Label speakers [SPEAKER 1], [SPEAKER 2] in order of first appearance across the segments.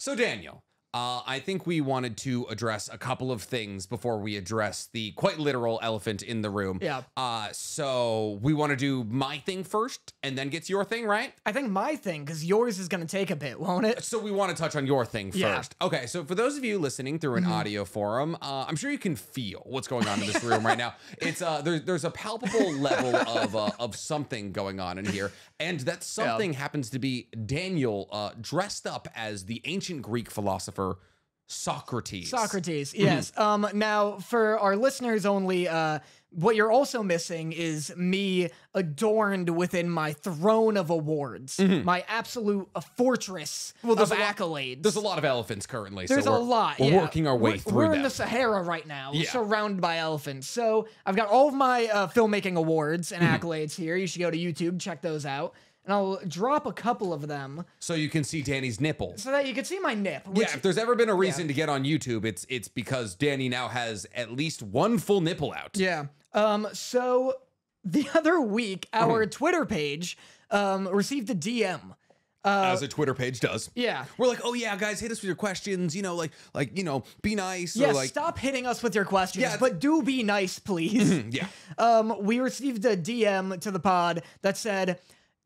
[SPEAKER 1] So, Daniel, uh, I think we wanted to address a couple of things before we address the quite literal elephant in the room.
[SPEAKER 2] Yeah.
[SPEAKER 1] Uh, so we want to do my thing first and then get to your thing, right?
[SPEAKER 2] I think my thing, because yours is going to take a bit, won't it?
[SPEAKER 1] So we want to touch on your thing
[SPEAKER 2] Yeah.
[SPEAKER 1] first. Okay, so for those of you listening through an audio forum, uh, I'm sure you can feel what's going on in this room right now. It's uh, there's there's a palpable level of uh, of something going on in here, and that something happens to be Daniel uh, dressed up as the ancient Greek philosopher Socrates.
[SPEAKER 2] Socrates,
[SPEAKER 1] Mm-hmm.
[SPEAKER 2] yes. Um, now, for our listeners only, uh, what you're also missing is me adorned within my throne of awards, my absolute uh, fortress
[SPEAKER 1] Mm-hmm. there's
[SPEAKER 2] of
[SPEAKER 1] a lot-
[SPEAKER 2] accolades.
[SPEAKER 1] There's a lot of elephants currently.
[SPEAKER 2] There's
[SPEAKER 1] so
[SPEAKER 2] a lot.
[SPEAKER 1] We're
[SPEAKER 2] yeah.
[SPEAKER 1] working our way
[SPEAKER 2] We're-
[SPEAKER 1] through
[SPEAKER 2] We're
[SPEAKER 1] them.
[SPEAKER 2] in the Sahara right now,
[SPEAKER 1] Yeah.
[SPEAKER 2] surrounded by elephants. So I've got all of my uh, filmmaking awards and
[SPEAKER 1] Mm-hmm.
[SPEAKER 2] accolades here. You should go to YouTube, check those out, and I'll drop a couple of them
[SPEAKER 1] so you can see Danny's nipple.
[SPEAKER 2] so that you can see my nip. Which,
[SPEAKER 1] yeah, if there's ever been a reason to get on YouTube, it's it's because Danny now has at least one full nipple out.
[SPEAKER 2] Yeah. Um. So the other week, our
[SPEAKER 1] Mm-hmm.
[SPEAKER 2] Twitter page um received a DM.
[SPEAKER 1] as a Twitter page does.
[SPEAKER 2] Yeah.
[SPEAKER 1] We're like, oh yeah, guys, hit us with your questions. You know, like like you know, be nice. Or like,
[SPEAKER 2] stop hitting us with your questions,
[SPEAKER 1] Yeah,
[SPEAKER 2] but do be nice, please.
[SPEAKER 1] yeah.
[SPEAKER 2] um. We received a DM to the pod that said,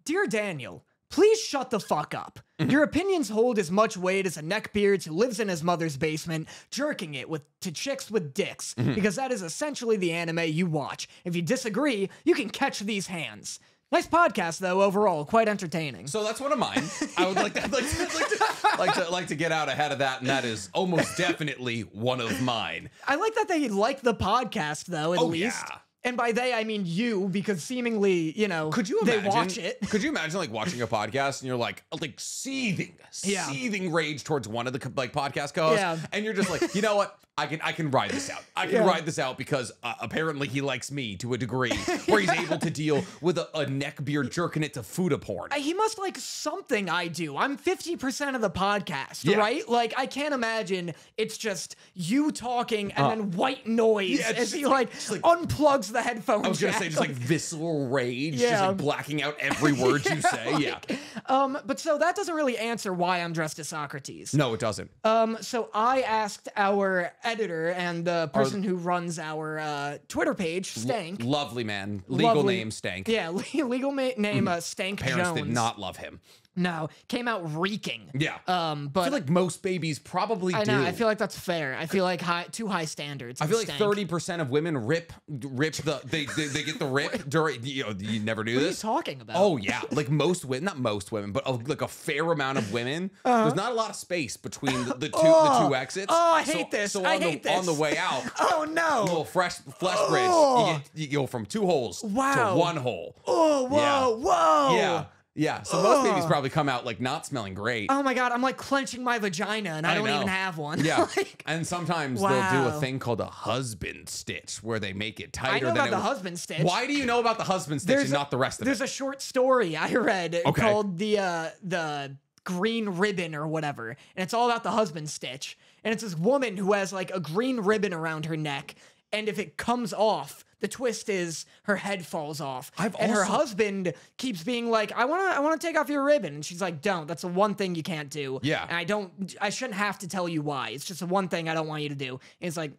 [SPEAKER 2] "Dear Daniel." Please shut the fuck up.
[SPEAKER 1] Mm-hmm.
[SPEAKER 2] Your opinions hold as much weight as a neckbeard who lives in his mother's basement, jerking it with to chicks with dicks,
[SPEAKER 1] Mm-hmm.
[SPEAKER 2] because that is essentially the anime you watch. If you disagree, you can catch these hands. Nice podcast, though. Overall, quite entertaining.
[SPEAKER 1] So that's one of mine. I would like to, like to, like to like to like to get out ahead of that, and that is almost definitely one of mine.
[SPEAKER 2] I like that they like the podcast, though. At
[SPEAKER 1] Oh,
[SPEAKER 2] least,
[SPEAKER 1] yeah.
[SPEAKER 2] And by they I mean you, because seemingly, you know,
[SPEAKER 1] Could you
[SPEAKER 2] they watch it?
[SPEAKER 1] Could you imagine like watching a podcast and you're like like seething,
[SPEAKER 2] Yeah.
[SPEAKER 1] seething rage towards one of the like podcast co-hosts,
[SPEAKER 2] Yeah.
[SPEAKER 1] and you're just like, you know what? I can I can ride this out. I can
[SPEAKER 2] Yeah.
[SPEAKER 1] ride this out because uh, apparently he likes me to a degree where he's able to deal with a, a neck beard jerking it to food porn.
[SPEAKER 2] He must like something I do. I'm 50% of the podcast,
[SPEAKER 1] Yeah.
[SPEAKER 2] right? Like, I can't imagine it's just you talking and then white noise
[SPEAKER 1] Uh, Yeah,
[SPEAKER 2] as he
[SPEAKER 1] like-
[SPEAKER 2] like, unplugs the headphone
[SPEAKER 1] I was gonna
[SPEAKER 2] jack.
[SPEAKER 1] say just like visceral rage, just like blacking out every word you say. Yeah.
[SPEAKER 2] um, but so that doesn't really answer why I'm dressed as Socrates.
[SPEAKER 1] No, it doesn't.
[SPEAKER 2] Um, so I asked our editor and the person who runs our uh, Twitter page, Stank.
[SPEAKER 1] Lovely man. Legal
[SPEAKER 2] Lovely-
[SPEAKER 1] name stank.
[SPEAKER 2] Yeah, legal ma- name uh, Stank
[SPEAKER 1] Parents
[SPEAKER 2] Jones.
[SPEAKER 1] did not love him.
[SPEAKER 2] No, came out reeking.
[SPEAKER 1] Yeah.
[SPEAKER 2] Um,
[SPEAKER 1] I
[SPEAKER 2] but
[SPEAKER 1] feel like most babies probably
[SPEAKER 2] I
[SPEAKER 1] do.
[SPEAKER 2] know. I feel like that's fair. I feel like high, too high standards.
[SPEAKER 1] I feel like thirty percent of women rip rip the they they, they get the rip during you, know, you never knew
[SPEAKER 2] What are you
[SPEAKER 1] this.
[SPEAKER 2] talking about?
[SPEAKER 1] Oh yeah, like most women, not most women, but a, like a fair amount of women. There's not a lot of space between the, the two the
[SPEAKER 2] Uh-huh. Oh.
[SPEAKER 1] two exits.
[SPEAKER 2] Oh, I
[SPEAKER 1] So-
[SPEAKER 2] hate this.
[SPEAKER 1] So
[SPEAKER 2] I hate
[SPEAKER 1] the on the way out,
[SPEAKER 2] Oh
[SPEAKER 1] a
[SPEAKER 2] no!
[SPEAKER 1] little fresh flesh bridge.
[SPEAKER 2] Oh.
[SPEAKER 1] You, get, you go from two holes
[SPEAKER 2] Wow.
[SPEAKER 1] to one hole.
[SPEAKER 2] Oh whoa
[SPEAKER 1] Yeah.
[SPEAKER 2] whoa!
[SPEAKER 1] Yeah, yeah. So most babies probably come out like not smelling great.
[SPEAKER 2] Oh my god, I'm like clenching my vagina and I,
[SPEAKER 1] I
[SPEAKER 2] don't
[SPEAKER 1] know.
[SPEAKER 2] even have one.
[SPEAKER 1] Yeah,
[SPEAKER 2] Like,
[SPEAKER 1] and sometimes they'll do a thing called a husband stitch, where they make it tighter
[SPEAKER 2] I know
[SPEAKER 1] than
[SPEAKER 2] about the
[SPEAKER 1] would-
[SPEAKER 2] husband stitch.
[SPEAKER 1] Why do you know about the husband stitch and
[SPEAKER 2] There's
[SPEAKER 1] not the rest of
[SPEAKER 2] There's
[SPEAKER 1] it?
[SPEAKER 2] There's a short story I read
[SPEAKER 1] Okay.
[SPEAKER 2] called the uh, the green ribbon or whatever, and it's all about the husband stitch. And it's this woman who has like a green ribbon around her neck, and if it comes off, the twist is her head falls off.
[SPEAKER 1] I've
[SPEAKER 2] and her husband keeps being like, "I want to, I want to take off your ribbon," and she's like, "Don't. That's the one thing you can't do."
[SPEAKER 1] Yeah.
[SPEAKER 2] And I don't, I shouldn't have to tell you why. It's just the one thing I don't want you to do. And it's like.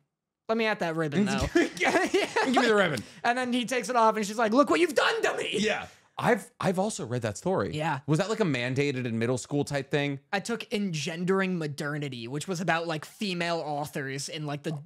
[SPEAKER 2] Let me at that ribbon though.
[SPEAKER 1] yeah, Give me the ribbon.
[SPEAKER 2] And then he takes it off, and she's like, "Look what you've done to me."
[SPEAKER 1] Yeah. I've I've also read that story.
[SPEAKER 2] Yeah.
[SPEAKER 1] Was that like a mandated in middle school type thing?
[SPEAKER 2] I took Engendering Modernity, which was about like female authors in like the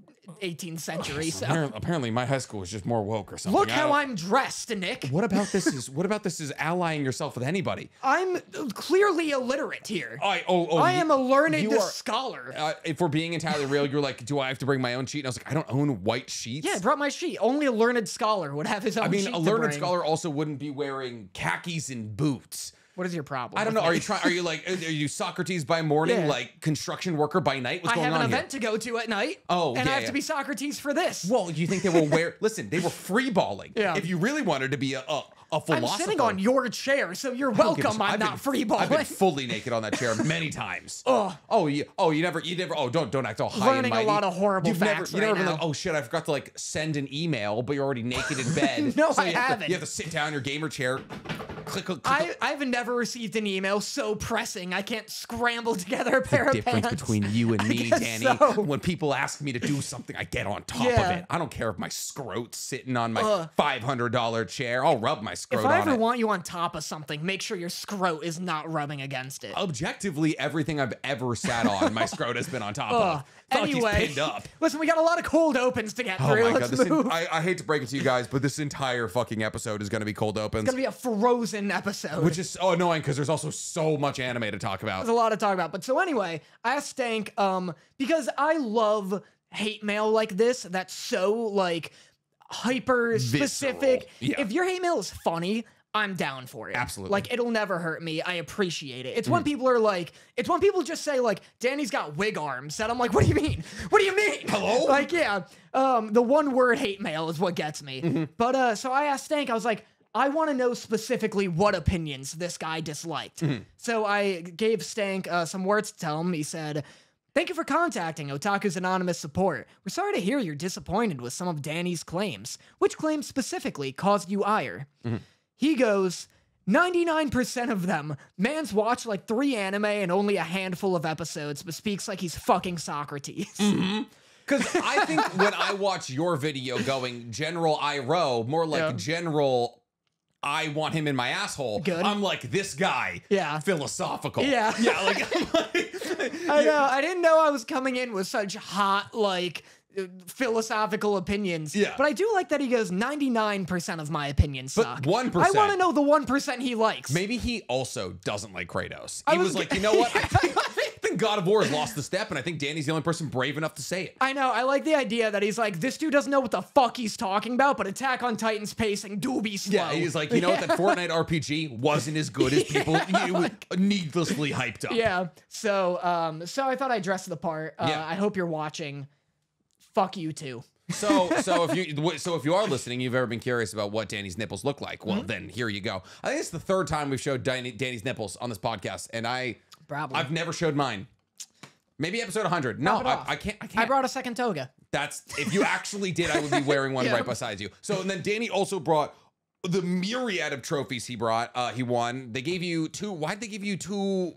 [SPEAKER 2] 18th century. So
[SPEAKER 1] Apparently, apparently my high school was just more woke or something.
[SPEAKER 2] look how I'm dressed, Nick.
[SPEAKER 1] What about this is what about this is allying yourself with anybody?
[SPEAKER 2] I'm clearly illiterate here.
[SPEAKER 1] I oh oh
[SPEAKER 2] I am a learned
[SPEAKER 1] you are-
[SPEAKER 2] scholar.
[SPEAKER 1] Uh, if we're being entirely real, you're like, do I have to bring my own sheet? And I was like, I don't own white sheets.
[SPEAKER 2] yeah, I brought my sheet. Only a learned scholar would have his own
[SPEAKER 1] I mean,
[SPEAKER 2] sheet
[SPEAKER 1] a learned scholar also wouldn't be wearing khakis and boots.
[SPEAKER 2] What is your problem?
[SPEAKER 1] I don't know. Are you trying? Are you like? Are you Socrates by morning,
[SPEAKER 2] Yeah.
[SPEAKER 1] like construction worker by night? What's
[SPEAKER 2] I
[SPEAKER 1] going
[SPEAKER 2] have an
[SPEAKER 1] on here?
[SPEAKER 2] event to go to at night.
[SPEAKER 1] Oh,
[SPEAKER 2] and
[SPEAKER 1] yeah,
[SPEAKER 2] I have
[SPEAKER 1] yeah.
[SPEAKER 2] to be Socrates for this.
[SPEAKER 1] Well, you think they were wear? Listen, they were free balling.
[SPEAKER 2] Yeah.
[SPEAKER 1] If you really wanted to be a a, a philosopher,
[SPEAKER 2] I'm sitting on your chair, so you're
[SPEAKER 1] I don't give a
[SPEAKER 2] welcome. I'm
[SPEAKER 1] I've
[SPEAKER 2] not
[SPEAKER 1] been-
[SPEAKER 2] free
[SPEAKER 1] I've been fully naked on that chair many times.
[SPEAKER 2] Ugh.
[SPEAKER 1] Oh, you, oh, you never, you never. Oh, don't, don't act all high and
[SPEAKER 2] Learning a lot of horrible
[SPEAKER 1] You've
[SPEAKER 2] facts
[SPEAKER 1] never, you
[SPEAKER 2] right
[SPEAKER 1] never been like, oh shit, I forgot to like send an email, but you're already naked in bed.
[SPEAKER 2] No,
[SPEAKER 1] so
[SPEAKER 2] I
[SPEAKER 1] you have to-
[SPEAKER 2] haven't.
[SPEAKER 1] you have to sit down in your gamer chair. click, click, click.
[SPEAKER 2] I, I've never received an email so pressing I can't scramble together a pair of
[SPEAKER 1] difference
[SPEAKER 2] pants.
[SPEAKER 1] between you and me, Danny.
[SPEAKER 2] so.
[SPEAKER 1] When people ask me to do something, I get on top
[SPEAKER 2] Yeah.
[SPEAKER 1] of it. I don't care if my scrote's sitting on my hundred dollar chair. I'll rub my scrote
[SPEAKER 2] if I ever
[SPEAKER 1] it.
[SPEAKER 2] want you on top of something, make sure your scrote is not rubbing against it.
[SPEAKER 1] Objectively, everything I've ever sat on, my scrote has been on top
[SPEAKER 2] Ugh.
[SPEAKER 1] of. It's like
[SPEAKER 2] anyway,
[SPEAKER 1] pinned up.
[SPEAKER 2] listen, we got a lot of cold opens to get
[SPEAKER 1] Oh
[SPEAKER 2] through.
[SPEAKER 1] my
[SPEAKER 2] Let's
[SPEAKER 1] god! This
[SPEAKER 2] move.
[SPEAKER 1] en- I, I hate to break it to you guys, but this entire fucking episode is going to be cold opens,
[SPEAKER 2] it's gonna be a frozen episode.
[SPEAKER 1] which is so annoying because there's also so much anime to talk about.
[SPEAKER 2] There's a lot to talk about. But so anyway, I asked Stank, um, because I love hate mail like this that's so like hyper specific.
[SPEAKER 1] Yeah.
[SPEAKER 2] If your hate mail is funny, I'm down for it.
[SPEAKER 1] Absolutely.
[SPEAKER 2] Like it'll never hurt me. I appreciate it. It's
[SPEAKER 1] Mm.
[SPEAKER 2] when people are like, it's when people just say like, Danny's got wig arms, and I'm like, what do you mean? What do you mean?
[SPEAKER 1] Hello?
[SPEAKER 2] Like, yeah. Um, the one word hate mail is what gets me.
[SPEAKER 1] Mm-hmm.
[SPEAKER 2] But uh, so I asked Stank, I was like, I want to know specifically what opinions this guy disliked.
[SPEAKER 1] Mm-hmm.
[SPEAKER 2] So I gave Stank uh, some words to tell him. He said, Thank you for contacting Otaku's Anonymous Support. We're sorry to hear you're disappointed with some of Danny's claims. Which claims specifically caused you ire? Mm-hmm. He goes, 99% of them. Man's watched like three anime and only a handful of episodes, but speaks like he's fucking Socrates. Mm-hmm.
[SPEAKER 1] Because I think when I watch your video going general Iroh, more like
[SPEAKER 2] Yeah.
[SPEAKER 1] general I want him in my asshole.
[SPEAKER 2] Good.
[SPEAKER 1] I'm like this guy.
[SPEAKER 2] Yeah.
[SPEAKER 1] Philosophical.
[SPEAKER 2] Yeah.
[SPEAKER 1] Yeah. Like, like
[SPEAKER 2] I know. I didn't know I was coming in with such hot, like, uh, philosophical opinions.
[SPEAKER 1] Yeah.
[SPEAKER 2] But I do like that he goes 99% of my opinions
[SPEAKER 1] But
[SPEAKER 2] suck.
[SPEAKER 1] 1%.
[SPEAKER 2] I want to know the 1% he likes.
[SPEAKER 1] Maybe he also doesn't like Kratos.
[SPEAKER 2] I
[SPEAKER 1] He was,
[SPEAKER 2] was
[SPEAKER 1] like, you know what? I I think God of War has lost the step, and I think Danny's the only person brave enough to say it.
[SPEAKER 2] I know. I like the idea that he's like, this dude doesn't know what the fuck he's talking about, but Attack on Titan's pacing do be slow.
[SPEAKER 1] Yeah, he's like, you know what? That Fortnite RPG wasn't as good as people you needlessly hyped up.
[SPEAKER 2] Yeah. So, um, so I thought I dressed the part. Uh,
[SPEAKER 1] Yeah.
[SPEAKER 2] I hope you're watching. Fuck you too.
[SPEAKER 1] So, so if you so if you are listening, you've ever been curious about what Danny's nipples look like. Well, then here you go. I think it's the third time we've showed Danny, Danny's nipples on this podcast, and I
[SPEAKER 2] Probably.
[SPEAKER 1] I've never showed mine. Maybe episode 100. No, I. I can't. I
[SPEAKER 2] I
[SPEAKER 1] can't.
[SPEAKER 2] brought a second toga.
[SPEAKER 1] That's if you actually did, I would be wearing one
[SPEAKER 2] Yeah.
[SPEAKER 1] right beside you. So, and then Danny also brought the myriad of trophies he brought. Uh, he won. They gave you two. Why did they give you two?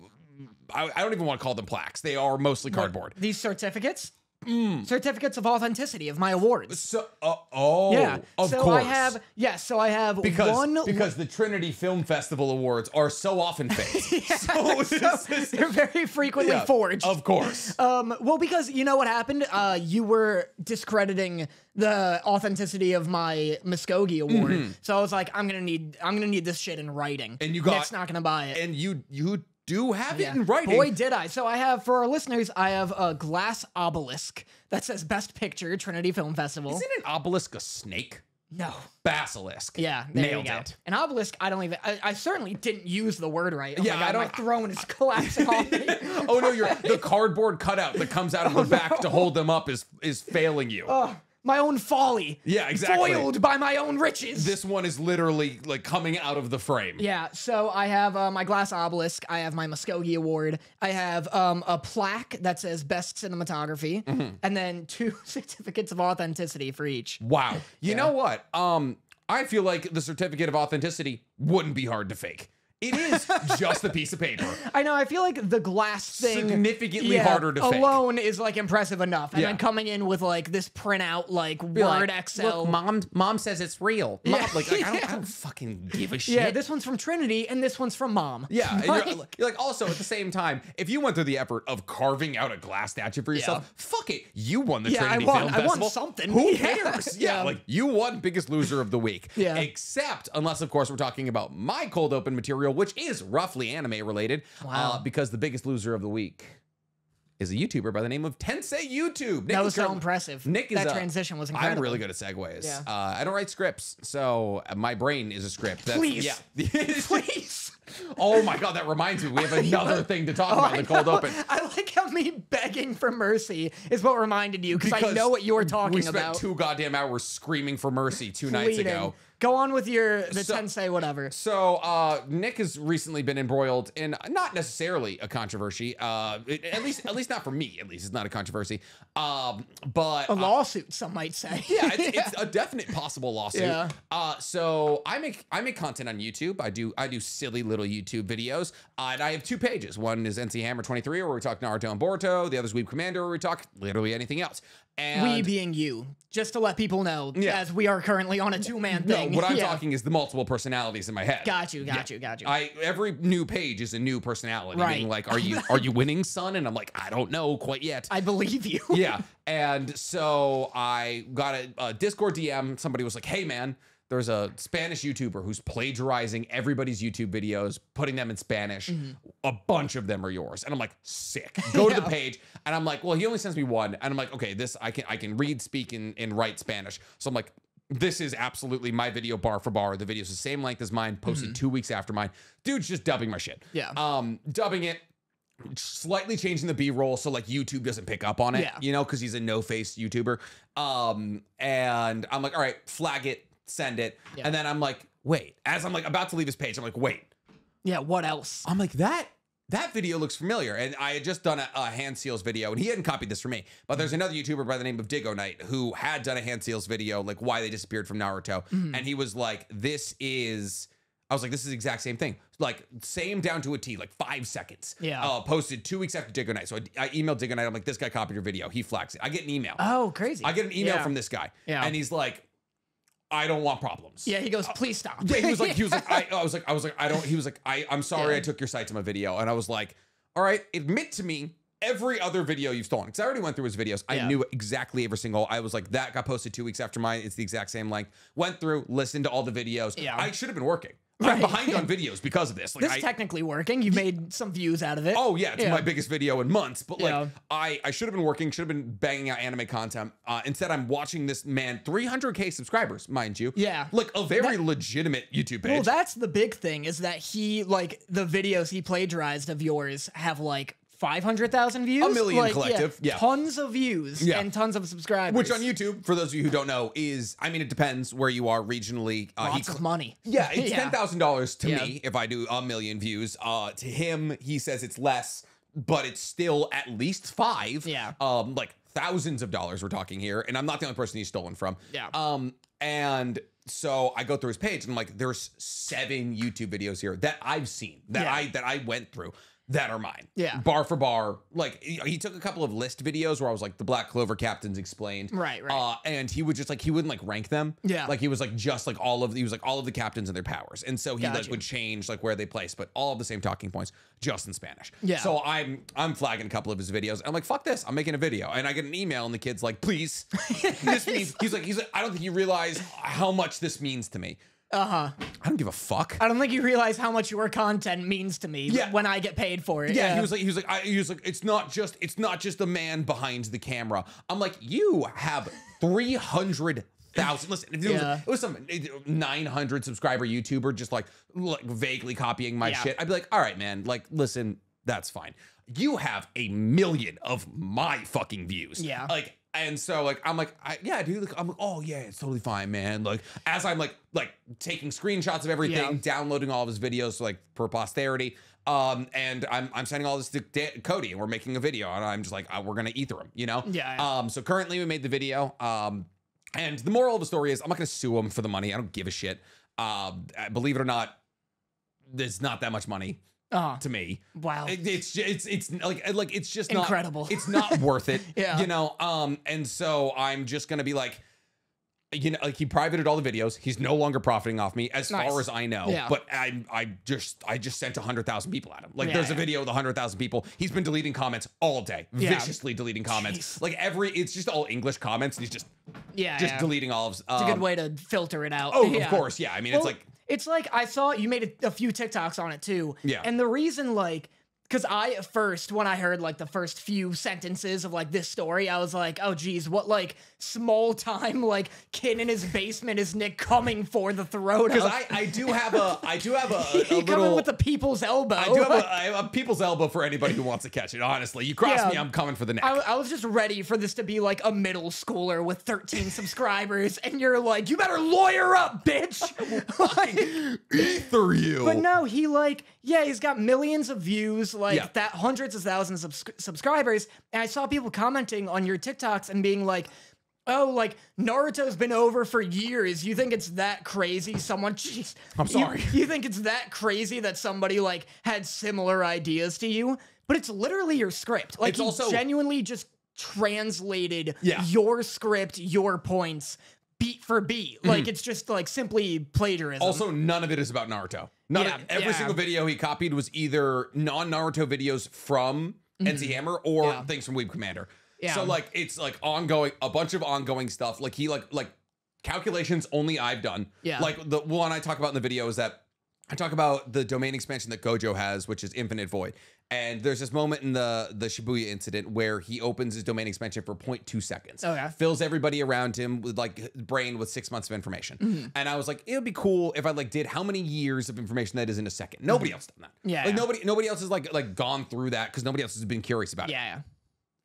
[SPEAKER 1] I, I don't even want to call them plaques. They are mostly cardboard.
[SPEAKER 2] These certificates,
[SPEAKER 1] Mm.
[SPEAKER 2] certificates of authenticity of my awards.
[SPEAKER 1] So, uh, oh,
[SPEAKER 2] yeah.
[SPEAKER 1] of
[SPEAKER 2] so
[SPEAKER 1] course.
[SPEAKER 2] I have yes. So I have
[SPEAKER 1] because
[SPEAKER 2] one.
[SPEAKER 1] because the Trinity Film Festival awards are so often fake. so, this is-
[SPEAKER 2] they're very frequently
[SPEAKER 1] yeah,
[SPEAKER 2] forged.
[SPEAKER 1] Of course.
[SPEAKER 2] Um, well, because you know what happened? Uh, you were discrediting the authenticity of my Muskogee award, so I was like, I'm gonna need, I'm gonna need this shit in writing.
[SPEAKER 1] And you got-
[SPEAKER 2] Nick's not gonna buy it.
[SPEAKER 1] and you you do have
[SPEAKER 2] Yeah.
[SPEAKER 1] it in writing.
[SPEAKER 2] Boy, did I! So I have for our listeners, I have a glass obelisk that says "Best Picture Trinity Film Festival."
[SPEAKER 1] Isn't an obelisk a snake?
[SPEAKER 2] no.
[SPEAKER 1] Basilisk.
[SPEAKER 2] Yeah,
[SPEAKER 1] Nailed it.
[SPEAKER 2] An obelisk, I don't even. I, I certainly didn't use the word right. Oh
[SPEAKER 1] Yeah,
[SPEAKER 2] God,
[SPEAKER 1] I don't-
[SPEAKER 2] my throne is collapsing on me.
[SPEAKER 1] oh no, you're the cardboard cutout that comes out of the oh, back to hold them up is is failing you.
[SPEAKER 2] Oh, my own folly.
[SPEAKER 1] Yeah, exactly.
[SPEAKER 2] Foiled by my own riches.
[SPEAKER 1] this one is literally like coming out of the frame.
[SPEAKER 2] Yeah, so I have uh, my glass obelisk. I have my Muskogee award. I have um, a plaque that says best cinematography,
[SPEAKER 1] Mm-hmm.
[SPEAKER 2] and then two certificates of authenticity for each.
[SPEAKER 1] Wow. You know what? Um, I feel like the certificate of authenticity wouldn't be hard to fake. It is just a piece of paper.
[SPEAKER 2] I know. I feel like the glass thing
[SPEAKER 1] Significantly
[SPEAKER 2] yeah,
[SPEAKER 1] harder to fake.
[SPEAKER 2] alone is like impressive enough, and
[SPEAKER 1] Yeah.
[SPEAKER 2] then coming in with like this printout, like
[SPEAKER 1] Be like,
[SPEAKER 2] Word, Excel.
[SPEAKER 1] Look, mom, mom says it's real. Mom,
[SPEAKER 2] Yeah.
[SPEAKER 1] like, like, I, don't, I don't fucking give a shit.
[SPEAKER 2] yeah, this one's from Trinity, and this one's from Mom.
[SPEAKER 1] Yeah,
[SPEAKER 2] Like-
[SPEAKER 1] you're, you're like also at the same time, if you went through the effort of carving out a glass statue for yourself, fuck it, you won the
[SPEAKER 2] Yeah, I
[SPEAKER 1] Trinity
[SPEAKER 2] won-
[SPEAKER 1] Film
[SPEAKER 2] I won something.
[SPEAKER 1] Who cares? Yeah,
[SPEAKER 2] Yeah.
[SPEAKER 1] like you won biggest loser of the week.
[SPEAKER 2] Yeah.
[SPEAKER 1] Except unless of course we're talking about my cold open material, which is roughly anime related.
[SPEAKER 2] Wow.
[SPEAKER 1] Uh, because the biggest loser of the week is a YouTuber by the name of Tensei YouTube. Nick
[SPEAKER 2] that was so impressive.
[SPEAKER 1] Nick is
[SPEAKER 2] that
[SPEAKER 1] uh,
[SPEAKER 2] transition was incredible.
[SPEAKER 1] I'm really good at segues.
[SPEAKER 2] Yeah.
[SPEAKER 1] Uh, I don't write scripts, so uh, my brain is a script. That's,
[SPEAKER 2] Please.
[SPEAKER 1] yeah.
[SPEAKER 2] Please.
[SPEAKER 1] Oh my god, that reminds me. We have another thing to talk
[SPEAKER 2] Oh,
[SPEAKER 1] about in the cold open.
[SPEAKER 2] I like how me begging for mercy is what reminded you because I know what you were talking about.
[SPEAKER 1] we spent
[SPEAKER 2] about.
[SPEAKER 1] two goddamn hours screaming for mercy two nights ago.
[SPEAKER 2] go on with your the
[SPEAKER 1] So-
[SPEAKER 2] Tensei whatever.
[SPEAKER 1] So uh, Nick has recently been embroiled in not necessarily a controversy. Uh, at least, at least not for me. At least it's not a controversy. Um, but
[SPEAKER 2] A
[SPEAKER 1] uh,
[SPEAKER 2] lawsuit, some might say.
[SPEAKER 1] yeah, it's, it's a definite possible lawsuit.
[SPEAKER 2] Yeah.
[SPEAKER 1] Uh, so I make I make content on YouTube. I do I do silly little YouTube videos. Uh, and I have two pages. One is NC Hammer 23, where we talk Naruto and Boruto. The other is Weeb Commander, where we talk literally anything else. And
[SPEAKER 2] we being you, just to let people know,
[SPEAKER 1] Yeah.
[SPEAKER 2] as we are currently on a two man
[SPEAKER 1] no,
[SPEAKER 2] thing.
[SPEAKER 1] what I'm
[SPEAKER 2] Yeah.
[SPEAKER 1] talking is the multiple personalities in my head.
[SPEAKER 2] Got you, got you, got you.
[SPEAKER 1] I every new page is a new personality.
[SPEAKER 2] Right.
[SPEAKER 1] Being like, are you are you winning, son? And I'm like, I don't know quite yet.
[SPEAKER 2] I believe you.
[SPEAKER 1] yeah. And so I got a, a Discord DM. Somebody was like, hey, man, there's a Spanish YouTuber who's plagiarizing everybody's YouTube videos, putting them in Spanish. A bunch of them are yours. And I'm like, sick. Go to the page. And I'm like, well, he only sends me one. And I'm like, okay, this I can I can read, speak, and, and write Spanish. So I'm like, this is absolutely my video bar for bar. The video's the same length as mine, posted two weeks after mine. Dude's just dubbing my shit.
[SPEAKER 2] Yeah.
[SPEAKER 1] Um, dubbing it, slightly changing the b-roll so like youtube doesn't pick up on it
[SPEAKER 2] Yeah.
[SPEAKER 1] you know because he's a no-face youtuber um and i'm like all right flag it send it
[SPEAKER 2] Yeah.
[SPEAKER 1] and then i'm like wait as i'm like about to leave his page i'm like wait
[SPEAKER 2] Yeah, what else?
[SPEAKER 1] i'm like that that video looks familiar and i had just done a, a hand seals video and he hadn't copied this for me but there's another youtuber by the name of digo knight who had done a hand seals video like why they disappeared from naruto
[SPEAKER 2] Mm-hmm.
[SPEAKER 1] and he was like this is I was like, this is the exact same thing. Like, same down to a T, like five seconds.
[SPEAKER 2] Yeah.
[SPEAKER 1] Uh, posted two weeks after Digo Night. So I, I emailed Digo Night. I'm like, this guy copied your video. He flags it. I get an email.
[SPEAKER 2] Oh, crazy.
[SPEAKER 1] I get an email
[SPEAKER 2] Yeah.
[SPEAKER 1] from this guy.
[SPEAKER 2] Yeah.
[SPEAKER 1] And he's like, I don't want problems.
[SPEAKER 2] Yeah, he goes, uh, please stop.
[SPEAKER 1] Yeah, he was like, he was like, I, I was like, I was like, I don't. He was like, I, I'm sorry,
[SPEAKER 2] Yeah.
[SPEAKER 1] I took your site to my video, and I was like, all right, admit to me every other video you've stolen because I already went through his videos. I
[SPEAKER 2] Yeah.
[SPEAKER 1] knew exactly every single. I was like, that got posted two weeks after mine. It's the exact same length. Went through, listened to all the videos.
[SPEAKER 2] Yeah.
[SPEAKER 1] I should have been working. I'm
[SPEAKER 2] Right.
[SPEAKER 1] behind on videos because of this. Like,
[SPEAKER 2] this
[SPEAKER 1] I,
[SPEAKER 2] is technically working. You made some views out of it.
[SPEAKER 1] Oh yeah, it's
[SPEAKER 2] Yeah.
[SPEAKER 1] my biggest video in months. But like,
[SPEAKER 2] Yeah.
[SPEAKER 1] I I should have been working, should have been banging out anime content. Uh, instead, I'm watching this man, 300k subscribers, mind you.
[SPEAKER 2] Yeah.
[SPEAKER 1] like a very legitimate YouTube page.
[SPEAKER 2] Well, that's the big thing is that he like the videos he plagiarized of yours have like 500,000 views.
[SPEAKER 1] A million
[SPEAKER 2] Like,
[SPEAKER 1] collective, yeah.
[SPEAKER 2] Tons of views
[SPEAKER 1] Yeah.
[SPEAKER 2] and tons of subscribers.
[SPEAKER 1] which on YouTube, for those of you who don't know, is I mean it depends where you are regionally. Uh,
[SPEAKER 2] lots of money.
[SPEAKER 1] Yeah, it's
[SPEAKER 2] Yeah.
[SPEAKER 1] ten thousand dollars to
[SPEAKER 2] Yeah.
[SPEAKER 1] me if I do a million views. Uh, to him, he says it's less, but it's still at least five.
[SPEAKER 2] Yeah.
[SPEAKER 1] Um, like thousands of dollars we're talking here, and I'm not the only person he's stolen from.
[SPEAKER 2] Yeah.
[SPEAKER 1] Um, and so I go through his page, and I'm like, there's seven YouTube videos here that I've seen that
[SPEAKER 2] Yeah.
[SPEAKER 1] I that I went through. That are mine.
[SPEAKER 2] Yeah.
[SPEAKER 1] Bar for bar. Like he took a couple of list videos where I was like the Black Clover captains explained.
[SPEAKER 2] Right, right.
[SPEAKER 1] Uh, and he would just like he wouldn't like rank them.
[SPEAKER 2] Yeah.
[SPEAKER 1] Like he was like just like all of he was like all of the captains and their powers, and so he like would change like where they place, but all of the same talking points, just in Spanish.
[SPEAKER 2] Yeah.
[SPEAKER 1] So I'm I'm flagging a couple of his videos. I'm like, fuck this, I'm making a video, and I get an email, and the kid's like, please, this means he's like he's like I don't think you realize how much this means to me.
[SPEAKER 2] Uh huh.
[SPEAKER 1] I don't give a fuck.
[SPEAKER 2] I don't think you realize how much your content means to me
[SPEAKER 1] Yeah.
[SPEAKER 2] when I get paid for it.
[SPEAKER 1] Yeah, he was like, he was like, I, he was like, it's not just, it's not just the man behind the camera. I'm like, you have three hundred thousand. Listen, if it, was, it was some nine hundred subscriber YouTuber just like, like vaguely copying my
[SPEAKER 2] Yeah.
[SPEAKER 1] shit. I'd be like, all right, man, like, listen, that's fine. You have a million of my fucking views.
[SPEAKER 2] Yeah.
[SPEAKER 1] like. And so like I'm like I, yeah dude like, I'm like oh yeah it's totally fine man like as I'm like like taking screenshots of everything
[SPEAKER 2] Yeah.
[SPEAKER 1] downloading all of his videos like for posterity. Um, and I'm I'm sending all this to Da- Cody, and we're making a video, and I'm just like, uh, we're gonna ether him, you know?
[SPEAKER 2] Yeah, yeah.
[SPEAKER 1] Um, so currently we made the video. Um, and the moral of the story is, I'm not gonna sue him for the money. I don't give a shit. Um, uh, believe it or not, there's not that much money
[SPEAKER 2] Uh,
[SPEAKER 1] to me.
[SPEAKER 2] wow.
[SPEAKER 1] It- it's it's it's like like it's just not
[SPEAKER 2] Incredible.
[SPEAKER 1] It's not worth it.
[SPEAKER 2] Yeah.
[SPEAKER 1] You know. Um. And so I'm just gonna be like, you know, like he privated all the videos. He's no longer profiting off me, as
[SPEAKER 2] Nice.
[SPEAKER 1] far as I know.
[SPEAKER 2] Yeah.
[SPEAKER 1] But I I just I just sent hundred thousand people at him. Like
[SPEAKER 2] Yeah,
[SPEAKER 1] there's a video with hundred thousand people. He's been deleting comments all day,
[SPEAKER 2] Yeah.
[SPEAKER 1] viciously deleting comments.
[SPEAKER 2] Jeez.
[SPEAKER 1] Like every it's just all English comments. And he's just
[SPEAKER 2] yeah.
[SPEAKER 1] just
[SPEAKER 2] yeah.
[SPEAKER 1] deleting all of.
[SPEAKER 2] It's a good
[SPEAKER 1] um,
[SPEAKER 2] way to filter it out.
[SPEAKER 1] Oh,
[SPEAKER 2] Yeah.
[SPEAKER 1] of course, yeah. I mean,
[SPEAKER 2] Well,
[SPEAKER 1] it's like
[SPEAKER 2] it's like I saw you made a, a few TikToks on it too.
[SPEAKER 1] Yeah.
[SPEAKER 2] And the reason like because I at first when I heard like the first few sentences of like this story, I was like, oh geez, what like small time like kid in his basement is Nick coming for the throat?
[SPEAKER 1] Because? I, I do have a I do have a, a, a
[SPEAKER 2] coming
[SPEAKER 1] little
[SPEAKER 2] with the people's elbow.
[SPEAKER 1] I do have a, a people's elbow for anybody who wants to catch it. Honestly, you cross
[SPEAKER 2] Yeah.
[SPEAKER 1] me, I'm coming for the neck.
[SPEAKER 2] I, I was just ready for this to be like a middle schooler with 13 subscribers, and you're like, you better lawyer up, bitch. Like,
[SPEAKER 1] Ether you.
[SPEAKER 2] But no, he like, yeah, he's got millions of views, like
[SPEAKER 1] Yeah.
[SPEAKER 2] that, hundreds of thousands of subs- subscribers. And I saw people commenting on your TikToks and being like, oh, like Naruto's been over for years. You think it's that crazy? Someone, jeez,
[SPEAKER 1] I'm sorry.
[SPEAKER 2] You, think it's that crazy that somebody like had similar ideas to you? But it's literally your script. Like
[SPEAKER 1] It's
[SPEAKER 2] he
[SPEAKER 1] also-
[SPEAKER 2] genuinely just translated
[SPEAKER 1] Yeah.
[SPEAKER 2] your script, your points. Beat for beat, like it's just like simply plagiarism.
[SPEAKER 1] Mm-hmm. Also, none of it is about Naruto. None
[SPEAKER 2] Yeah,
[SPEAKER 1] every
[SPEAKER 2] yeah.
[SPEAKER 1] single video he copied was either non Naruto videos from NC Hammer or
[SPEAKER 2] Mm-hmm. Yeah.
[SPEAKER 1] things from Weeb Commander.
[SPEAKER 2] Yeah.
[SPEAKER 1] So like it's like ongoing, a bunch of ongoing stuff. Like he like like calculations only I've done.
[SPEAKER 2] Yeah.
[SPEAKER 1] Like the one I talk about in the video is that I talk about the domain expansion that Gojo has, which is Infinite Void. And there's this moment in the the Shibuya incident where he opens his domain expansion for 0.2 seconds.
[SPEAKER 2] Okay.
[SPEAKER 1] Fills everybody around him with like brain with six months of information.
[SPEAKER 2] Mm-hmm.
[SPEAKER 1] And I was like, it would be cool if I like did how many years of information that is in a second. Nobody else done that.
[SPEAKER 2] Mm-hmm. Yeah,
[SPEAKER 1] Like
[SPEAKER 2] yeah.
[SPEAKER 1] nobody nobody else has like like gone through that because nobody else has been curious about it.
[SPEAKER 2] yeah, yeah.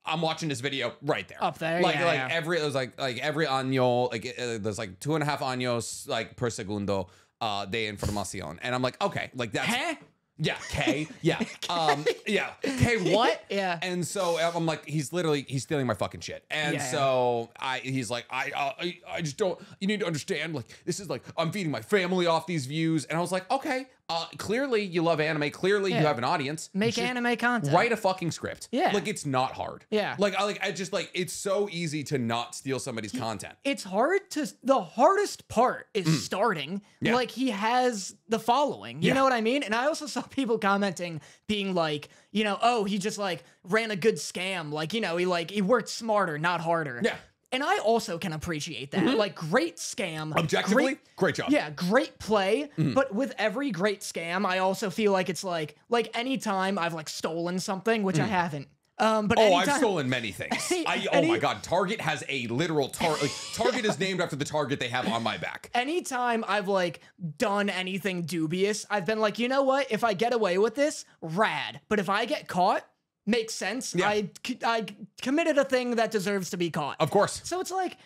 [SPEAKER 1] I'm watching this video right there.
[SPEAKER 2] Up there,
[SPEAKER 1] Like
[SPEAKER 2] yeah,
[SPEAKER 1] like
[SPEAKER 2] yeah.
[SPEAKER 1] every it was like like every año, like uh, there's like two and a half años like per segundo uh de información. And I'm like, okay, like that's
[SPEAKER 2] Huh?
[SPEAKER 1] Yeah, K. Yeah. Um yeah. K what?
[SPEAKER 2] Yeah.
[SPEAKER 1] And so I'm like, he's literally he's stealing my fucking shit. And
[SPEAKER 2] Yeah, yeah.
[SPEAKER 1] so I he's like, I, uh, I I just don't you need to understand, like, this is like I'm feeding my family off these views. And I was like, okay, uh clearly you love anime, clearly you have an audience.
[SPEAKER 2] Make
[SPEAKER 1] Just
[SPEAKER 2] anime content.
[SPEAKER 1] Write a fucking script.
[SPEAKER 2] Yeah.
[SPEAKER 1] Like it's not hard.
[SPEAKER 2] Yeah.
[SPEAKER 1] Like I like I just like it's so easy to not steal somebody's content.
[SPEAKER 2] It's hard to. The hardest part is starting.
[SPEAKER 1] Mm. Yeah.
[SPEAKER 2] Like he has the following. You
[SPEAKER 1] Yeah.
[SPEAKER 2] know what I mean? And I also saw people commenting, being like, you know, oh, he just like ran a good scam. Like you know, he like he worked smarter, not harder.
[SPEAKER 1] Yeah.
[SPEAKER 2] And I also can appreciate that. Like great scam.
[SPEAKER 1] Objectively,
[SPEAKER 2] great-
[SPEAKER 1] great, job.
[SPEAKER 2] Yeah, great play.
[SPEAKER 1] Mm-hmm.
[SPEAKER 2] But with every great scam, I also feel like it's like like anytime I've like stolen something, which I haven't. Um, but
[SPEAKER 1] Mm. Oh,
[SPEAKER 2] anytime,
[SPEAKER 1] I've stolen many things. I, oh
[SPEAKER 2] Any-
[SPEAKER 1] my god, Target has a literal target. Like, Target is named after the target they have on my back.
[SPEAKER 2] anytime I've like done anything dubious, I've been like, you know what? If I get away with this, rad. But if I get caught, makes sense.
[SPEAKER 1] Yeah.
[SPEAKER 2] I I committed a thing that deserves to be caught.
[SPEAKER 1] Of course.
[SPEAKER 2] So it's like,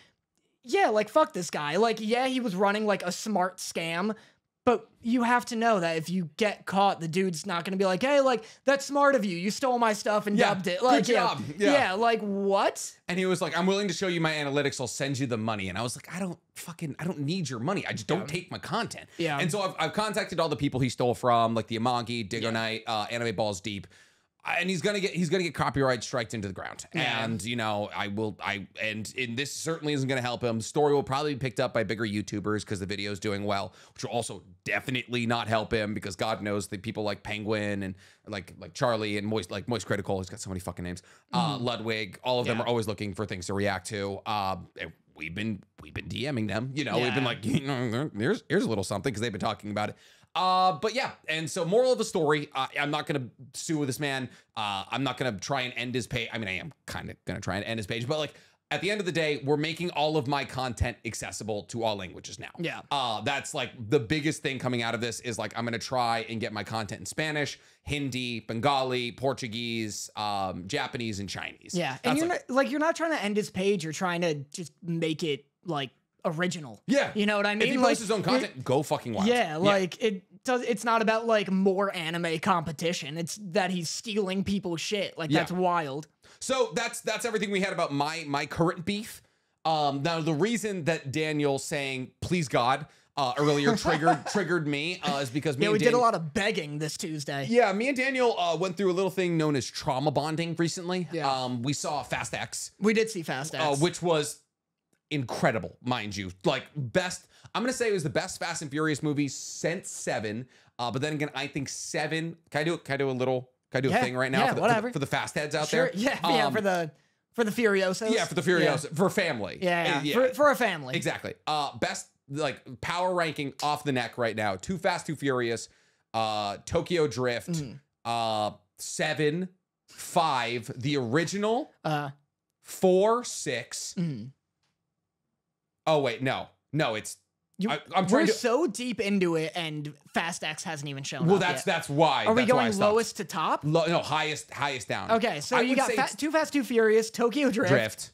[SPEAKER 2] yeah, like fuck this guy. Like, yeah, he was running like a smart scam. But you have to know that if you get caught, the dude's not gonna be like, "Hey, like that's smart of you. You stole my stuff and
[SPEAKER 1] Yeah,
[SPEAKER 2] dubbed it."
[SPEAKER 1] good
[SPEAKER 2] Like, yeah,
[SPEAKER 1] job. Yeah.
[SPEAKER 2] like what?
[SPEAKER 1] And he was like, I'm willing to show you my analytics. I'll send you the money. And I was like, I don't fucking, I don't need your money. I just don't take my content.
[SPEAKER 2] Yeah.
[SPEAKER 1] And so I've, I've contacted all the people he stole from, like the Amagi, Digo Knight, uh, Anime Balls Deep. And he's gonna get he's gonna get copyright striked into the ground.
[SPEAKER 2] Yeah.
[SPEAKER 1] And you know, I will I and, and this certainly isn't gonna help him. The story will probably be picked up by bigger YouTubers because the video is doing well, which will also definitely not help him because God knows that people like Penguin and like like Charlie and Moist like Moist Critical, he's got so many fucking names. Uh Ludwig, all of them are always looking for things to react to. Um, we've been we've been DMing them. You know, we've been like, you know, here's here's a little something because they've been talking about it. Uh, but yeah, and so moral of the story, uh, I'm not gonna sue this man. Uh, I'm not gonna try and end his page. I mean, I am kind of gonna try and end his page, but like at the end of the day, we're making all of my content accessible to all languages now.
[SPEAKER 2] Yeah.
[SPEAKER 1] Uh, that's like the biggest thing coming out of this is like I'm gonna try and get my content in Spanish, Hindi, Bengali, Portuguese, um, Japanese, and Chinese.
[SPEAKER 2] Yeah, and
[SPEAKER 1] That's
[SPEAKER 2] you're
[SPEAKER 1] like-
[SPEAKER 2] not like you're not trying to end his page. You're trying to just make it like original.
[SPEAKER 1] yeah.
[SPEAKER 2] You know what I mean?
[SPEAKER 1] If he
[SPEAKER 2] like,
[SPEAKER 1] posts his own content, go fucking wild.
[SPEAKER 2] Yeah, like it does. It's not about like more anime competition. It's that he's stealing people's shit. Like
[SPEAKER 1] Yeah.
[SPEAKER 2] that's wild.
[SPEAKER 1] So that's that's everything we had about my my current beef. Um, now the reason that Daniel saying "please God" uh, earlier triggered triggered me uh, is because me
[SPEAKER 2] Yeah, we did a lot of begging this Tuesday.
[SPEAKER 1] Yeah, me and Daniel uh, went through a little thing known as trauma bonding recently.
[SPEAKER 2] Yeah.
[SPEAKER 1] Um, we saw Fast X,
[SPEAKER 2] We did see Fast X.
[SPEAKER 1] uh, which was incredible, mind you. Like best, I'm gonna say it was the best Fast and Furious movie since Seven. Uh, but then again, I think Seven. Can I do? Can I do a little? Can I do a thing right now
[SPEAKER 2] yeah,
[SPEAKER 1] for, the, for the-
[SPEAKER 2] whatever.
[SPEAKER 1] for the fast heads out
[SPEAKER 2] sure.
[SPEAKER 1] there?
[SPEAKER 2] Yeah, yeah,
[SPEAKER 1] Um,
[SPEAKER 2] for the for the Furiosos.
[SPEAKER 1] yeah, for the Furiosa, for family.
[SPEAKER 2] Yeah, yeah, For, for a family.
[SPEAKER 1] Exactly. Uh best like power ranking off the neck right now. Too Fast, Too Furious, uh Tokyo Drift,
[SPEAKER 2] Mm-hmm.
[SPEAKER 1] uh seven, five, the original,
[SPEAKER 2] Uh,
[SPEAKER 1] four, six.
[SPEAKER 2] mm.
[SPEAKER 1] Oh wait, no, no, it's.
[SPEAKER 2] You,
[SPEAKER 1] I, I'm
[SPEAKER 2] we're
[SPEAKER 1] to.
[SPEAKER 2] so deep into it, and Fast X hasn't even shown
[SPEAKER 1] Well, that's
[SPEAKER 2] yet.
[SPEAKER 1] that's why.
[SPEAKER 2] Are we going lowest to top?
[SPEAKER 1] Lo- no, highest, highest down.
[SPEAKER 2] Okay, so
[SPEAKER 1] I
[SPEAKER 2] you got fa- Too Fast, Too Furious, Tokyo Drift.
[SPEAKER 1] Drift,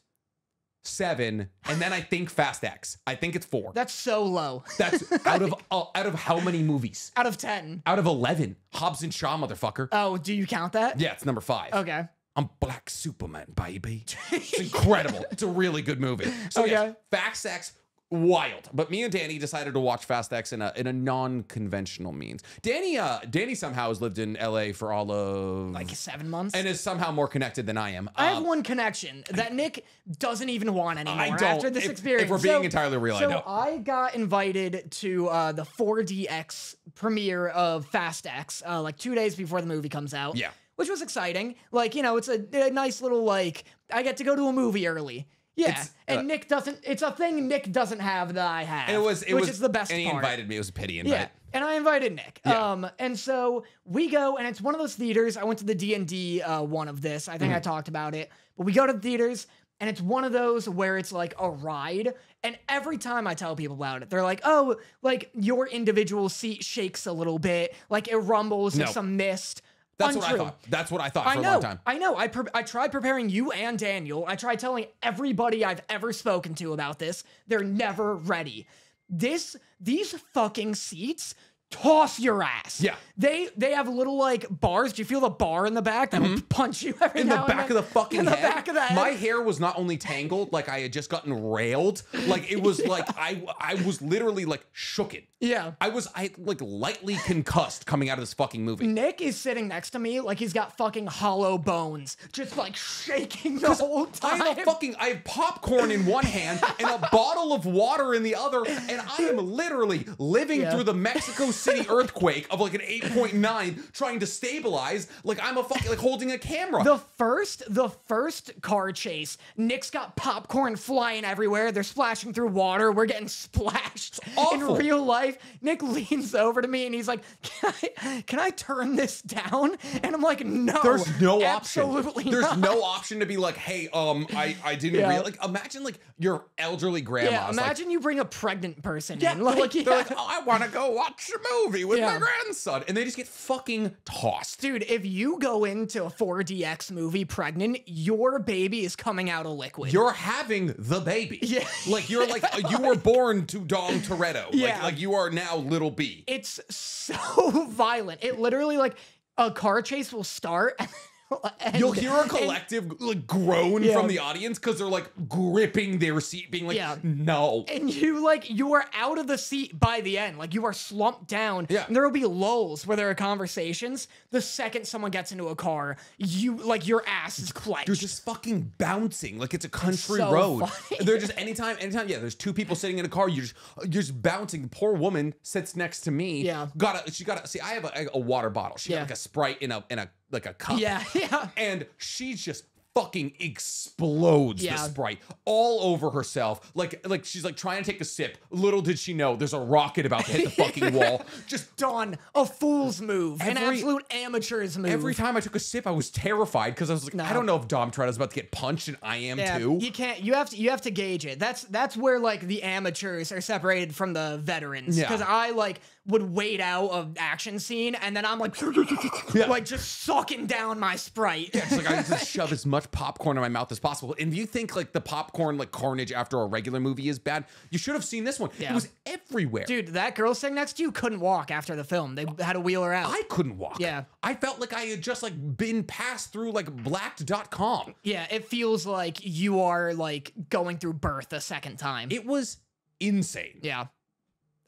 [SPEAKER 1] seven, and then I think Fast X. I think it's four.
[SPEAKER 2] That's so low.
[SPEAKER 1] That's out of uh, out of how many movies?
[SPEAKER 2] Out of 10.
[SPEAKER 1] Out of eleven. Hobbs and Shaw, motherfucker.
[SPEAKER 2] Oh, do you count that?
[SPEAKER 1] yeah, it's number five.
[SPEAKER 2] Okay.
[SPEAKER 1] I'm Black Superman, baby. It's incredible. it's a really good movie. So
[SPEAKER 2] Okay.
[SPEAKER 1] Fast X, wild. But me and Danny decided to watch Fast X in a in a non-conventional means. Danny, uh, Danny somehow has lived in LA for all of
[SPEAKER 2] Like seven months.
[SPEAKER 1] and is somehow more connected than I am.
[SPEAKER 2] I have
[SPEAKER 1] Um,
[SPEAKER 2] one connection that Nick doesn't even want anymore
[SPEAKER 1] I don't.
[SPEAKER 2] after this
[SPEAKER 1] If-
[SPEAKER 2] experience.
[SPEAKER 1] if we're being entirely real,
[SPEAKER 2] so
[SPEAKER 1] don't.
[SPEAKER 2] I got invited to uh, the 4DX premiere of Fast X uh, like two days before the movie comes out.
[SPEAKER 1] Yeah.
[SPEAKER 2] Which was exciting. Like, you know, it's a, a nice little, like, I get to go to a movie early. Yeah.
[SPEAKER 1] It's,
[SPEAKER 2] and
[SPEAKER 1] uh,
[SPEAKER 2] Nick doesn't, it's a thing Nick doesn't have that I have.
[SPEAKER 1] it was it
[SPEAKER 2] which
[SPEAKER 1] was
[SPEAKER 2] is the best
[SPEAKER 1] and he
[SPEAKER 2] part.
[SPEAKER 1] invited me. It was a pity
[SPEAKER 2] Yeah, and I invited Nick.
[SPEAKER 1] Yeah.
[SPEAKER 2] Um, and so we go, and it's one of those theaters. I went to the D and D uh, one of this. I think I talked about it, but we go to the theaters, and it's one of those where it's like a ride. And every time I tell people about it, they're like, "Oh, like your individual seat shakes a little bit, like it rumbles,
[SPEAKER 1] No.
[SPEAKER 2] there's some mist."
[SPEAKER 1] That's what I thought. That's what I thought
[SPEAKER 2] I
[SPEAKER 1] for a
[SPEAKER 2] know.
[SPEAKER 1] long time.
[SPEAKER 2] I know. I pre- I tried preparing you and Daniel. I tried telling everybody I've ever spoken to about this. They're never ready. This these fucking seats toss your ass.
[SPEAKER 1] Yeah.
[SPEAKER 2] They they have little like bars. Do you feel the bar in the back that'll punch you every
[SPEAKER 1] Mm-hmm. in the back of the fucking
[SPEAKER 2] in the back of the head.
[SPEAKER 1] My hair was not only tangled, like I had just gotten railed. Like it was like I I was literally like shooken.
[SPEAKER 2] Yeah.
[SPEAKER 1] I was I like lightly concussed coming out of this fucking movie.
[SPEAKER 2] Nick is sitting next to me like he's got fucking hollow bones, just like shaking the whole time.
[SPEAKER 1] I have a fucking I have popcorn in one hand and a bottle of water in the other, and I am literally living
[SPEAKER 2] Yeah.
[SPEAKER 1] through the Mexico City earthquake of like an 8.9, trying to stabilize like I'm a fucking like holding a camera.
[SPEAKER 2] The first, the first car chase, Nick's got popcorn flying everywhere. They're splashing through water. We're getting splashed in real life. Nick leans over to me and he's like, "Can I, can I turn this down?" And I'm like, "No,
[SPEAKER 1] There's no option.
[SPEAKER 2] absolutely
[SPEAKER 1] There's
[SPEAKER 2] not."
[SPEAKER 1] no option to be like, hey, um, I, I didn't
[SPEAKER 2] Yeah.
[SPEAKER 1] like imagine like your elderly grandma.
[SPEAKER 2] Yeah, imagine you bring a pregnant person
[SPEAKER 1] yeah,
[SPEAKER 2] in.
[SPEAKER 1] like,
[SPEAKER 2] Like,
[SPEAKER 1] they're
[SPEAKER 2] yeah.
[SPEAKER 1] like, oh, I want to go watch a movie with
[SPEAKER 2] Yeah.
[SPEAKER 1] my grandson, and they just get fucking tossed.
[SPEAKER 2] Dude, if you go into a 4DX movie pregnant, your baby is coming out of liquid.
[SPEAKER 1] You're having the baby.
[SPEAKER 2] Yeah.
[SPEAKER 1] Like you're like you were born to Dom Toretto. Like
[SPEAKER 2] Yeah.
[SPEAKER 1] like you are now little B.
[SPEAKER 2] it's so violent. It literally like a car chase will start. And,
[SPEAKER 1] You'll hear a
[SPEAKER 2] and-
[SPEAKER 1] collective like groan
[SPEAKER 2] Yeah.
[SPEAKER 1] from the audience because they're like gripping their seat, being like,
[SPEAKER 2] Yeah.
[SPEAKER 1] no.
[SPEAKER 2] and you like you are out of the seat by the end like you are slumped down
[SPEAKER 1] Yeah.
[SPEAKER 2] and there will be lulls where there are conversations the second someone gets into a car you like your ass is clenched
[SPEAKER 1] You're just fucking bouncing like it's a country
[SPEAKER 2] so
[SPEAKER 1] road. They're just anytime, anytime. Yeah, there's two people sitting in a car. You're just, you're just bouncing. The poor woman sits next to me.
[SPEAKER 2] Yeah.
[SPEAKER 1] got a, she got a. See, I have a, a water bottle. She
[SPEAKER 2] Yeah.
[SPEAKER 1] got like a sprite in a in a like a cup.
[SPEAKER 2] yeah yeah
[SPEAKER 1] and she's just fucking explodes
[SPEAKER 2] Yeah.
[SPEAKER 1] the sprite all over herself like like she's like trying to take a sip little did she know there's a rocket about to hit the fucking wall just
[SPEAKER 2] done a fool's move an absolute amateur's move
[SPEAKER 1] every time i took a sip i was terrified because i was like
[SPEAKER 2] No.
[SPEAKER 1] i don't know if dom Toretto's about to get punched and i am
[SPEAKER 2] yeah,
[SPEAKER 1] too
[SPEAKER 2] you can't. You have to. You have to gauge it. That's that's where like the amateurs are separated from the veterans.
[SPEAKER 1] Yeah.
[SPEAKER 2] Because I like would wait out of action scene, and then I'm like, like just sucking down my sprite.
[SPEAKER 1] it's like I just shove as much popcorn in my mouth as possible. And if you think like the popcorn like carnage after a regular movie is bad, you should have seen this one.
[SPEAKER 2] Yeah.
[SPEAKER 1] It was everywhere.
[SPEAKER 2] Dude, that girl sitting next to you couldn't walk after the film. They had to wheel her out.
[SPEAKER 1] I couldn't walk.
[SPEAKER 2] Yeah.
[SPEAKER 1] I felt like I had just like been passed through like blacked.com.
[SPEAKER 2] yeah, it feels like you are like going through birth a second time.
[SPEAKER 1] It was insane.
[SPEAKER 2] yeah.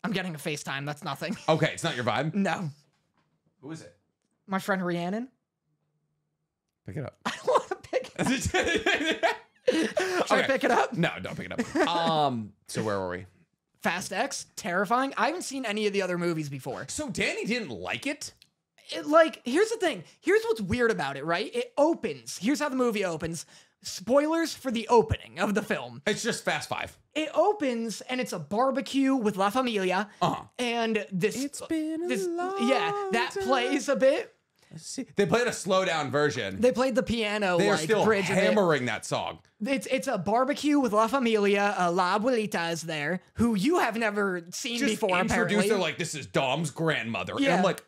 [SPEAKER 2] I'm getting a FaceTime. That's nothing.
[SPEAKER 1] Okay, it's not your vibe.
[SPEAKER 2] No.
[SPEAKER 1] Who is it?
[SPEAKER 2] My friend Rhiannon.
[SPEAKER 1] Pick it up.
[SPEAKER 2] I want to pick it up. Should I
[SPEAKER 1] Okay.
[SPEAKER 2] pick it up?
[SPEAKER 1] No, don't pick it up. Um, so where were we?
[SPEAKER 2] Fast X, terrifying. I haven't seen any of the other movies before.
[SPEAKER 1] So Danny didn't like it?
[SPEAKER 2] It, like, here's the thing. Here's what's weird about it, right? It opens. Here's how the movie opens. Spoilers for the opening of the film.
[SPEAKER 1] It's just Fast Five.
[SPEAKER 2] It opens and it's a barbecue with La Familia.
[SPEAKER 1] Uh-huh.
[SPEAKER 2] And this
[SPEAKER 1] It's been a
[SPEAKER 2] this
[SPEAKER 1] long
[SPEAKER 2] yeah, that
[SPEAKER 1] time.
[SPEAKER 2] plays a bit.
[SPEAKER 1] See, they played a slow down version.
[SPEAKER 2] They played the piano
[SPEAKER 1] They are
[SPEAKER 2] like
[SPEAKER 1] still
[SPEAKER 2] bridge
[SPEAKER 1] hammering that song.
[SPEAKER 2] It's it's a barbecue with La Familia. Uh, La Abuelita is there, who you have never seen
[SPEAKER 1] Just
[SPEAKER 2] before.
[SPEAKER 1] introduced
[SPEAKER 2] Apparently,
[SPEAKER 1] her like this is Dom's grandmother. And I'm like, "H-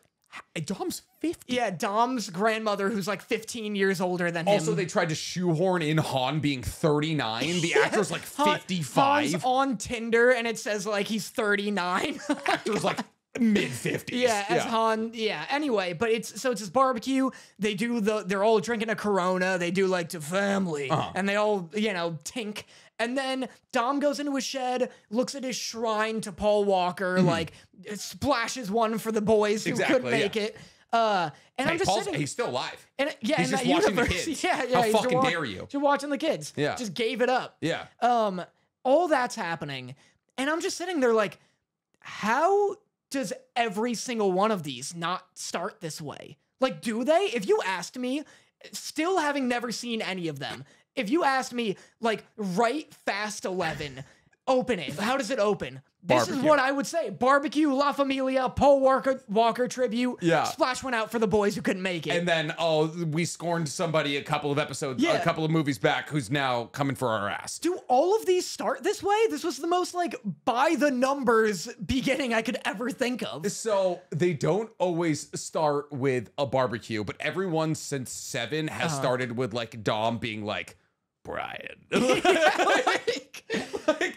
[SPEAKER 1] Dom's 50.
[SPEAKER 2] yeah, Dom's grandmother, who's like 15 years older than him.
[SPEAKER 1] Also, they tried to shoehorn in Han being 39. The actor's like 55.
[SPEAKER 2] Han's on Tinder, and it says like he's 39.
[SPEAKER 1] actor's like mid 50s.
[SPEAKER 2] Yeah, as Han. Yeah. Anyway, but it's so it's this barbecue. They do the. They're all drinking a Corona. They do like to family,
[SPEAKER 1] Uh-huh.
[SPEAKER 2] and they all you know tink. And then Dom goes into his shed, looks at his shrine to Paul Walker, like splashes one for the boys who
[SPEAKER 1] Mm-hmm. Exactly,
[SPEAKER 2] couldn't make it. Uh, and
[SPEAKER 1] Hey,
[SPEAKER 2] I'm just
[SPEAKER 1] Paul's,
[SPEAKER 2] sitting.
[SPEAKER 1] he's still alive.
[SPEAKER 2] and yeah,
[SPEAKER 1] he's
[SPEAKER 2] in
[SPEAKER 1] just
[SPEAKER 2] that
[SPEAKER 1] watching the
[SPEAKER 2] universe,
[SPEAKER 1] kids.
[SPEAKER 2] yeah, yeah.
[SPEAKER 1] How fucking
[SPEAKER 2] wa-
[SPEAKER 1] dare you?
[SPEAKER 2] Just watching the kids.
[SPEAKER 1] Yeah.
[SPEAKER 2] just gave it up.
[SPEAKER 1] Yeah.
[SPEAKER 2] Um, all that's happening, and I'm just sitting there like, how does every single one of these not start this way? Like, do they? If you asked me, still having never seen any of them, if you asked me, like, write Fast 11, open it, how does it open? This is what I would say. Barbecue, La Familia, Paul Walker, Walker tribute.
[SPEAKER 1] Yeah.
[SPEAKER 2] Splash went out for the boys who couldn't make it.
[SPEAKER 1] And then, oh, we scorned somebody a couple of episodes,
[SPEAKER 2] Yeah.
[SPEAKER 1] a couple of movies back who's now coming for our ass.
[SPEAKER 2] do all of these start this way? This was the most like by the numbers beginning I could ever think of.
[SPEAKER 1] So they don't always start with a barbecue, but everyone since seven has
[SPEAKER 2] Uh-huh.
[SPEAKER 1] started with like Dom being like, Brian.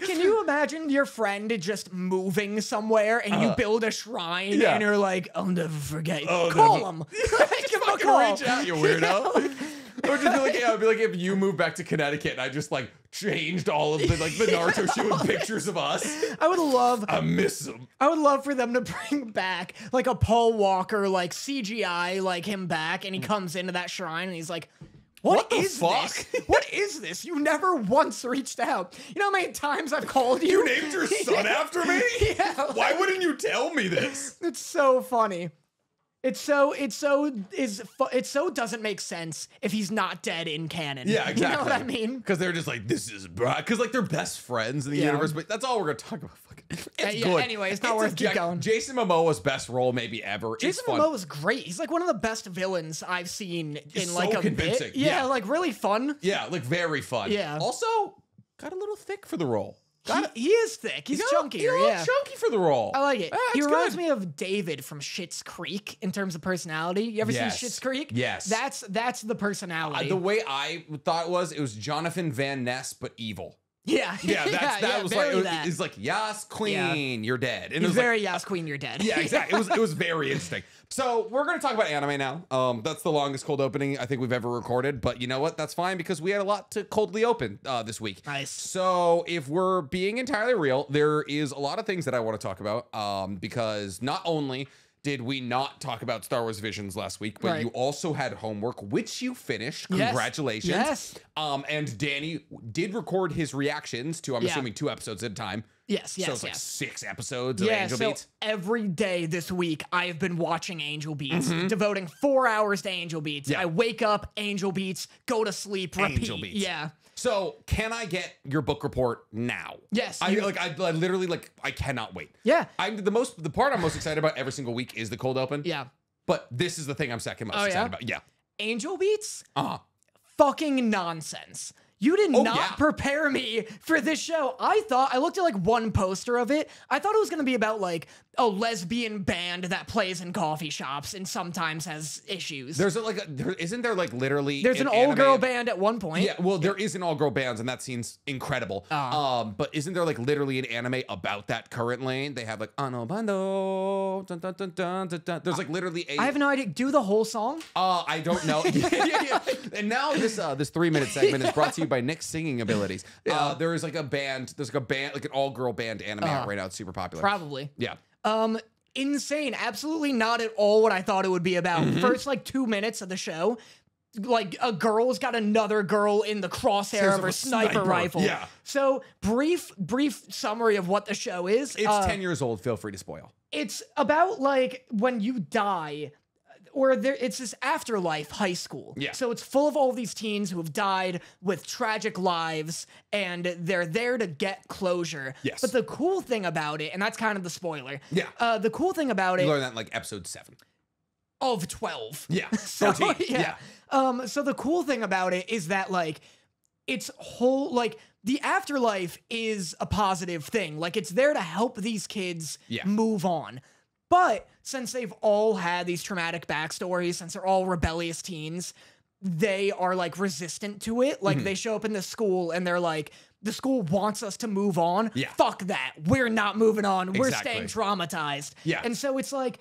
[SPEAKER 2] Can you imagine your friend just moving somewhere and you uh-huh. build a shrine
[SPEAKER 1] yeah.
[SPEAKER 2] and you're like, I'll never forget.
[SPEAKER 1] Oh,
[SPEAKER 2] call him. Give him a call.
[SPEAKER 1] reach out, you weirdo. or just be like, yeah, I'd be like, if you moved back to Connecticut and I just like changed all of the like the Naruto shoe with pictures of us.
[SPEAKER 2] I would love
[SPEAKER 1] I miss him.
[SPEAKER 2] I would love for them to bring back like a Paul Walker like CGI like him back and he mm. comes into that shrine and he's like
[SPEAKER 1] What the fuck?
[SPEAKER 2] this? What is this? You never once reached out. You know how many times I've called you?
[SPEAKER 1] You named your son after me?
[SPEAKER 2] Yeah.
[SPEAKER 1] Why wouldn't you tell me this?
[SPEAKER 2] It's so funny. It's so it's so is it so doesn't make sense if he's not dead in canon.
[SPEAKER 1] Yeah, exactly.
[SPEAKER 2] You know what I mean?
[SPEAKER 1] Because they're just like, this is Brian. Because like they're best friends in the
[SPEAKER 2] Yeah.
[SPEAKER 1] universe, but that's all we're gonna talk about. Fucking, it's uh,
[SPEAKER 2] yeah,
[SPEAKER 1] good.
[SPEAKER 2] anyway, it's not
[SPEAKER 1] a
[SPEAKER 2] worth keep going.
[SPEAKER 1] Jason Momoa's best role maybe ever.
[SPEAKER 2] Jason. Momoa is great. He's like one of the best villains I've seen in
[SPEAKER 1] so
[SPEAKER 2] like a
[SPEAKER 1] convincing.
[SPEAKER 2] bit. Yeah,
[SPEAKER 1] Yeah.
[SPEAKER 2] like really fun.
[SPEAKER 1] Yeah, like very fun.
[SPEAKER 2] Yeah.
[SPEAKER 1] Also, got a little thick for the role.
[SPEAKER 2] He,
[SPEAKER 1] Got
[SPEAKER 2] he is thick. He's
[SPEAKER 1] He's
[SPEAKER 2] chunkier.
[SPEAKER 1] he's
[SPEAKER 2] yeah.
[SPEAKER 1] chunky for the role.
[SPEAKER 2] I like it.
[SPEAKER 1] Ah,
[SPEAKER 2] he reminds
[SPEAKER 1] good.
[SPEAKER 2] me of David from Schitt's Creek in terms of personality. You ever
[SPEAKER 1] Yes.
[SPEAKER 2] seen Schitt's Creek?
[SPEAKER 1] Yes.
[SPEAKER 2] That's that's the
[SPEAKER 1] Uh,
[SPEAKER 2] personality.
[SPEAKER 1] the way I thought it was, it was Jonathan Van Ness, but evil.
[SPEAKER 2] Yeah.
[SPEAKER 1] Yeah, that's, that
[SPEAKER 2] yeah,
[SPEAKER 1] was like,
[SPEAKER 2] very
[SPEAKER 1] it was,
[SPEAKER 2] that.
[SPEAKER 1] it's like, yes, queen, you're dead. And it was like,
[SPEAKER 2] very yes, queen, you're dead.
[SPEAKER 1] yeah, exactly. It was it was very interesting. So we're gonna talk about anime now. Um, that's the longest cold opening I think we've ever recorded. But you know what? That's fine because we had a lot to coldly open uh, this week.
[SPEAKER 2] Nice.
[SPEAKER 1] So if we're being entirely real, there is a lot of things that I want to talk about. Um, because not only did we not talk about Star Wars Visions last week, but
[SPEAKER 2] Right.
[SPEAKER 1] you also had homework, which you finished. Congratulations.
[SPEAKER 2] Yes.
[SPEAKER 1] Um, and Danny did record his reactions to, I'm
[SPEAKER 2] Yeah.
[SPEAKER 1] assuming, two episodes at a time.
[SPEAKER 2] Yes, yes,
[SPEAKER 1] so it's like
[SPEAKER 2] yes.
[SPEAKER 1] six episodes of
[SPEAKER 2] Yeah,
[SPEAKER 1] Angel
[SPEAKER 2] so
[SPEAKER 1] Beats.
[SPEAKER 2] every day this week I have been watching Angel Beats, devoting four hours to Angel Beats.
[SPEAKER 1] Yeah.
[SPEAKER 2] I wake up, Angel Beats, go to sleep, repeat.
[SPEAKER 1] Angel Beats.
[SPEAKER 2] Yeah.
[SPEAKER 1] So can I get your book report now?
[SPEAKER 2] Yes,
[SPEAKER 1] I
[SPEAKER 2] you-
[SPEAKER 1] like. I, I literally like. I cannot wait.
[SPEAKER 2] Yeah.
[SPEAKER 1] I'm the most. The part I'm most excited about every single week is the cold open.
[SPEAKER 2] Yeah.
[SPEAKER 1] But this is the thing I'm second most
[SPEAKER 2] Oh,
[SPEAKER 1] excited
[SPEAKER 2] yeah?
[SPEAKER 1] about. Yeah.
[SPEAKER 2] Angel Beats?
[SPEAKER 1] Uh huh.
[SPEAKER 2] Fucking nonsense. You did
[SPEAKER 1] Oh,
[SPEAKER 2] not
[SPEAKER 1] yeah.
[SPEAKER 2] prepare me for this show. I thought I looked at like one poster of it. I thought it was gonna be about like a lesbian band that plays in coffee shops and sometimes has issues.
[SPEAKER 1] There's a, like. A, there isn't there like literally.
[SPEAKER 2] There's an,
[SPEAKER 1] an
[SPEAKER 2] all girl band at one point.
[SPEAKER 1] Yeah, well, there is an all girl band, and that seems incredible.
[SPEAKER 2] Ah.
[SPEAKER 1] Um, but isn't there like literally an anime about that currently? They have like Ano Bando. Dun, dun, dun, dun, dun, dun. There's like literally a.
[SPEAKER 2] I have no idea. Do the whole song?
[SPEAKER 1] Uh, I don't know. And now this uh, this three minute segment is brought to you by Nick's singing abilities. Uh, there is like a band. There's like a band, like an all girl band anime out right now. It's super popular.
[SPEAKER 2] Probably.
[SPEAKER 1] yeah.
[SPEAKER 2] Um, insane. Absolutely not at all what I thought it would be about.
[SPEAKER 1] Mm-hmm.
[SPEAKER 2] First, like two minutes of the show, like a girl's got another girl in the crosshair of
[SPEAKER 1] of
[SPEAKER 2] her sniper,
[SPEAKER 1] sniper,
[SPEAKER 2] rifle.
[SPEAKER 1] yeah.
[SPEAKER 2] So brief, brief summary of what the show is.
[SPEAKER 1] It's
[SPEAKER 2] Uh,
[SPEAKER 1] ten years old. Feel free to spoil.
[SPEAKER 2] it's about like when you die or there it's this afterlife high school.
[SPEAKER 1] Yeah.
[SPEAKER 2] So it's full of all these teens who have died with tragic lives and they're there to get closure.
[SPEAKER 1] Yes.
[SPEAKER 2] But the cool thing about it, and that's kind of the spoiler.
[SPEAKER 1] Yeah.
[SPEAKER 2] Uh, the cool thing about
[SPEAKER 1] You
[SPEAKER 2] it
[SPEAKER 1] learn that in like episode seven.
[SPEAKER 2] of 12.
[SPEAKER 1] Yeah.
[SPEAKER 2] So,
[SPEAKER 1] 13. yeah.
[SPEAKER 2] Um, so the cool thing about it is that like it's whole like the afterlife is a positive thing. Like it's there to help these kids
[SPEAKER 1] Yeah.
[SPEAKER 2] move on. But since they've all had these traumatic backstories, since they're all rebellious teens, they are like resistant to it.
[SPEAKER 1] Mm-hmm.
[SPEAKER 2] Like they show up in the school and they're like, the school wants us to move on.
[SPEAKER 1] Yeah.
[SPEAKER 2] Fuck that. We're not moving on. We're staying traumatized.
[SPEAKER 1] Yeah.
[SPEAKER 2] And so it's like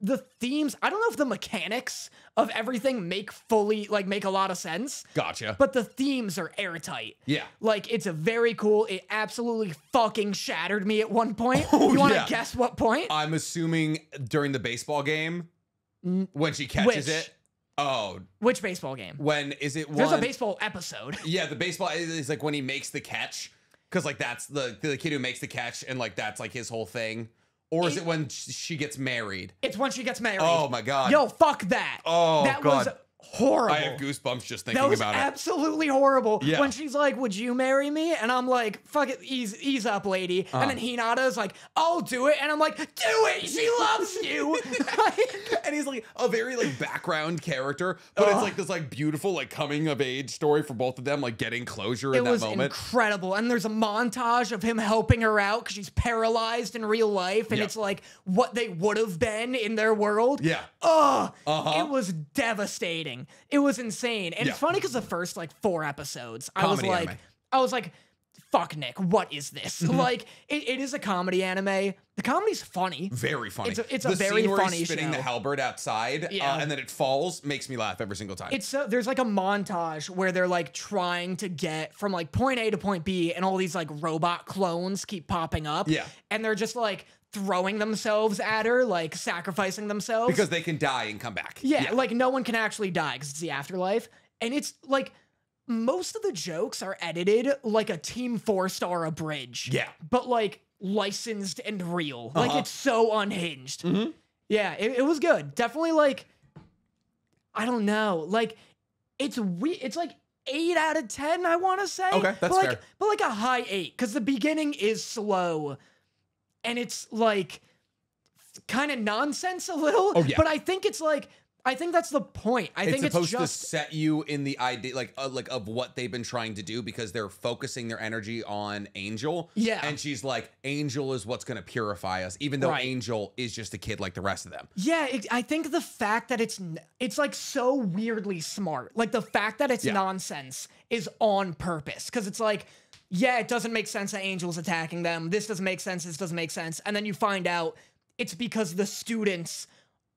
[SPEAKER 2] the themes, I don't know if the mechanics of everything make fully like make a lot of sense,
[SPEAKER 1] Gotcha.
[SPEAKER 2] but the themes are airtight.
[SPEAKER 1] yeah.
[SPEAKER 2] Like it's a very cool. It absolutely fucking shattered me at one point.
[SPEAKER 1] Oh,
[SPEAKER 2] you want to
[SPEAKER 1] yeah.
[SPEAKER 2] guess what point?
[SPEAKER 1] I'm assuming during the baseball game when she catches
[SPEAKER 2] which?
[SPEAKER 1] it. Oh,
[SPEAKER 2] Which baseball game?
[SPEAKER 1] when is it?
[SPEAKER 2] There's a baseball episode.
[SPEAKER 1] Yeah, the baseball is is like when he makes the catch, because like that's the the kid who makes the catch, and like that's like his whole thing. Or is
[SPEAKER 2] It-
[SPEAKER 1] it when she gets married?
[SPEAKER 2] It's when she gets married.
[SPEAKER 1] Oh my god!
[SPEAKER 2] Yo, fuck that.
[SPEAKER 1] Oh,
[SPEAKER 2] that was
[SPEAKER 1] God.
[SPEAKER 2] Horrible.
[SPEAKER 1] I have goosebumps just thinking
[SPEAKER 2] that was
[SPEAKER 1] about it.
[SPEAKER 2] absolutely horrible.
[SPEAKER 1] Yeah.
[SPEAKER 2] When she's like, "Would you marry me?" and I'm like, "Fuck it, ease, ease up, lady."
[SPEAKER 1] Uh-huh.
[SPEAKER 2] And then Hinata's like, "I'll do it," and I'm like, "Do it! She loves you."
[SPEAKER 1] and he's like a very like background character, but it's like this like beautiful like coming of age story for both of them, like getting closure
[SPEAKER 2] it
[SPEAKER 1] in that
[SPEAKER 2] was
[SPEAKER 1] moment.
[SPEAKER 2] incredible, and there's a montage of him helping her out because she's paralyzed in real life, and
[SPEAKER 1] Yeah.
[SPEAKER 2] it's like what they would have been in their world.
[SPEAKER 1] yeah,
[SPEAKER 2] Ugh,
[SPEAKER 1] Uh-huh.
[SPEAKER 2] it was devastating. It was insane, and
[SPEAKER 1] Yeah.
[SPEAKER 2] it's funny because the first like four episodes, I was like,
[SPEAKER 1] anime. Mm-hmm.
[SPEAKER 2] I was like, "Fuck, Nick, what is this?" Like, it, it is a comedy anime. The comedy's funny.
[SPEAKER 1] very funny.
[SPEAKER 2] It's a- it's a
[SPEAKER 1] the
[SPEAKER 2] very
[SPEAKER 1] scene where
[SPEAKER 2] funny
[SPEAKER 1] he's spinning the
[SPEAKER 2] show.
[SPEAKER 1] halberd outside,
[SPEAKER 2] Yeah.
[SPEAKER 1] uh, and then it falls, makes me laugh every single time.
[SPEAKER 2] It's so there's like a montage where they're like trying to get from like point A to point B, and all these like robot clones keep popping up.
[SPEAKER 1] Yeah.
[SPEAKER 2] and they're just like throwing themselves at her, like sacrificing themselves.
[SPEAKER 1] because they can die and come back.
[SPEAKER 2] Yeah, like no one can actually die because it's the afterlife. And it's like most of the jokes are edited like a Team Four Star abridged.
[SPEAKER 1] Yeah.
[SPEAKER 2] But like licensed and real. Like
[SPEAKER 1] Uh-huh.
[SPEAKER 2] it's so unhinged.
[SPEAKER 1] Mhm.
[SPEAKER 2] Yeah, it, it was good. Definitely like I don't know. Like it's we it's like eight out of ten, I wanna say.
[SPEAKER 1] Okay, that's
[SPEAKER 2] but like,
[SPEAKER 1] fair.
[SPEAKER 2] But like a high eight, because the beginning is slow and it's like kind of nonsense a little.
[SPEAKER 1] Oh, yeah.
[SPEAKER 2] But I think it's like I think that's the point. I
[SPEAKER 1] it's
[SPEAKER 2] think it's
[SPEAKER 1] supposed to set you in the idea like uh, like of what they've been trying to do because they're focusing their energy on Angel.
[SPEAKER 2] Yeah.
[SPEAKER 1] And she's like, Angel is what's gonna purify us, even though
[SPEAKER 2] Right.
[SPEAKER 1] Angel is just a kid like the rest of them.
[SPEAKER 2] yeah. It, I think the fact that it's it's like so weirdly smart. Like the fact that it's
[SPEAKER 1] Yeah.
[SPEAKER 2] nonsense is on purpose because it's like. Yeah, it doesn't make sense that Angel's attacking them. This doesn't make sense. This doesn't make sense. And then you find out it's because the students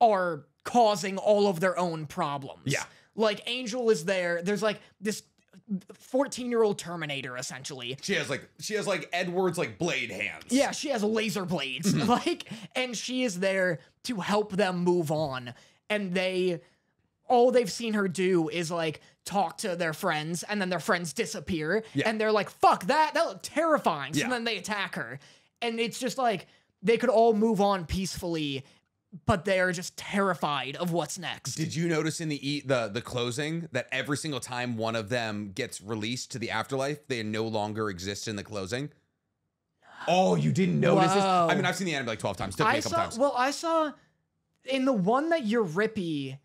[SPEAKER 2] are causing all of their own problems.
[SPEAKER 1] Yeah.
[SPEAKER 2] Like Angel is there. There's like this 14 year old Terminator essentially.
[SPEAKER 1] She has like she has like Edward's like blade hands.
[SPEAKER 2] Yeah, she has laser blades.
[SPEAKER 1] Mm-hmm.
[SPEAKER 2] like, and she is there to help them move on. And they, all they've seen her do is like talk to their friends, and then their friends disappear.
[SPEAKER 1] Yeah.
[SPEAKER 2] And they're like, fuck that. That looked terrifying. So
[SPEAKER 1] Yeah.
[SPEAKER 2] then they attack her. And it's just like, they could all move on peacefully, but they are just terrified of what's next.
[SPEAKER 1] Did you notice in the e- the the closing that every single time one of them gets released to the afterlife, they no longer exist in the closing? Oh, you didn't notice this? I mean, I've seen the anime like 12 times. Took me
[SPEAKER 2] I
[SPEAKER 1] a couple
[SPEAKER 2] saw,
[SPEAKER 1] times.
[SPEAKER 2] well, I saw in the one that Yurippe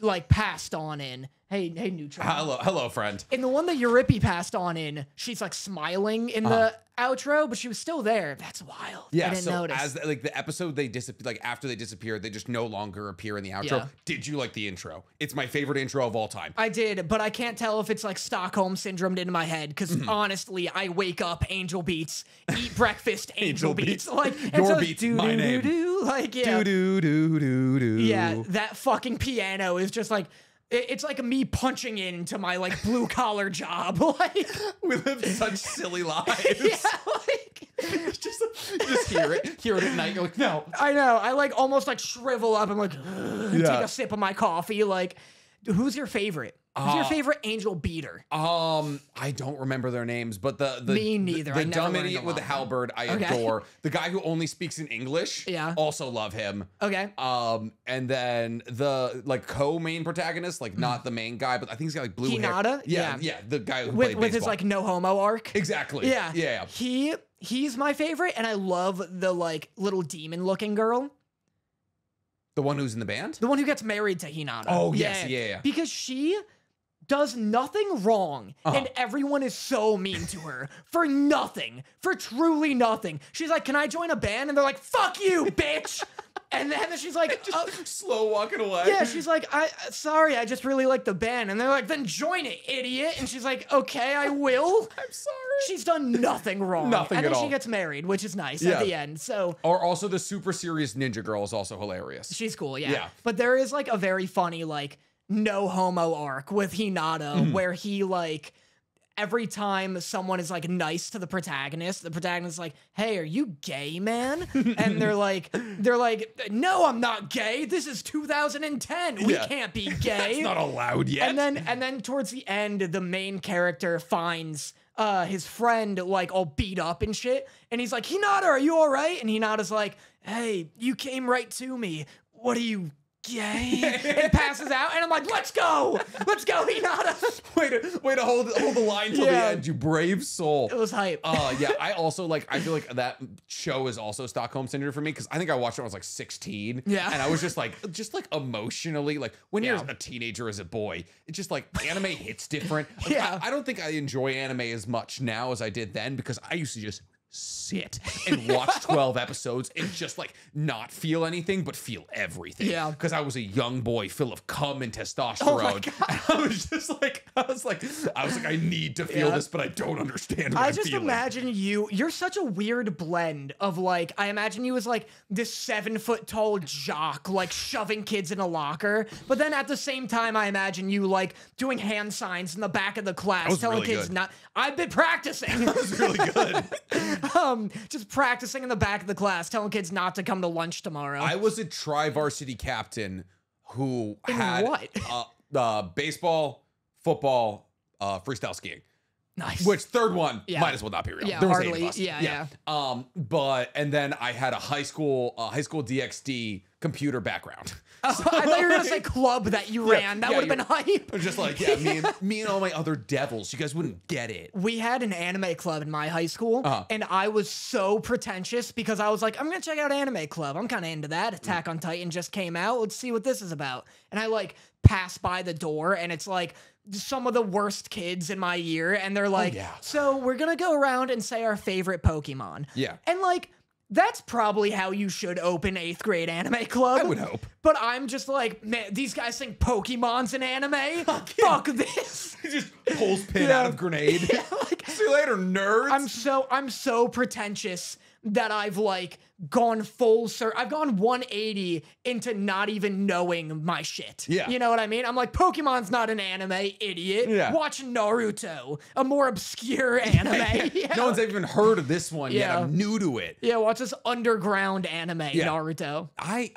[SPEAKER 2] like passed on in. Hey, hey, neutral.
[SPEAKER 1] hello, hello, friend.
[SPEAKER 2] In the one that Yurippe passed on in, she's like smiling in the outro, but she was still there. That's wild. Yeah, I
[SPEAKER 1] Uh-huh.
[SPEAKER 2] Didn't
[SPEAKER 1] so
[SPEAKER 2] notice.
[SPEAKER 1] as like the episode they disappear, like after they disappear, they just no longer appear in the outro.
[SPEAKER 2] Yeah.
[SPEAKER 1] Did you like the intro? It's my favorite intro of all time.
[SPEAKER 2] I did, but I can't tell if it's like Stockholm syndrome into my head because
[SPEAKER 1] Mm-hmm.
[SPEAKER 2] honestly, I wake up angel beats, eat breakfast angel,
[SPEAKER 1] Angel
[SPEAKER 2] beats,
[SPEAKER 1] beats.
[SPEAKER 2] like
[SPEAKER 1] Your
[SPEAKER 2] so
[SPEAKER 1] beats,
[SPEAKER 2] doo-
[SPEAKER 1] my
[SPEAKER 2] doo-
[SPEAKER 1] name.
[SPEAKER 2] doo- like yeah,
[SPEAKER 1] do do do do.
[SPEAKER 2] yeah. That fucking piano is just like it's like me punching into my like blue collar job, like
[SPEAKER 1] We live such silly lives.
[SPEAKER 2] yeah, like
[SPEAKER 1] just, just hear it, hear it at night. You're like, no.
[SPEAKER 2] I know. I like almost like shrivel up I'm like take a sip of my coffee. Like, who's your favorite? Who's your
[SPEAKER 1] Uh,
[SPEAKER 2] favorite angel beater?
[SPEAKER 1] Um, I don't remember their names, but the the
[SPEAKER 2] Me neither.
[SPEAKER 1] The, the dumb idiot with the halberd, I
[SPEAKER 2] Okay.
[SPEAKER 1] adore. The guy who only speaks in English,
[SPEAKER 2] Yeah.
[SPEAKER 1] also love him.
[SPEAKER 2] Okay.
[SPEAKER 1] Um, and then the like co-main protagonist, like not the main guy, but I think he's got like blue hair.
[SPEAKER 2] Hinata?
[SPEAKER 1] Yeah,
[SPEAKER 2] Yeah.
[SPEAKER 1] yeah, the guy who
[SPEAKER 2] With with his like no homo arc.
[SPEAKER 1] exactly.
[SPEAKER 2] Yeah.
[SPEAKER 1] yeah.
[SPEAKER 2] He he's my favorite, and I love the like little demon looking girl.
[SPEAKER 1] The one who's in the band?
[SPEAKER 2] The one who gets married to Hinata.
[SPEAKER 1] Oh, yes, yeah, yeah.
[SPEAKER 2] Because she does nothing wrong
[SPEAKER 1] Uh-huh.
[SPEAKER 2] and everyone is so mean to her for nothing, for truly nothing. She's like, "Can I join a band?" And they're like, "Fuck you, bitch." and then she's like, "Uh,
[SPEAKER 1] Slow walking away.
[SPEAKER 2] yeah, she's like, I sorry, I just really like the band. And they're like, then join it, idiot. And she's like, okay, I will.
[SPEAKER 1] I'm sorry.
[SPEAKER 2] She's done nothing wrong.
[SPEAKER 1] Nothing
[SPEAKER 2] and
[SPEAKER 1] at
[SPEAKER 2] then
[SPEAKER 1] all.
[SPEAKER 2] she gets married, which is nice
[SPEAKER 1] Yeah.
[SPEAKER 2] at the end. So
[SPEAKER 1] Or also the super serious ninja girl is also hilarious.
[SPEAKER 2] she's cool, yeah.
[SPEAKER 1] Yeah.
[SPEAKER 2] But there is like a very funny, like, no homo arc with Hinata
[SPEAKER 1] Mm-hmm.
[SPEAKER 2] where he like every time someone is like nice to the protagonist, the protagonist is like, "Hey, are you gay, man?" and they're like, "They're like, no, I'm not gay. This is 2010. We
[SPEAKER 1] Yeah.
[SPEAKER 2] can't be gay."
[SPEAKER 1] It's not allowed yet.
[SPEAKER 2] and then and then towards the end the main character finds uh his friend like all beat up and shit and he's like hinata are you all right and hinata's like hey you came right to me what are you gay and passes out and i'm like let's go let's go hinata
[SPEAKER 1] way to way to hold hold the line till
[SPEAKER 2] Yeah.
[SPEAKER 1] the end, you brave soul.
[SPEAKER 2] it was hype
[SPEAKER 1] Uh yeah, I also like I feel like that show is also Stockholm syndrome for me because I think I watched it when I was like 16.
[SPEAKER 2] Yeah.
[SPEAKER 1] And I was just like just like emotionally, like when you're a teenager as a boy, it's just like anime hits different. Like,
[SPEAKER 2] Yeah.
[SPEAKER 1] I, I don't think I enjoy anime as much now as I did then because I used to just sit and watch 12 episodes and just like not feel anything but feel everything.
[SPEAKER 2] Yeah. Oh
[SPEAKER 1] Because I was a young boy full of cum and testosterone. Oh and I was just like, I was like, I was like, I need to feel
[SPEAKER 2] Yeah.
[SPEAKER 1] this, but I don't understand what
[SPEAKER 2] I
[SPEAKER 1] I'm
[SPEAKER 2] just
[SPEAKER 1] feeling.
[SPEAKER 2] imagine you. You're such a weird blend of like. I imagine you as like this seven foot tall jock, like shoving kids in a locker. But then at the same time, I imagine you like doing hand signs in the back of the class, telling
[SPEAKER 1] really
[SPEAKER 2] kids
[SPEAKER 1] good.
[SPEAKER 2] not. I've been practicing.
[SPEAKER 1] It was really good.
[SPEAKER 2] um, just practicing in the back of the class, telling kids not to come to lunch tomorrow.
[SPEAKER 1] I was a tri varsity captain who
[SPEAKER 2] In
[SPEAKER 1] had
[SPEAKER 2] what?
[SPEAKER 1] Uh, uh, baseball, football, uh, freestyle skiing.
[SPEAKER 2] nice.
[SPEAKER 1] Which third one
[SPEAKER 2] Yeah.
[SPEAKER 1] might as well not be real.
[SPEAKER 2] Yeah,
[SPEAKER 1] there was eight
[SPEAKER 2] hardly.
[SPEAKER 1] of us.
[SPEAKER 2] Yeah,
[SPEAKER 1] Um, but and then I had a high school, uh, high school DxD computer background.
[SPEAKER 2] Oh, I thought you were gonna say club that you ran. That
[SPEAKER 1] yeah,
[SPEAKER 2] would have been hype.
[SPEAKER 1] Just like, yeah, me and me and all my other devils. You guys wouldn't get it.
[SPEAKER 2] we had an anime club in my high school,
[SPEAKER 1] Uh-huh.
[SPEAKER 2] and I was so pretentious because I was like, I'm gonna check out anime club. I'm kind of into
[SPEAKER 1] Mm.
[SPEAKER 2] that. Attack on Titan just came out. Let's see what this is about. And I like pass by the door, and it's like some of the worst kids in my year, and they're like,
[SPEAKER 1] Oh, yeah.
[SPEAKER 2] so we're gonna go around and say our favorite Pokemon.
[SPEAKER 1] Yeah.
[SPEAKER 2] and like. That's probably how you should open eighth grade anime club.
[SPEAKER 1] I would hope.
[SPEAKER 2] But I'm just like, man, these guys think Pokemon's an anime? Fuck this.
[SPEAKER 1] He just pulls pin
[SPEAKER 2] Yeah.
[SPEAKER 1] out of grenade.
[SPEAKER 2] like,
[SPEAKER 1] See you later, nerds.
[SPEAKER 2] I'm so I'm so pretentious that I've like gone full sir I've gone 180 into not even knowing my shit.
[SPEAKER 1] Yeah.
[SPEAKER 2] You know what I mean? I'm like Pokemon's not an anime, idiot.
[SPEAKER 1] Yeah.
[SPEAKER 2] Watch Naruto, a more obscure anime. yeah.
[SPEAKER 1] No one's even heard of this one yet.
[SPEAKER 2] Yeah.
[SPEAKER 1] I'm new to it.
[SPEAKER 2] yeah, watch this underground anime,
[SPEAKER 1] Yeah.
[SPEAKER 2] Naruto.
[SPEAKER 1] I,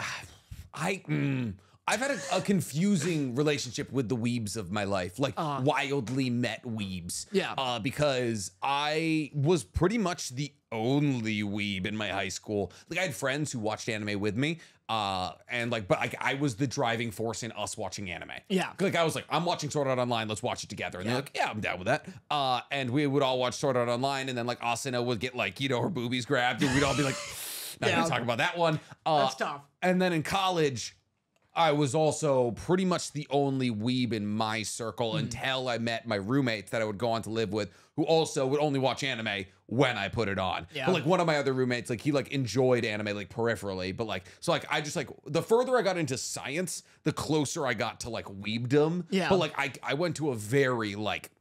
[SPEAKER 1] I, mm, I've had a, a confusing relationship with the weebs of my life, like wildly met weebs.
[SPEAKER 2] Yeah.
[SPEAKER 1] Uh, because I was pretty much the only weeb in my high school. Like I had friends who watched anime with me. Uh, and like, but like, I was the driving force in us watching anime.
[SPEAKER 2] Yeah.
[SPEAKER 1] Like I was like, I'm watching Sword Art Online. Let's watch it together. And they're like, Yeah, I'm down with that. Uh, and we would all watch Sword Art Online, and then like Asuna would get like you know her boobies grabbed, and we'd all be like, Not
[SPEAKER 2] Yeah.
[SPEAKER 1] gonna talk about that one. Uh,
[SPEAKER 2] That's tough.
[SPEAKER 1] and then in college, I was also pretty much the only weeb in my circle
[SPEAKER 2] Hmm.
[SPEAKER 1] until I met my roommates that I would go on to live with, who also would only watch anime when I put it on.
[SPEAKER 2] Yeah.
[SPEAKER 1] But like one of my other roommates, like he like enjoyed anime like peripherally, but like so like I just like the further I got into science, the closer I got to like weebdom.
[SPEAKER 2] Yeah.
[SPEAKER 1] But like I I went to a very like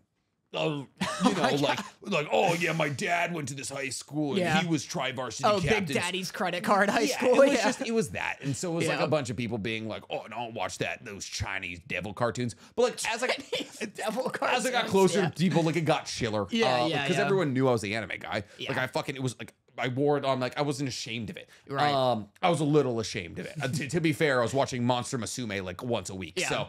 [SPEAKER 1] uh, you know, like, like, oh yeah, my dad went to this high school and
[SPEAKER 2] Yeah.
[SPEAKER 1] he was tri-varsity
[SPEAKER 2] Oh,
[SPEAKER 1] captain.
[SPEAKER 2] Big Daddy's credit card high
[SPEAKER 1] Yeah,
[SPEAKER 2] school.
[SPEAKER 1] it was
[SPEAKER 2] yeah.
[SPEAKER 1] just it was that, and so it was like a bunch of people being like, "Oh, no, don't watch that those Chinese devil cartoons." But like as I got,
[SPEAKER 2] devil
[SPEAKER 1] as I got closer to people, like it got chiller.
[SPEAKER 2] Yeah, yeah,
[SPEAKER 1] because everyone knew I was the anime guy. Like I fucking it was like I wore it on like I wasn't ashamed of it.
[SPEAKER 2] Right.
[SPEAKER 1] Um, I was a little ashamed of it. Uh, to, to be fair, I was watching Monster Musume like once a week,
[SPEAKER 2] Yeah.
[SPEAKER 1] so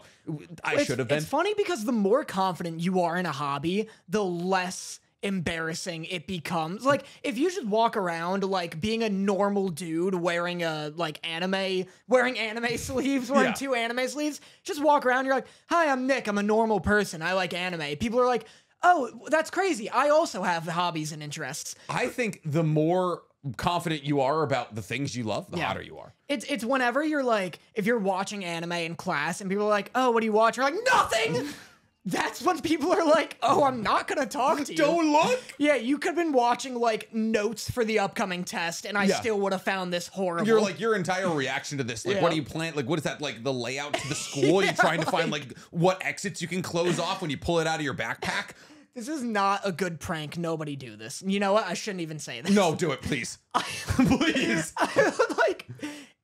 [SPEAKER 1] I should have been.
[SPEAKER 2] It's funny because the more confident you are in a hobby, the less embarrassing it becomes. Like if you just walk around like being a normal dude wearing a like anime wearing anime sleeves, wearing
[SPEAKER 1] Yeah.
[SPEAKER 2] two anime sleeves, just walk around you're like, "Hi, I'm Nick. I'm a normal person. I like anime." People are like, "Oh, that's crazy. I also have hobbies and interests."
[SPEAKER 1] I think the more confident you are about the things you love, the
[SPEAKER 2] Yeah.
[SPEAKER 1] hotter you are.
[SPEAKER 2] It's it's whenever you're like, if you're watching anime in class and people are like, oh, what do you watch? You're like, nothing. That's when people are like, oh, I'm not gonna talk to you.
[SPEAKER 1] Don't look.
[SPEAKER 2] Yeah, you could have been watching like notes for the upcoming test, and I
[SPEAKER 1] Yeah.
[SPEAKER 2] still would have found this horrible.
[SPEAKER 1] You're like your entire reaction to this. Like, what do you plan? Like, what is that? Like the layout to the school? You're trying to find like what exits you can close off when you pull it out of your backpack.
[SPEAKER 2] This is not a good prank. Nobody do this. You know what? I shouldn't even say this.
[SPEAKER 1] No, do it, please, please.
[SPEAKER 2] like,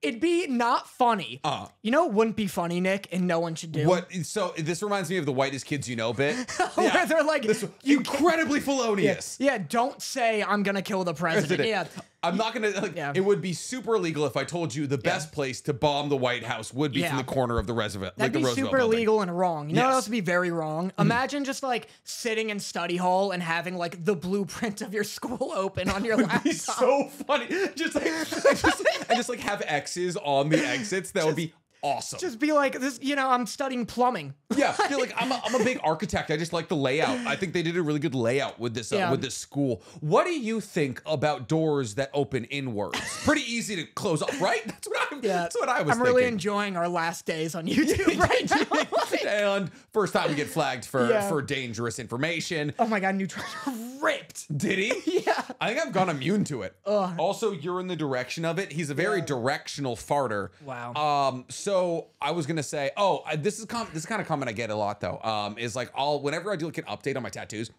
[SPEAKER 2] it'd be not funny.
[SPEAKER 1] Uh.
[SPEAKER 2] you know, it wouldn't be funny, Nick, and no one should do.
[SPEAKER 1] What? So this reminds me of the whitest kids you know bit.
[SPEAKER 2] Where they're like,
[SPEAKER 1] This
[SPEAKER 2] you
[SPEAKER 1] incredibly felonious.
[SPEAKER 2] Yeah, don't say I'm gonna kill the president. Yeah.
[SPEAKER 1] I'm not gonna like.
[SPEAKER 2] Yeah.
[SPEAKER 1] It would be super illegal if I told you the best place to bomb the White House would be from the corner of the Roosevelt,
[SPEAKER 2] That'd
[SPEAKER 1] the
[SPEAKER 2] be
[SPEAKER 1] Roosevelt
[SPEAKER 2] super
[SPEAKER 1] building.
[SPEAKER 2] illegal and wrong. You know what else would be very wrong? Imagine just like sitting in study hall and having like the blueprint of your school open on your laptop.
[SPEAKER 1] Be so funny. Just like, and just, and just like have X's on the exits. That would be awesome.
[SPEAKER 2] just be like this, you know, I'm studying plumbing.
[SPEAKER 1] yeah, feel like I'm a, I'm a big architect. I just like the layout. I think they did a really good layout with this uh,
[SPEAKER 2] Yeah.
[SPEAKER 1] with this school. What do you think about doors that open inwards? Pretty easy to close off, right? That's what I'm.
[SPEAKER 2] Yeah.
[SPEAKER 1] That's what I was.
[SPEAKER 2] I'm really enjoying our last days on YouTube right now. Like,
[SPEAKER 1] and first time we get flagged for
[SPEAKER 2] Yeah.
[SPEAKER 1] for dangerous information.
[SPEAKER 2] oh my god, Neutron ripped.
[SPEAKER 1] Did he?
[SPEAKER 2] Yeah.
[SPEAKER 1] I think I've gone immune to it.
[SPEAKER 2] Ugh.
[SPEAKER 1] Also, you're in the direction of it. He's a very
[SPEAKER 2] Yeah.
[SPEAKER 1] directional farter.
[SPEAKER 2] Wow.
[SPEAKER 1] Um. So I was gonna say, oh, this is com- this is kind of comment I get a lot though. Um, is like I'll whenever I do like an update on my tattoos,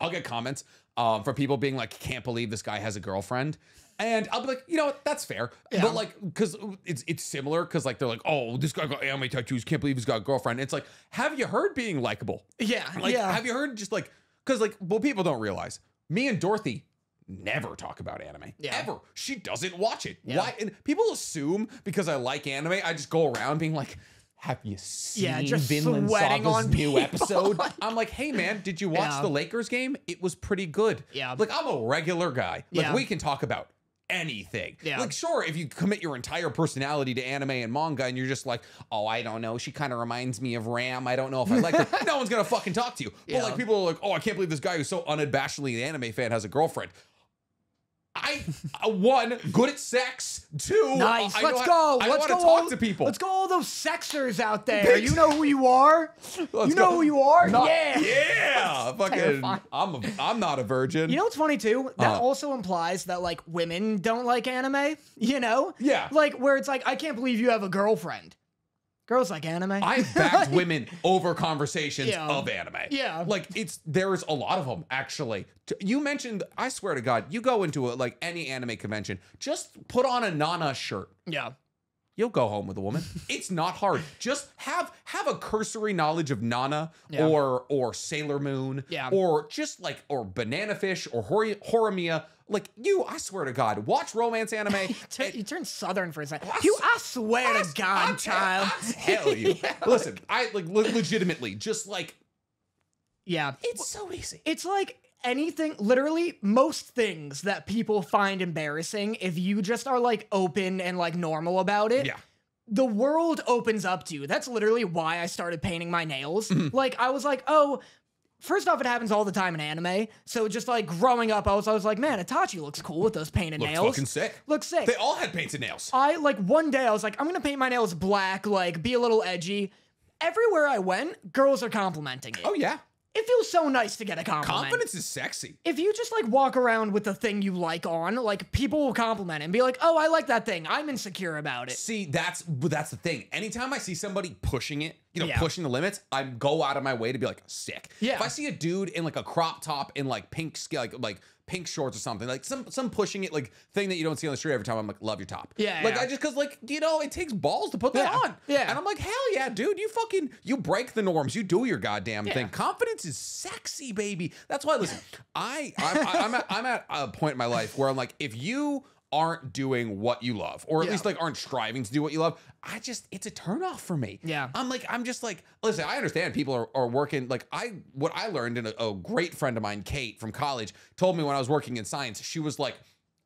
[SPEAKER 1] I'll get comments um from people being like, can't believe this guy has a girlfriend. And I'll be like, you know what, that's fair.
[SPEAKER 2] Yeah.
[SPEAKER 1] But like, because it's it's similar, because like they're like, oh, this guy got anime tattoos, can't believe he's got a girlfriend. It's like, have you heard being likable?
[SPEAKER 2] Yeah.
[SPEAKER 1] Like,
[SPEAKER 2] yeah.
[SPEAKER 1] have you heard just like, because like, well, people don't realize me and Dorothy never talk about anime
[SPEAKER 2] Yeah.
[SPEAKER 1] ever. She doesn't watch it.
[SPEAKER 2] Yeah.
[SPEAKER 1] Why? And people assume because I like anime, I just go around being like. Have you seen
[SPEAKER 2] Yeah, just
[SPEAKER 1] Vinland Saga's
[SPEAKER 2] on
[SPEAKER 1] new
[SPEAKER 2] people.
[SPEAKER 1] episode? I'm like, hey man, did you watch
[SPEAKER 2] Yeah.
[SPEAKER 1] the Lakers game? It was pretty good.
[SPEAKER 2] Yeah.
[SPEAKER 1] Like I'm a regular guy. Like
[SPEAKER 2] Yeah.
[SPEAKER 1] we can talk about anything.
[SPEAKER 2] Yeah.
[SPEAKER 1] Like sure, if you commit your entire personality to anime and manga and you're just like, oh, I don't know, she kind of reminds me of Ram. I don't know if I like her. no one's gonna fucking talk to you. But like people are like, oh, I can't believe this guy who's so unabashedly an anime fan has a girlfriend. I uh, one good at sex. Two,
[SPEAKER 2] Nice.
[SPEAKER 1] I
[SPEAKER 2] Let's go.
[SPEAKER 1] I
[SPEAKER 2] Let's go.
[SPEAKER 1] to talk
[SPEAKER 2] all,
[SPEAKER 1] to people.
[SPEAKER 2] Let's go, all those sexers out there. You know who you are.
[SPEAKER 1] Let's
[SPEAKER 2] you know
[SPEAKER 1] go.
[SPEAKER 2] who you are.
[SPEAKER 1] Not-
[SPEAKER 2] yeah.
[SPEAKER 1] yeah, fucking.
[SPEAKER 2] Terrifying.
[SPEAKER 1] I'm a, I'm not a virgin.
[SPEAKER 2] You know what's funny too? That
[SPEAKER 1] Uh.
[SPEAKER 2] also implies that like women don't like anime. You know?
[SPEAKER 1] Yeah.
[SPEAKER 2] Like where it's like, I can't believe you have a girlfriend. Girls like anime.
[SPEAKER 1] I've backed women over conversations
[SPEAKER 2] Yeah.
[SPEAKER 1] of anime.
[SPEAKER 2] Yeah.
[SPEAKER 1] Like it's there's a lot of them actually. You mentioned I swear to god, you go into a, like any anime convention, just put on a Nana shirt.
[SPEAKER 2] yeah.
[SPEAKER 1] You'll go home with a woman. it's not hard. Just have have a cursory knowledge of Nana
[SPEAKER 2] Yeah.
[SPEAKER 1] or or Sailor Moon
[SPEAKER 2] Yeah.
[SPEAKER 1] or just like or Banana Fish or Hor- Horimiya. Like you, I swear to god, watch romance anime.
[SPEAKER 2] Turn, you turn southern for a second. You, I swear to God,
[SPEAKER 1] I
[SPEAKER 2] child.
[SPEAKER 1] tell you.
[SPEAKER 2] Yeah.
[SPEAKER 1] Listen, I like le- legitimately just like
[SPEAKER 2] Yeah.
[SPEAKER 1] it's so easy.
[SPEAKER 2] It's like anything, literally, most things that people find embarrassing, if you just are like open and like normal about it,
[SPEAKER 1] Yeah.
[SPEAKER 2] the world opens up to you. That's literally why I started painting my nails.
[SPEAKER 1] Mm-hmm.
[SPEAKER 2] Like, I was like, oh, first off, it happens all the time in anime. So just like growing up, I was, I was like, man, Itachi looks cool with those painted
[SPEAKER 1] Looks
[SPEAKER 2] nails.
[SPEAKER 1] fucking sick.
[SPEAKER 2] Looks sick.
[SPEAKER 1] They all had painted nails.
[SPEAKER 2] I like one day I was like, I'm gonna paint my nails black, like be a little edgy. Everywhere I went, girls are complimenting it.
[SPEAKER 1] Oh yeah.
[SPEAKER 2] It feels so nice to get a compliment.
[SPEAKER 1] Confidence is sexy.
[SPEAKER 2] If you just like walk around with the thing you like on, like people will compliment it and be like, "Oh, I like that thing. I'm insecure about it."
[SPEAKER 1] See, that's that's the thing. Anytime I see somebody pushing it, you know,
[SPEAKER 2] Yeah.
[SPEAKER 1] pushing the limits, I go out of my way to be like sick.
[SPEAKER 2] Yeah.
[SPEAKER 1] If I see a dude in like a crop top in like pink sk- like like pink shorts or something, like some some pushing it like thing that you don't see on the street every time, I'm like, love your top.
[SPEAKER 2] Yeah,
[SPEAKER 1] Like
[SPEAKER 2] yeah.
[SPEAKER 1] I just cause like you know it takes balls to put that
[SPEAKER 2] Yeah,
[SPEAKER 1] on.
[SPEAKER 2] yeah.
[SPEAKER 1] And I'm like, hell yeah, dude, you fucking you break the norms, you do your goddamn
[SPEAKER 2] Yeah.
[SPEAKER 1] thing. Confidence is sexy, baby. That's why. Listen, I I'm, I- I'm at, I'm at a point in my life where I'm like, if you aren't doing what you love, or at
[SPEAKER 2] Yeah.
[SPEAKER 1] least like aren't striving to do what you love, I just it's a turnoff for me.
[SPEAKER 2] Yeah.
[SPEAKER 1] I'm like, I'm just like, listen, I understand people are, are working. Like I what I learned, and a, a great friend of mine, Kate from college, told me when I was working in science, she was like,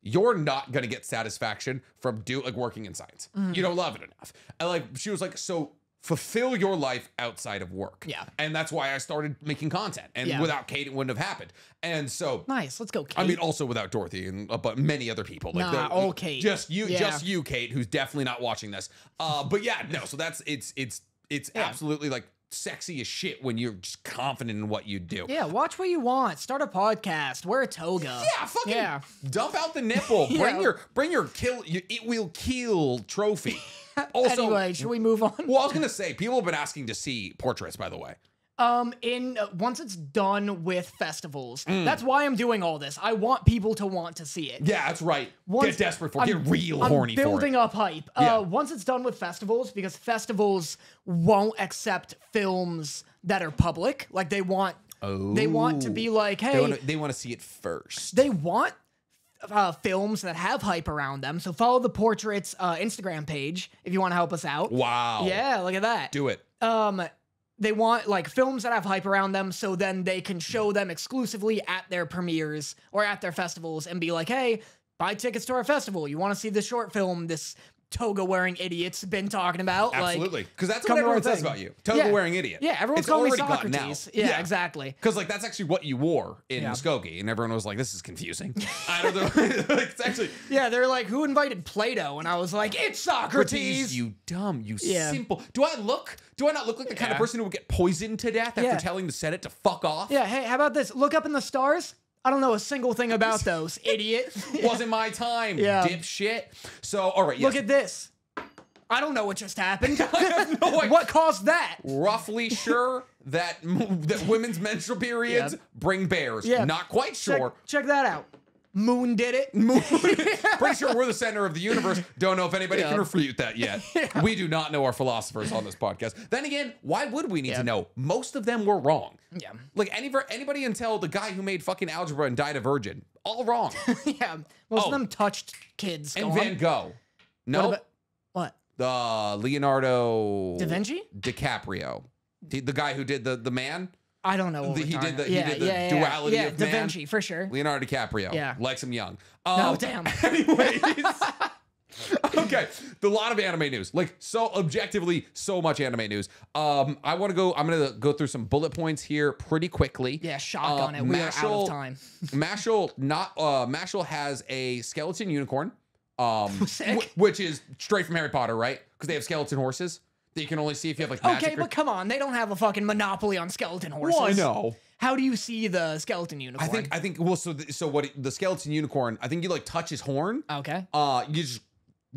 [SPEAKER 1] you're not gonna get satisfaction from do like working in science.
[SPEAKER 2] Mm-hmm.
[SPEAKER 1] You don't love it enough. And like she was like, so fulfill your life outside of work.
[SPEAKER 2] Yeah.
[SPEAKER 1] And that's why I started making content. And
[SPEAKER 2] Yeah.
[SPEAKER 1] without Kate, it wouldn't have happened. And so
[SPEAKER 2] Nice. Let's go, Kate.
[SPEAKER 1] I mean, also without Dorothy and uh, but many other people. Like
[SPEAKER 2] Nah, all Kate.
[SPEAKER 1] Just you,
[SPEAKER 2] Yeah.
[SPEAKER 1] just you, Kate, who's definitely not watching this. Uh, but yeah, no. So that's it's it's it's
[SPEAKER 2] Yeah.
[SPEAKER 1] absolutely like sexy as shit when you're just confident in what you do.
[SPEAKER 2] yeah, watch what you want. Start a podcast. Wear a toga.
[SPEAKER 1] Yeah, fucking
[SPEAKER 2] Yeah.
[SPEAKER 1] dump out the nipple. Bring your bring your kill your it will kill trophy. Also,
[SPEAKER 2] anyway, should we move on?
[SPEAKER 1] well, I was gonna say people have been asking to see portraits. By the way,
[SPEAKER 2] Um, in uh, once it's done with festivals,
[SPEAKER 1] Mm.
[SPEAKER 2] that's why I'm doing all this. I want people to want to see it.
[SPEAKER 1] yeah, that's right.
[SPEAKER 2] Once-
[SPEAKER 1] Get desperate for it.
[SPEAKER 2] I'm-
[SPEAKER 1] Get real
[SPEAKER 2] I'm
[SPEAKER 1] horny for
[SPEAKER 2] building up hype.
[SPEAKER 1] Yeah.
[SPEAKER 2] Uh, once it's done with festivals, because festivals won't accept films that are public. Like they want, Oh. they want to be like, hey,
[SPEAKER 1] They wanna- They want to see it first.
[SPEAKER 2] they want uh, films that have hype around them. So follow the Portraits uh, Instagram page if you want to help us out.
[SPEAKER 1] wow.
[SPEAKER 2] Yeah, look at that.
[SPEAKER 1] Do it.
[SPEAKER 2] Um, they want like films that have hype around them, so then they can show them exclusively at their premieres or at their festivals and be like, "Hey, buy tickets to our festival. You want to see this short film this toga wearing idiot's been talking about?" Like,
[SPEAKER 1] Absolutely. Because that's what everyone says
[SPEAKER 2] thing.
[SPEAKER 1] about you. Toga
[SPEAKER 2] Yeah.
[SPEAKER 1] wearing idiot.
[SPEAKER 2] yeah, everyone's
[SPEAKER 1] It's
[SPEAKER 2] calling me Socrates.
[SPEAKER 1] out.
[SPEAKER 2] Yeah, exactly.
[SPEAKER 1] Because like that's actually what you wore in
[SPEAKER 2] Yeah.
[SPEAKER 1] Muskogee, and everyone was like, "This is confusing." I don't know. like, it's actually
[SPEAKER 2] Yeah, they're like, "Who invited Plato?" And I was like, "It's Socrates."
[SPEAKER 1] You dumb, you
[SPEAKER 2] Yeah.
[SPEAKER 1] simple. Do I look? Do I not look like the kind of person who would get poisoned to death after
[SPEAKER 2] Yeah.
[SPEAKER 1] telling the Senate to fuck off?
[SPEAKER 2] yeah, hey, how about this? Look up in the stars. I don't know a single thing about those, idiot.
[SPEAKER 1] Wasn't my time,
[SPEAKER 2] Yeah.
[SPEAKER 1] dipshit. So, all right, yes.
[SPEAKER 2] Look at this. I don't know what just happened.
[SPEAKER 1] no
[SPEAKER 2] what caused that?
[SPEAKER 1] roughly sure that that women's menstrual periods
[SPEAKER 2] Yeah.
[SPEAKER 1] bring bears.
[SPEAKER 2] Yeah.
[SPEAKER 1] Not quite
[SPEAKER 2] Check,
[SPEAKER 1] sure.
[SPEAKER 2] check that out. Moon did it.
[SPEAKER 1] Pretty sure we're the center of the universe. Don't know if anybody
[SPEAKER 2] Yeah.
[SPEAKER 1] can refute that yet. We do not know our philosophers on this podcast. Then again, why would we need
[SPEAKER 2] Yeah.
[SPEAKER 1] to know? Most of them were wrong.
[SPEAKER 2] Yeah.
[SPEAKER 1] Like any anybody until the guy who made fucking algebra and died a virgin. All wrong.
[SPEAKER 2] yeah. Most
[SPEAKER 1] Oh.
[SPEAKER 2] of them touched kids.
[SPEAKER 1] and
[SPEAKER 2] Go
[SPEAKER 1] Van. Gogh. No.
[SPEAKER 2] about- What?
[SPEAKER 1] Uh, Leonardo
[SPEAKER 2] Da Vinci?
[SPEAKER 1] DiCaprio. The, the guy who did the the man.
[SPEAKER 2] I don't know. What
[SPEAKER 1] The- he did the- he did the
[SPEAKER 2] yeah, yeah,
[SPEAKER 1] duality
[SPEAKER 2] yeah,
[SPEAKER 1] of
[SPEAKER 2] Da
[SPEAKER 1] man.
[SPEAKER 2] Vinci for sure.
[SPEAKER 1] Leonardo DiCaprio.
[SPEAKER 2] Yeah.
[SPEAKER 1] Likes him young.
[SPEAKER 2] Oh
[SPEAKER 1] Um,
[SPEAKER 2] damn.
[SPEAKER 1] Anyways. okay. The lot of anime news. Like so objectively, so much anime news. Um, I want to go, I'm gonna go through some bullet points here pretty quickly.
[SPEAKER 2] yeah, shotgun it. We are out of time.
[SPEAKER 1] Mashle not uh Mashle has a skeleton unicorn. Um which is straight from Harry Potter, right? Because they have skeleton horses that you can only see if you have like magic
[SPEAKER 2] Okay,
[SPEAKER 1] or-
[SPEAKER 2] but come on, they don't have a fucking monopoly on skeleton horses.
[SPEAKER 1] Well, I know.
[SPEAKER 2] How do you see the skeleton unicorn?
[SPEAKER 1] I think I think well so the, so what it- the skeleton unicorn, I think you like touch his horn.
[SPEAKER 2] Okay.
[SPEAKER 1] Uh you just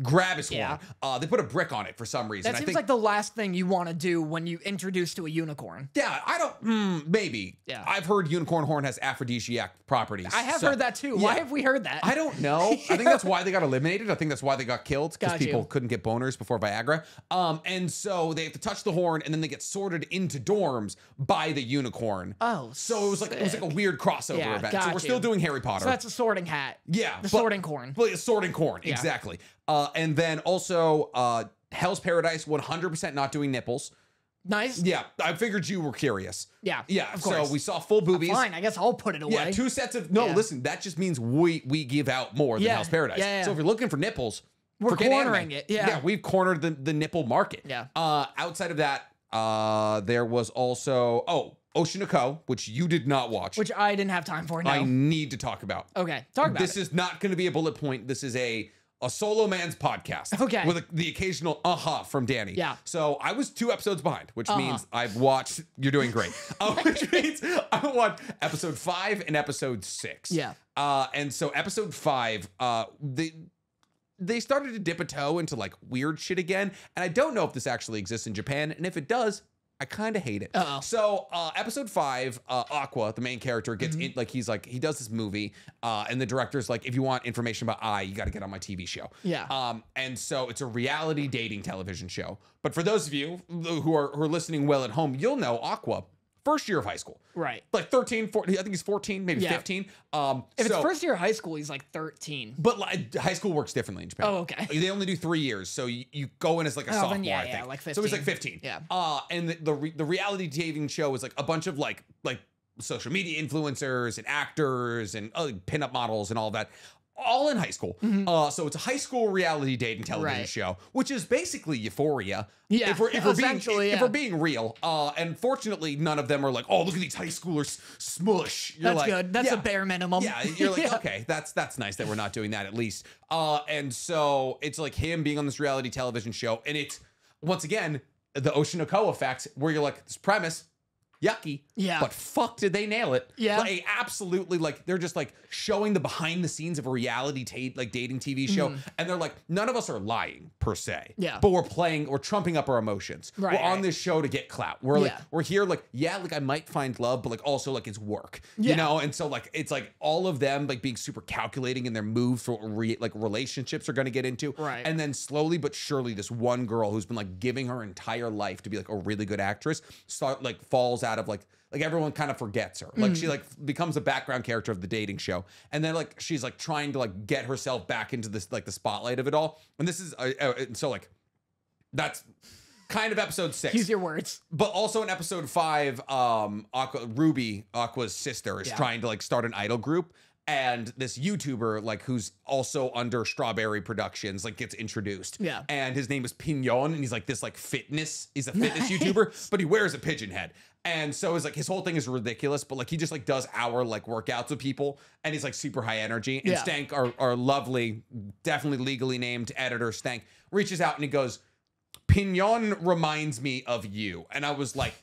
[SPEAKER 1] grab his
[SPEAKER 2] Yeah.
[SPEAKER 1] horn. Uh they put a brick on it for some reason.
[SPEAKER 2] That seems
[SPEAKER 1] think
[SPEAKER 2] like the last thing you want to do when you introduce to a unicorn.
[SPEAKER 1] Yeah, I don't. Hmm, maybe.
[SPEAKER 2] Yeah.
[SPEAKER 1] I've heard unicorn horn has aphrodisiac properties.
[SPEAKER 2] I have
[SPEAKER 1] so-
[SPEAKER 2] heard that too. Why have we heard that?
[SPEAKER 1] I don't know. I think that's why they got eliminated. I think that's why they got killed because people
[SPEAKER 2] you.
[SPEAKER 1] couldn't get boners before Viagra. Um, and so they have to touch the horn, and then they get sorted into dorms by the unicorn.
[SPEAKER 2] Oh,
[SPEAKER 1] so it was like it was like a weird crossover
[SPEAKER 2] Yeah,
[SPEAKER 1] event. So we're still doing Harry Potter.
[SPEAKER 2] So that's a sorting hat.
[SPEAKER 1] yeah,
[SPEAKER 2] The
[SPEAKER 1] but-
[SPEAKER 2] sorting corn.
[SPEAKER 1] Well, sorting corn,
[SPEAKER 2] Yeah.
[SPEAKER 1] exactly. Uh, and then also uh, Hell's Paradise, 100% not doing nipples.
[SPEAKER 2] Nice.
[SPEAKER 1] Yeah, I figured you were curious.
[SPEAKER 2] Yeah,
[SPEAKER 1] Yeah,
[SPEAKER 2] of
[SPEAKER 1] so we saw full boobies.
[SPEAKER 2] Fine, I guess I'll put it away.
[SPEAKER 1] Yeah, two sets of no.
[SPEAKER 2] Yeah.
[SPEAKER 1] Listen, that just means we we give out more than
[SPEAKER 2] Yeah,
[SPEAKER 1] Hell's Paradise.
[SPEAKER 2] yeah, yeah.
[SPEAKER 1] So if you're looking for nipples,
[SPEAKER 2] We're
[SPEAKER 1] forget anime.
[SPEAKER 2] cornering it, yeah.
[SPEAKER 1] yeah, we've cornered the the nipple market.
[SPEAKER 2] Yeah.
[SPEAKER 1] Uh, outside of that, uh, there was also oh Oshi no Ko, which you did not watch.
[SPEAKER 2] Which I didn't have time for now.
[SPEAKER 1] I need to talk about.
[SPEAKER 2] okay, talk about
[SPEAKER 1] this
[SPEAKER 2] it.
[SPEAKER 1] is not going to be a bullet point. This is a a solo man's podcast.
[SPEAKER 2] Okay.
[SPEAKER 1] With a, the occasional uh-huh from Danny.
[SPEAKER 2] Yeah.
[SPEAKER 1] So I was two episodes behind, which
[SPEAKER 2] Uh-huh.
[SPEAKER 1] means I've watched. You're doing great. uh, which means I watched episode five and episode six.
[SPEAKER 2] Yeah.
[SPEAKER 1] Uh, and so episode five, uh, they they started to dip a toe into like weird shit again, and I don't know if this actually exists in Japan, and if it does. I kind of hate it.
[SPEAKER 2] Uh-oh.
[SPEAKER 1] So, uh, episode five, uh, Aqua, the main character, gets
[SPEAKER 2] Mm-hmm.
[SPEAKER 1] in, like he's like he does this movie, uh, and the director's like, if you want information about I, you got to get on my TV show.
[SPEAKER 2] Yeah.
[SPEAKER 1] Um, and so it's a reality dating television show. But for those of you who are who are listening well at home, you'll know Aqua, first year of high school,
[SPEAKER 2] Right.
[SPEAKER 1] like 13, 14, I think he's 14, maybe
[SPEAKER 2] Yeah.
[SPEAKER 1] 15. Um,
[SPEAKER 2] If
[SPEAKER 1] so,
[SPEAKER 2] it's first year of high school, he's like 13.
[SPEAKER 1] but like, high school works differently in Japan.
[SPEAKER 2] Oh, okay.
[SPEAKER 1] They only do three years, so you, you go in as like a
[SPEAKER 2] Oh,
[SPEAKER 1] sophomore.
[SPEAKER 2] yeah,
[SPEAKER 1] I
[SPEAKER 2] yeah,
[SPEAKER 1] think.
[SPEAKER 2] like
[SPEAKER 1] So he's like
[SPEAKER 2] 15.
[SPEAKER 1] 15.
[SPEAKER 2] Yeah.
[SPEAKER 1] Uh, and the the, re- the reality dating show is like a bunch of like like social media influencers and actors and uh, pinup models and all that. All in high school. Uh, so it's a high school reality dating television
[SPEAKER 2] Mm-hmm. Right.
[SPEAKER 1] show, which is basically Euphoria.
[SPEAKER 2] Yeah,
[SPEAKER 1] if we're, if we're being if
[SPEAKER 2] yeah.
[SPEAKER 1] we're being real. Uh, and fortunately, none of them are like, oh, look at these high schoolers smush. You're
[SPEAKER 2] That's
[SPEAKER 1] like,
[SPEAKER 2] good. That's
[SPEAKER 1] yeah.
[SPEAKER 2] a bare minimum.
[SPEAKER 1] Yeah, you're like,
[SPEAKER 2] Yeah.
[SPEAKER 1] okay, that's that's nice that we're not doing that at least. Uh, and so it's like him being on this reality television show, and it's once again the Oshi no Ko effect, where you're like, this premise, yucky,
[SPEAKER 2] Yeah.
[SPEAKER 1] but fuck, did they nail it?
[SPEAKER 2] Yeah.
[SPEAKER 1] like, absolutely. Like they're just like showing the behind the scenes of a reality ta- like dating TV show, mm. and they're like, none of us are lying per se.
[SPEAKER 2] Yeah.
[SPEAKER 1] but we're playing, we're trumping up our emotions.
[SPEAKER 2] Right,
[SPEAKER 1] we're on this show to get clout. We're like,
[SPEAKER 2] Yeah.
[SPEAKER 1] we're here, like, yeah, like I might find love, but like also like it's work,
[SPEAKER 2] Yeah.
[SPEAKER 1] you know. And so like it's like all of them like being super calculating in their moves for re- like relationships are going to get into,
[SPEAKER 2] Right.
[SPEAKER 1] And then slowly but surely, this one girl who's been like giving her entire life to be like a really good actress, start like falls out of like like everyone kind of forgets her. Like
[SPEAKER 2] Mm.
[SPEAKER 1] she like becomes a background character of the dating show, and then like she's like trying to like get herself back into this like the spotlight of it all. And this is uh, uh, and so like that's kind of episode six
[SPEAKER 2] Use your words.
[SPEAKER 1] but also in episode five, um, Aqua, Ruby, Aqua's sister, is
[SPEAKER 2] Yeah.
[SPEAKER 1] trying to like start an idol group, and this YouTuber, like who's also under Strawberry Productions, like gets introduced.
[SPEAKER 2] Yeah.
[SPEAKER 1] and his name is Pieyon, and he's like this like fitness. He's a fitness YouTuber, but he wears a pigeon head. And so it's like his whole thing is ridiculous, but like he just like does hour like workouts with people, and he's like super high energy. And
[SPEAKER 2] Yeah.
[SPEAKER 1] Stank, our, our lovely, definitely legally named editor Stank, reaches out and he goes, Pieyon reminds me of you. And I was like,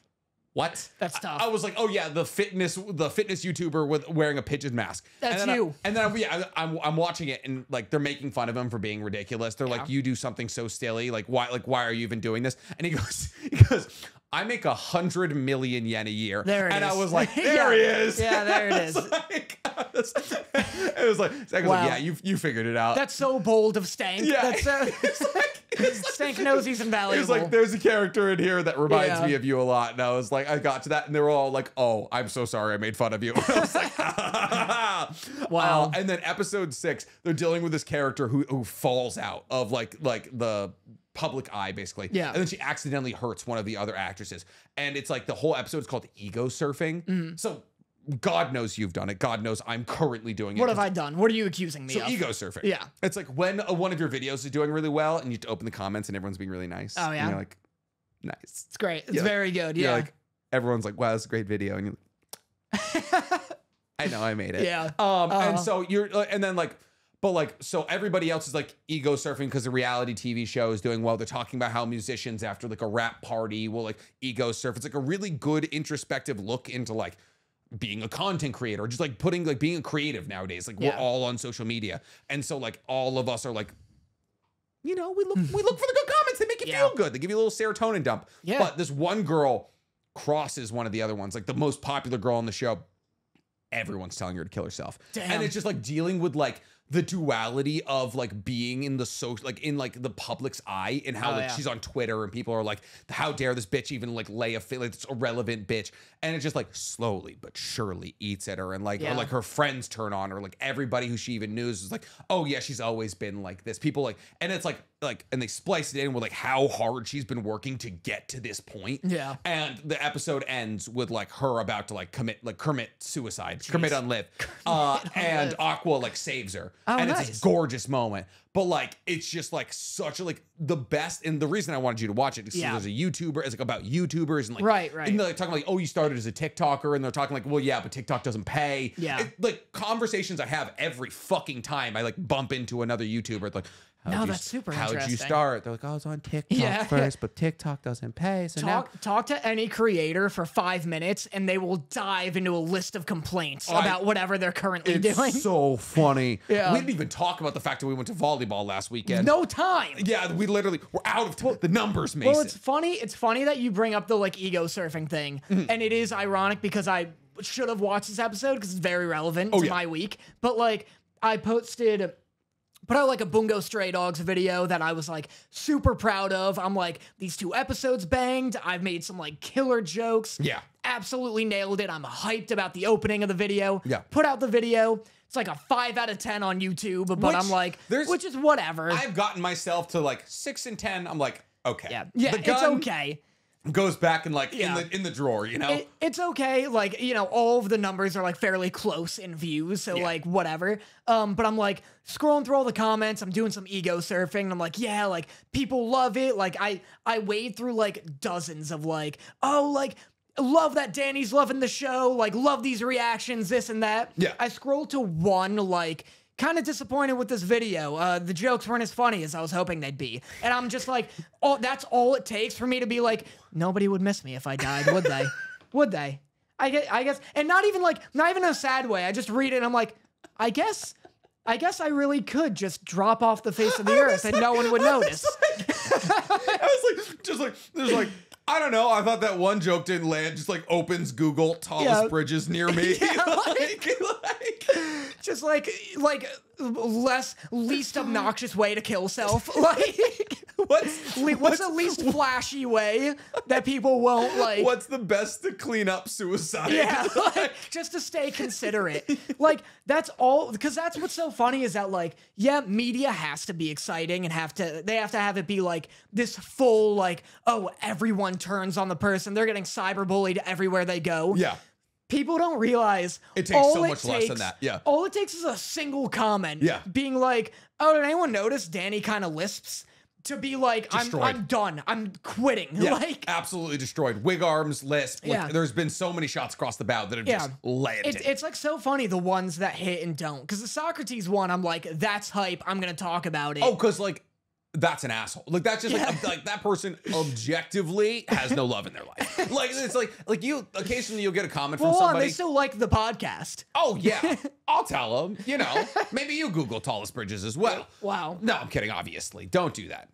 [SPEAKER 1] what?
[SPEAKER 2] That's
[SPEAKER 1] I-
[SPEAKER 2] tough.
[SPEAKER 1] I, was like, oh yeah, the fitness, the fitness YouTuber with wearing a pigeon mask.
[SPEAKER 2] That's
[SPEAKER 1] and then I-
[SPEAKER 2] you.
[SPEAKER 1] and then I, yeah, I, I'm I'm watching it and like they're making fun of him for being ridiculous. They're like, you do something so silly, like why, like why are you even doing this? And he goes, he goes, I make a hundred million yen a year.
[SPEAKER 2] There it
[SPEAKER 1] and I was like, there
[SPEAKER 2] Yeah.
[SPEAKER 1] he is.
[SPEAKER 2] Yeah, there
[SPEAKER 1] It's
[SPEAKER 2] is.
[SPEAKER 1] like- it was like, was
[SPEAKER 2] Wow.
[SPEAKER 1] like, yeah, you you figured it out.
[SPEAKER 2] That's so bold of Stank.
[SPEAKER 1] Yeah.
[SPEAKER 2] That's uh,
[SPEAKER 1] It's like- it's like-
[SPEAKER 2] Stank knows he's
[SPEAKER 1] It
[SPEAKER 2] invaluable.
[SPEAKER 1] was like, there's a character in here that reminds
[SPEAKER 2] Yeah.
[SPEAKER 1] me of you a lot. And I was like, I got to that, and they were all like, oh, I'm so sorry I made fun of you. I was like,
[SPEAKER 2] Wow.
[SPEAKER 1] Uh, and then episode six, they're dealing with this character who who falls out of like like the public eye basically
[SPEAKER 2] Yeah.
[SPEAKER 1] and then she accidentally hurts one of the other actresses and it's like the whole episode is called ego surfing
[SPEAKER 2] Mm-hmm.
[SPEAKER 1] so god knows you've done it god knows i'm currently doing it
[SPEAKER 2] what have I done? What are you accusing me
[SPEAKER 1] so
[SPEAKER 2] of?
[SPEAKER 1] ego surfing
[SPEAKER 2] Yeah.
[SPEAKER 1] it's like when uh, one of your videos is doing really well and you open the comments and everyone's being really nice
[SPEAKER 2] Oh,
[SPEAKER 1] and
[SPEAKER 2] yeah?
[SPEAKER 1] you're like nice
[SPEAKER 2] It's great. It's
[SPEAKER 1] Yeah.
[SPEAKER 2] very good.
[SPEAKER 1] you're
[SPEAKER 2] Yeah.
[SPEAKER 1] like everyone's like, wow, that's a great video, and you're like, I know I made it.
[SPEAKER 2] Yeah.
[SPEAKER 1] Um,
[SPEAKER 2] Uh-huh.
[SPEAKER 1] and so you're, uh, and then like, but like, so everybody else is like ego surfing because the reality TV show is doing well. They're talking about how musicians after like a rap party will like ego surf. It's like a really good introspective look into like being a content creator, just like putting like being a creative nowadays. Like
[SPEAKER 2] Yeah.
[SPEAKER 1] we're all on social media, and so like all of us are like. You know, we look we look for the good comments. They make you
[SPEAKER 2] Yeah.
[SPEAKER 1] feel good. They give you a little serotonin dump.
[SPEAKER 2] Yeah.
[SPEAKER 1] But this one girl crosses one of the other ones, like the most popular girl on the show. Everyone's telling her to kill herself.
[SPEAKER 2] Damn.
[SPEAKER 1] And it's just like dealing with like the duality of like being in the social like in like the public's eye and how
[SPEAKER 2] Oh,
[SPEAKER 1] like
[SPEAKER 2] yeah.
[SPEAKER 1] she's on Twitter and people are like, how dare this bitch even like lay a fi- like this irrelevant bitch. And it just like slowly but surely eats at her. And like
[SPEAKER 2] Yeah.
[SPEAKER 1] or like her friends turn on her. Like everybody who she even knew is like, oh yeah, she's always been like this. People like and it's like like and they splice it in with like how hard she's been working to get to this point.
[SPEAKER 2] Yeah.
[SPEAKER 1] And the episode ends with like her about to like commit like commit suicide, commit unlive. Uh and Aqua like saves her.
[SPEAKER 2] Oh,
[SPEAKER 1] and it's a gorgeous moment. But like it's just like such a like the best and the reason I wanted you to watch it is
[SPEAKER 2] Yeah.
[SPEAKER 1] there's a YouTuber, it's like about YouTubers and like
[SPEAKER 2] Right, right.
[SPEAKER 1] And they're like talking like, oh, you started as a TikToker, and they're talking like, well, yeah, but TikTok doesn't pay.
[SPEAKER 2] Yeah.
[SPEAKER 1] It- like conversations I have every fucking time I like bump into another YouTuber. It's like, how'd
[SPEAKER 2] No, that's super
[SPEAKER 1] How'd you start? They're like, oh, I was on TikTok
[SPEAKER 2] Yeah.
[SPEAKER 1] first, but TikTok doesn't pay. So now
[SPEAKER 2] Talk, talk to any creator for five minutes and they will dive into a list of complaints
[SPEAKER 1] I-
[SPEAKER 2] about whatever they're currently
[SPEAKER 1] It's
[SPEAKER 2] doing.
[SPEAKER 1] so funny.
[SPEAKER 2] Yeah.
[SPEAKER 1] We didn't even talk about the fact that we went to volleyball last weekend.
[SPEAKER 2] no time.
[SPEAKER 1] Yeah, we literally we're out of time. the numbers, Mason.
[SPEAKER 2] Well, it's funny. It's funny that you bring up the like ego surfing thing,
[SPEAKER 1] Mm-hmm.
[SPEAKER 2] and it is ironic because I should have watched this episode because it's very relevant to
[SPEAKER 1] Oh, yeah.
[SPEAKER 2] my week. But like, I posted. Put out like a Bungo Stray Dogs video that I was like super proud of. I'm like, these two episodes banged. I've made some like killer jokes.
[SPEAKER 1] Yeah.
[SPEAKER 2] Absolutely nailed it. I'm hyped about the opening of the video.
[SPEAKER 1] Yeah.
[SPEAKER 2] Put out the video. It's like a five out of 10 on YouTube, but
[SPEAKER 1] Which-
[SPEAKER 2] I'm like,
[SPEAKER 1] there's-
[SPEAKER 2] which is whatever.
[SPEAKER 1] I've gotten myself to like six and ten. I'm like, okay.
[SPEAKER 2] yeah. Yeah.
[SPEAKER 1] The
[SPEAKER 2] It's
[SPEAKER 1] gun-
[SPEAKER 2] okay.
[SPEAKER 1] Goes back and like
[SPEAKER 2] Yeah.
[SPEAKER 1] in the in the drawer, you know.
[SPEAKER 2] it, it's okay. Like, you know, all of the numbers are like fairly close in views. So
[SPEAKER 1] Yeah.
[SPEAKER 2] like whatever. Um, but I'm like scrolling through all the comments. I'm doing some ego surfing. And I'm like, yeah, like people love it. Like I I wade through like dozens of like, oh, like love that Danny's loving the show. Like love these reactions, this and that.
[SPEAKER 1] Yeah.
[SPEAKER 2] I scroll to one like kind of disappointed with this video. Uh, the jokes weren't as funny as I was hoping they'd be. And I'm just like, oh, that's all it takes for me to be like, nobody would miss me if I died, would they? would they? I guess, I guess, and not even like, not even in a sad way. I just read it and I'm like, I guess, I guess I really could just drop off the face of the earth and no one would notice.
[SPEAKER 1] I was like, just like, there's like, I don't know. I thought that one joke didn't land. Just like opens Google tallest
[SPEAKER 2] Yeah.
[SPEAKER 1] bridges near me.
[SPEAKER 2] Yeah,
[SPEAKER 1] like, like,
[SPEAKER 2] just like, like less, least obnoxious way to kill self. Like,
[SPEAKER 1] what's
[SPEAKER 2] le- what's the least flashy way that people won't like?
[SPEAKER 1] what's the best to clean up suicide?
[SPEAKER 2] Yeah, like, just to stay considerate. Like that's all because that's what's so funny is that like yeah, media has to be exciting and have to they have to have it be like this full like oh everyone turns on the person they're getting cyberbullied everywhere they go.
[SPEAKER 1] yeah.
[SPEAKER 2] People don't realize
[SPEAKER 1] It takes
[SPEAKER 2] all
[SPEAKER 1] so
[SPEAKER 2] it
[SPEAKER 1] much less than
[SPEAKER 2] takes-
[SPEAKER 1] that, yeah.
[SPEAKER 2] all it takes is a single comment.
[SPEAKER 1] Yeah.
[SPEAKER 2] being like oh did anyone notice Danny kind of lisps. To be like, I'm, I'm done. I'm quitting.
[SPEAKER 1] Yeah,
[SPEAKER 2] Like,
[SPEAKER 1] absolutely destroyed. Wig arms, lisp. Like,
[SPEAKER 2] Yeah.
[SPEAKER 1] There's been so many shots across the bow that have
[SPEAKER 2] Yeah.
[SPEAKER 1] just landed.
[SPEAKER 2] It's, it's like so funny the ones that hit and don't. Because the Socrates one, I'm like, that's hype. I'm gonna talk about it.
[SPEAKER 1] oh, because like that's an asshole. Like that's just
[SPEAKER 2] Yeah.
[SPEAKER 1] like like that person objectively has no love in their life. Like it's like like you occasionally you'll get a comment
[SPEAKER 2] well,
[SPEAKER 1] from
[SPEAKER 2] on,
[SPEAKER 1] somebody.
[SPEAKER 2] they still like the podcast.
[SPEAKER 1] oh yeah, I'll tell them. You know, maybe you Google tallest bridges as well.
[SPEAKER 2] Wow.
[SPEAKER 1] No, I'm kidding. Obviously, don't do that.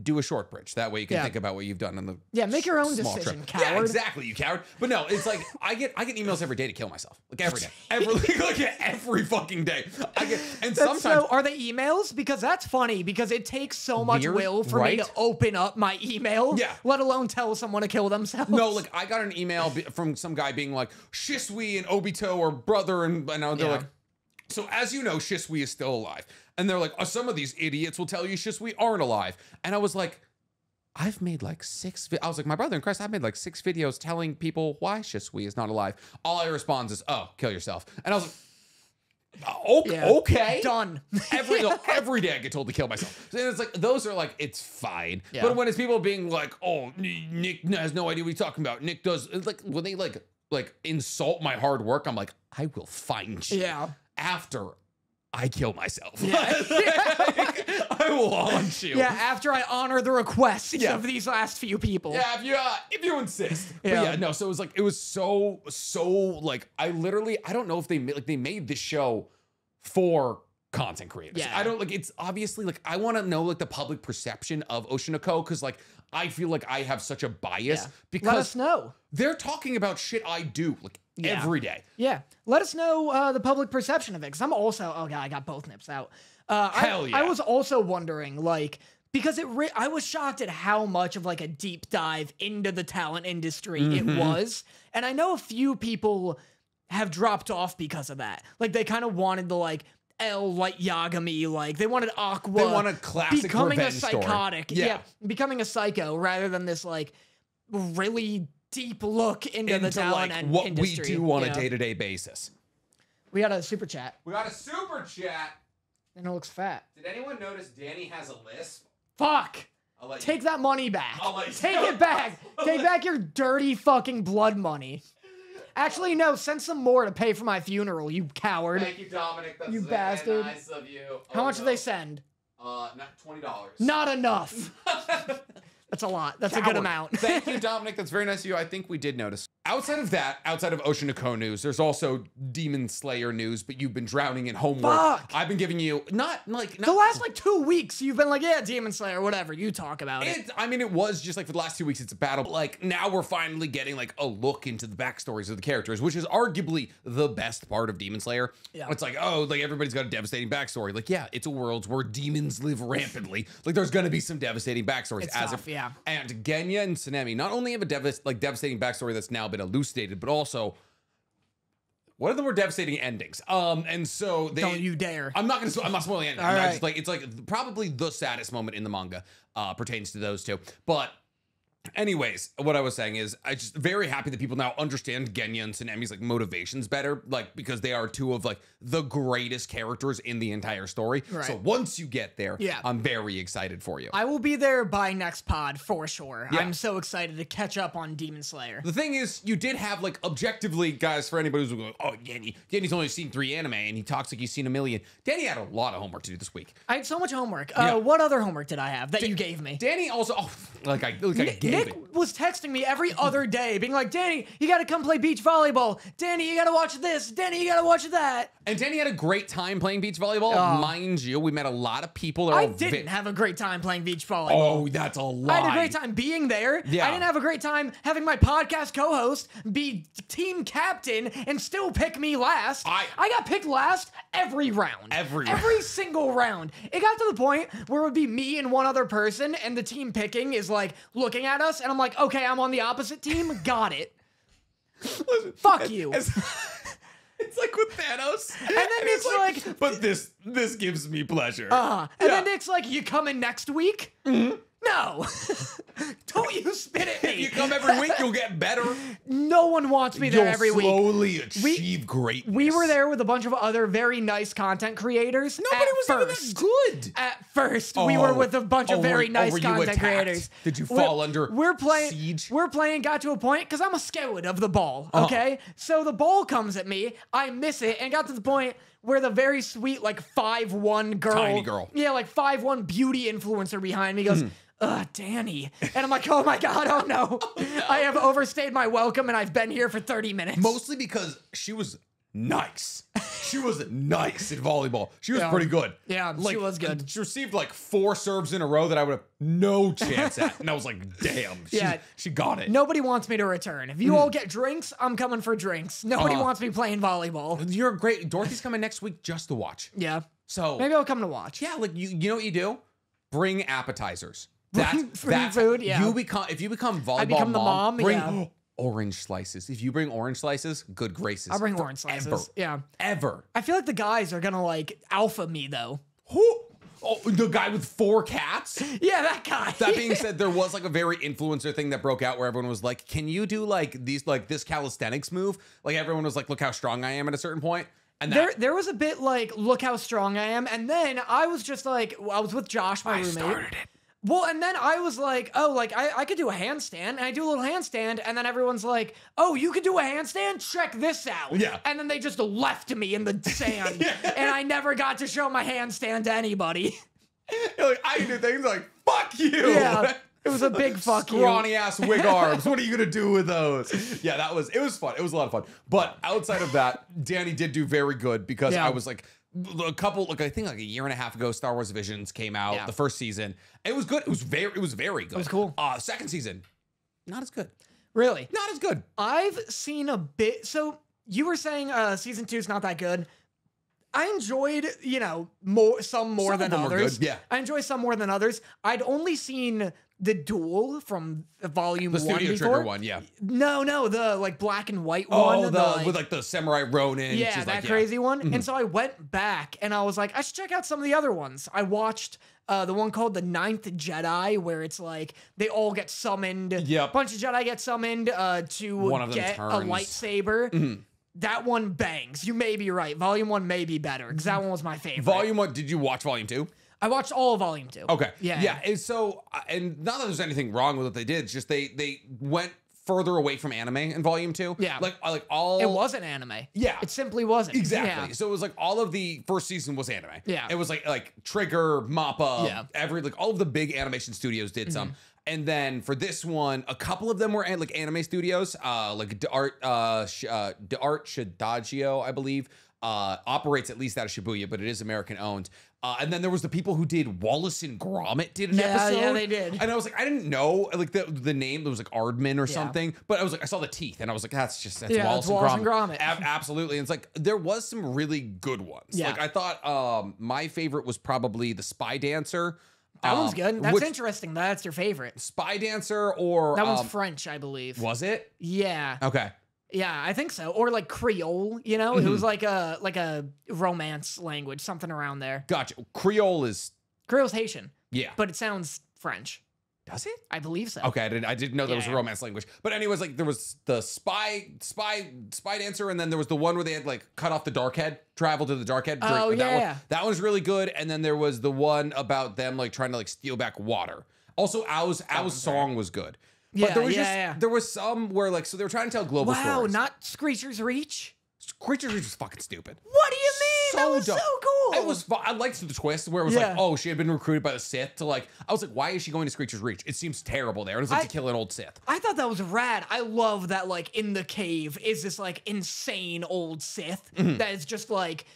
[SPEAKER 1] Do a short bridge. That way you can
[SPEAKER 2] Yeah.
[SPEAKER 1] think about what you've done in the
[SPEAKER 2] Yeah, make your own decision,
[SPEAKER 1] trip. Yeah, exactly, you coward. But no, it's like I get I get emails every day to kill myself. Like every day, every like every fucking day. I get and
[SPEAKER 2] That's
[SPEAKER 1] sometimes
[SPEAKER 2] so, are they emails? Because that's funny. Because it takes so much
[SPEAKER 1] Weird,
[SPEAKER 2] will for me to open up my email.
[SPEAKER 1] Yeah.
[SPEAKER 2] Let alone tell someone to kill themselves.
[SPEAKER 1] No, like I got an email from some guy being like, Shisui and Obito are brother, and, and they're
[SPEAKER 2] Yeah.
[SPEAKER 1] like, so as you know, Shisui is still alive. And they're like, oh, some of these idiots will tell you Shisui aren't alive. And I was like, I've made like six. I was like, my brother in Christ, I've made like six videos telling people why Shisui is not alive. All I respond is, oh, kill yourself. And I was like, "Uh, okay,
[SPEAKER 2] Yeah.
[SPEAKER 1] okay.
[SPEAKER 2] Done.
[SPEAKER 1] every every day I get told to kill myself. And it's like those are like it's fine.
[SPEAKER 2] Yeah.
[SPEAKER 1] But when it's people being like, "Oh, Nick has no idea what he's talking about." Nick does it's like when they like like insult my hard work. I'm like, I will find you
[SPEAKER 2] Yeah.
[SPEAKER 1] after I kill myself.
[SPEAKER 2] Yeah.
[SPEAKER 1] Like, I will haunt you.
[SPEAKER 2] Yeah, after I honor the requests
[SPEAKER 1] Yeah.
[SPEAKER 2] of these last few people.
[SPEAKER 1] Yeah, if you uh, if you insist. But
[SPEAKER 2] Yeah.
[SPEAKER 1] yeah, no. So it was like it was so so like I literally I don't know if they like they made this show for content creators.
[SPEAKER 2] Yeah.
[SPEAKER 1] I don't like it's obviously like I want to know like the public perception of Oshi no Ko because like I feel like I have such a bias
[SPEAKER 2] Yeah. Let
[SPEAKER 1] because
[SPEAKER 2] us know.
[SPEAKER 1] they're talking about shit I do like
[SPEAKER 2] Yeah.
[SPEAKER 1] every day.
[SPEAKER 2] Yeah, let us know uh, the public perception of it. Because I'm also, oh god, I got both nips out. Uh,
[SPEAKER 1] Hell
[SPEAKER 2] I,
[SPEAKER 1] yeah.
[SPEAKER 2] I was also wondering, like, because it, re- I was shocked at how much of like a deep dive into the talent industry
[SPEAKER 1] Mm-hmm.
[SPEAKER 2] it was, and I know a few people have dropped off because of that. Like, they kind of wanted the like. L like Yagami, like they wanted Aqua.
[SPEAKER 1] They want a classic
[SPEAKER 2] becoming a psychotic,
[SPEAKER 1] Yeah.
[SPEAKER 2] becoming a psycho rather than this like really deep look into, the
[SPEAKER 1] Into
[SPEAKER 2] talent
[SPEAKER 1] like
[SPEAKER 2] and
[SPEAKER 1] what
[SPEAKER 2] industry.
[SPEAKER 1] we do on
[SPEAKER 2] you
[SPEAKER 1] a day to day basis.
[SPEAKER 2] We got a super chat,
[SPEAKER 1] We got a super chat.
[SPEAKER 2] and it looks fat.
[SPEAKER 1] Did anyone notice Danny has a lisp?
[SPEAKER 2] Fuck!
[SPEAKER 1] I'll let
[SPEAKER 2] Take that money back.
[SPEAKER 1] I'll let you
[SPEAKER 2] Take
[SPEAKER 1] know.
[SPEAKER 2] it back. Take back your dirty fucking blood money. Actually, no. Send some more to pay for my funeral, you coward.
[SPEAKER 1] Thank you, Dominic. That's
[SPEAKER 2] You
[SPEAKER 1] very
[SPEAKER 2] bastard.
[SPEAKER 1] nice of you.
[SPEAKER 2] How
[SPEAKER 1] Oh,
[SPEAKER 2] much did they send?
[SPEAKER 1] Uh, not twenty dollars.
[SPEAKER 2] Not enough. That's a lot. That's a good amount.
[SPEAKER 1] Thank you, Dominic. That's very nice of you. I think we did notice. Outside of that, outside of Oshi no Ko news, there's also Demon Slayer news, but you've been drowning in homework.
[SPEAKER 2] Fuck.
[SPEAKER 1] I've been giving you not like not
[SPEAKER 2] the last like two weeks, you've been like, yeah, Demon Slayer, whatever. You talk about it.
[SPEAKER 1] It, I mean, it was just like for the last two weeks, it's a battle. Like now we're finally getting like a look into the backstories of the characters, which is arguably the best part of Demon Slayer.
[SPEAKER 2] Yeah.
[SPEAKER 1] It's like, oh, like everybody's got a devastating backstory. Like, yeah, it's a world where demons live rampantly. Like, there's gonna be some devastating backstories
[SPEAKER 2] It's
[SPEAKER 1] as
[SPEAKER 2] tough,
[SPEAKER 1] if
[SPEAKER 2] yeah.
[SPEAKER 1] And Genya and Sanemi not only have a devas- like devastating backstory that's now been elucidated, but also one of the more devastating endings. Um, and so they
[SPEAKER 2] Don't you dare.
[SPEAKER 1] I'm not gonna. I'm not spoiling anything.
[SPEAKER 2] All right.
[SPEAKER 1] just like it's like probably the saddest moment in the manga uh, pertains to those two. But Anyways, what I was saying is, I just very happy that people now understand Genya and Sanemi's like motivations better, like because they are two of like the greatest characters in the entire story.
[SPEAKER 2] Right.
[SPEAKER 1] So once you get there,
[SPEAKER 2] Yeah.
[SPEAKER 1] I'm very excited for you.
[SPEAKER 2] I will be there by next pod for sure.
[SPEAKER 1] Yeah.
[SPEAKER 2] I'm so excited to catch up on Demon Slayer.
[SPEAKER 1] the thing is, you did have like objectively, guys, for anybody who's going, oh, Danny, Danny's only seen three anime and he talks like he's seen a million. Danny had a lot of homework to do this week.
[SPEAKER 2] I had so much homework.
[SPEAKER 1] Yeah.
[SPEAKER 2] Uh, what other homework did I have that you gave me?
[SPEAKER 1] Danny also, oh, like I, like I gave
[SPEAKER 2] Nick was texting me every other day, being like, "Danny, you got to come play beach volleyball. Danny, you got to watch this. Danny, you got to watch that."
[SPEAKER 1] And Danny had a great time playing beach volleyball.
[SPEAKER 2] Oh.
[SPEAKER 1] Mind you, we met a lot of people. That
[SPEAKER 2] I didn't have a great time playing beach volleyball.
[SPEAKER 1] Oh, that's a lie.
[SPEAKER 2] I had a great time being there.
[SPEAKER 1] Yeah.
[SPEAKER 2] I didn't have a great time having my podcast co-host be team captain and still pick me last.
[SPEAKER 1] I-
[SPEAKER 2] got picked last every round.
[SPEAKER 1] Every
[SPEAKER 2] every single round. It got to the point where it would be me and one other person, and the team picking is like looking at us, and I'm like, okay, I'm on the opposite team. Got it.
[SPEAKER 1] Listen,
[SPEAKER 2] Fuck you.
[SPEAKER 1] It's, it's like with Thanos. And
[SPEAKER 2] then it's like-
[SPEAKER 1] but this this gives me pleasure.
[SPEAKER 2] Uh, and
[SPEAKER 1] Yeah.
[SPEAKER 2] then Nick's like, you coming next week? No. Don't you spit at
[SPEAKER 1] if you come every week, you'll get better.
[SPEAKER 2] No one wants me there
[SPEAKER 1] you'll
[SPEAKER 2] every week.
[SPEAKER 1] slowly achieve greatness.
[SPEAKER 2] We were there with a bunch of other very nice content creators.
[SPEAKER 1] Nobody was
[SPEAKER 2] first.
[SPEAKER 1] even that good.
[SPEAKER 2] At first, we were
[SPEAKER 1] Oh.
[SPEAKER 2] with a bunch
[SPEAKER 1] Oh,
[SPEAKER 2] of very
[SPEAKER 1] were- oh,
[SPEAKER 2] nice
[SPEAKER 1] were you
[SPEAKER 2] content creators.
[SPEAKER 1] Did you
[SPEAKER 2] We're-
[SPEAKER 1] fall under
[SPEAKER 2] We're playing.
[SPEAKER 1] siege?
[SPEAKER 2] We're playing. Got to a point because I'm a scared of the ball.
[SPEAKER 1] Uh-huh.
[SPEAKER 2] Okay, so the ball comes at me. I miss it, and got to the point where the very sweet like five one girl,
[SPEAKER 1] Tiny girl.
[SPEAKER 2] yeah, like five one beauty influencer behind me goes. Uh, Danny. And I'm like, oh my God, oh no. I have overstayed my welcome and I've been here for 30 minutes.
[SPEAKER 1] Mostly because she was nice. She was nice at volleyball. She was
[SPEAKER 2] Yeah.
[SPEAKER 1] pretty good.
[SPEAKER 2] Yeah, she was good.
[SPEAKER 1] She received like four serves in a row that I would have no chance at. And I was like, damn. She,
[SPEAKER 2] Yeah.
[SPEAKER 1] she got it.
[SPEAKER 2] Nobody wants me to return. If you all get drinks, I'm coming for drinks. Nobody
[SPEAKER 1] Uh-huh.
[SPEAKER 2] wants me playing volleyball.
[SPEAKER 1] You're great. Dorothy's coming next week just to watch.
[SPEAKER 2] Yeah.
[SPEAKER 1] So
[SPEAKER 2] Maybe I'll come to watch.
[SPEAKER 1] yeah, like you, you know what you do? Bring appetizers. That's
[SPEAKER 2] Bring
[SPEAKER 1] that's
[SPEAKER 2] food, yeah.
[SPEAKER 1] You become if you become volleyball
[SPEAKER 2] become the mom,
[SPEAKER 1] bring
[SPEAKER 2] yeah.
[SPEAKER 1] orange slices. If you bring orange slices, good graces.
[SPEAKER 2] I'll bring orange slices. Yeah.
[SPEAKER 1] Ever.
[SPEAKER 2] I feel like the guys are gonna like alpha me though.
[SPEAKER 1] Who? Oh, the guy with four cats.
[SPEAKER 2] Yeah, that guy.
[SPEAKER 1] That being said, there was like a very influencer thing that broke out where everyone was like, "Can you do like these like this calisthenics move?" Like everyone was like, "Look how strong I am!" At a certain point, and
[SPEAKER 2] there, there was a bit like, look how strong I am, and then I was just like, I was with Josh, my
[SPEAKER 1] I
[SPEAKER 2] roommate.
[SPEAKER 1] started it.
[SPEAKER 2] Well, and then I was like, oh, like I, I could do a handstand, and I do a little handstand, and then everyone's like, oh, you could do a handstand? Check this out.
[SPEAKER 1] Yeah.
[SPEAKER 2] And then they just left me in the sand, and I never got to show my handstand to anybody.
[SPEAKER 1] You're like I can do things like "fuck you."
[SPEAKER 2] Yeah. It was a big fuck you.
[SPEAKER 1] ass wig arms. What are you gonna do with those? Yeah, that was it. Was fun. It was a lot of fun. But outside of that, Danny did do very good because
[SPEAKER 2] Yeah.
[SPEAKER 1] I was like a couple, like I think like a year and a half ago, Star Wars Visions came out.
[SPEAKER 2] Yeah.
[SPEAKER 1] The first season, it was good. It was very, it was very good. It
[SPEAKER 2] was cool.
[SPEAKER 1] Uh, second season, not as good.
[SPEAKER 2] Really?
[SPEAKER 1] Not as good.
[SPEAKER 2] I've seen a bit. So you were saying uh, season two is not that good. I enjoyed, you know, more some more
[SPEAKER 1] Some
[SPEAKER 2] than others.
[SPEAKER 1] yeah.
[SPEAKER 2] I enjoy some more than others. I'd only seen the duel from volume
[SPEAKER 1] The
[SPEAKER 2] one
[SPEAKER 1] Studio
[SPEAKER 2] before.
[SPEAKER 1] Trigger one, yeah.
[SPEAKER 2] No, no, the like black and white
[SPEAKER 1] Oh,
[SPEAKER 2] one.
[SPEAKER 1] the,
[SPEAKER 2] like-
[SPEAKER 1] with like the Samurai Ronin.
[SPEAKER 2] yeah, that
[SPEAKER 1] like,
[SPEAKER 2] crazy one.
[SPEAKER 1] Mm-hmm.
[SPEAKER 2] And so I went back and I was like, I should check out some of the other ones. I watched uh, the one called The Ninth Jedi, where it's like they all get summoned.
[SPEAKER 1] Yep.
[SPEAKER 2] A bunch of Jedi get summoned uh, to
[SPEAKER 1] One of them
[SPEAKER 2] get
[SPEAKER 1] turns.
[SPEAKER 2] A lightsaber. That one bangs. You may be right. Volume one may be better because that one was my favorite.
[SPEAKER 1] Volume one. Did you watch Volume two?
[SPEAKER 2] I watched all of Volume two.
[SPEAKER 1] Okay.
[SPEAKER 2] Yeah.
[SPEAKER 1] Yeah. And so, uh, and not that there's anything wrong with what they did. It's just they they went further away from anime in Volume two.
[SPEAKER 2] Yeah.
[SPEAKER 1] Like uh, like all.
[SPEAKER 2] It wasn't anime.
[SPEAKER 1] Yeah.
[SPEAKER 2] It simply wasn't.
[SPEAKER 1] Exactly.
[SPEAKER 2] Yeah.
[SPEAKER 1] So it was like all of the first season was anime.
[SPEAKER 2] Yeah.
[SPEAKER 1] It was like like Trigger, Mappa,
[SPEAKER 2] Yeah. Mm-hmm.
[SPEAKER 1] every like all of the big animation studios did some. And then for this one, a couple of them were an- like anime studios, uh, like D'Art, uh, Sh- uh, D'Art Shtajio, I believe, uh, operates at least out of Shibuya, but it is American owned. Uh, and then there was the people who did Wallace and Gromit did an
[SPEAKER 2] Yeah,
[SPEAKER 1] episode.
[SPEAKER 2] yeah, they did.
[SPEAKER 1] And I was like, I didn't know like the the name. There was like Aardman or something, but I was like, I saw the teeth, and I was like, that's just that's
[SPEAKER 2] Yeah,
[SPEAKER 1] Wallace,
[SPEAKER 2] Wallace and
[SPEAKER 1] and
[SPEAKER 2] Gromit.
[SPEAKER 1] Gromit. Ab- absolutely. And it's like there was some really good ones.
[SPEAKER 2] Yeah.
[SPEAKER 1] Like I thought um my favorite was probably the Spy Dancer.
[SPEAKER 2] That
[SPEAKER 1] um,
[SPEAKER 2] one's good. That's
[SPEAKER 1] which-
[SPEAKER 2] interesting. That's your favorite.
[SPEAKER 1] Spy Dancer or
[SPEAKER 2] That one's
[SPEAKER 1] um,
[SPEAKER 2] French, I believe.
[SPEAKER 1] was it?
[SPEAKER 2] Yeah.
[SPEAKER 1] Okay.
[SPEAKER 2] Yeah, I think so. Or like Creole, you know? It was mm-hmm. like a like a romance language, something around there.
[SPEAKER 1] Gotcha. Creole is
[SPEAKER 2] Creole's Haitian,
[SPEAKER 1] yeah.
[SPEAKER 2] but it sounds French.
[SPEAKER 1] Does it?
[SPEAKER 2] I believe so.
[SPEAKER 1] Okay, I didn't. I didn't know there was a
[SPEAKER 2] Yeah.
[SPEAKER 1] romance language. But anyways, like there was the spy, spy, spy dancer, and then there was the one where they had like cut off the dark head, travel to the dark head.
[SPEAKER 2] Oh,
[SPEAKER 1] that
[SPEAKER 2] yeah,
[SPEAKER 1] one,
[SPEAKER 2] yeah.
[SPEAKER 1] that one's really good. And then there was the one about them like trying to like steal back water. Also, Aau's
[SPEAKER 2] Aau's
[SPEAKER 1] song was good.
[SPEAKER 2] Yeah,
[SPEAKER 1] but there was
[SPEAKER 2] yeah,
[SPEAKER 1] just
[SPEAKER 2] yeah.
[SPEAKER 1] there was some where like so they were trying to tell global
[SPEAKER 2] Wow,
[SPEAKER 1] stories.
[SPEAKER 2] not Screecher's Reach.
[SPEAKER 1] Screecher's Reach was fucking stupid.
[SPEAKER 2] What do you mean? that was
[SPEAKER 1] dumb.
[SPEAKER 2] so cool.
[SPEAKER 1] It was. I liked the twist where it was
[SPEAKER 2] Yeah.
[SPEAKER 1] like, oh, she had been recruited by the Sith to like. I was like, why is she going to Screecher's Reach? It seems terrible there. It was like
[SPEAKER 2] I-
[SPEAKER 1] to kill an old Sith.
[SPEAKER 2] I thought that was rad. I love that like in the cave is this like insane old Sith
[SPEAKER 1] Mm-hmm.
[SPEAKER 2] that is just like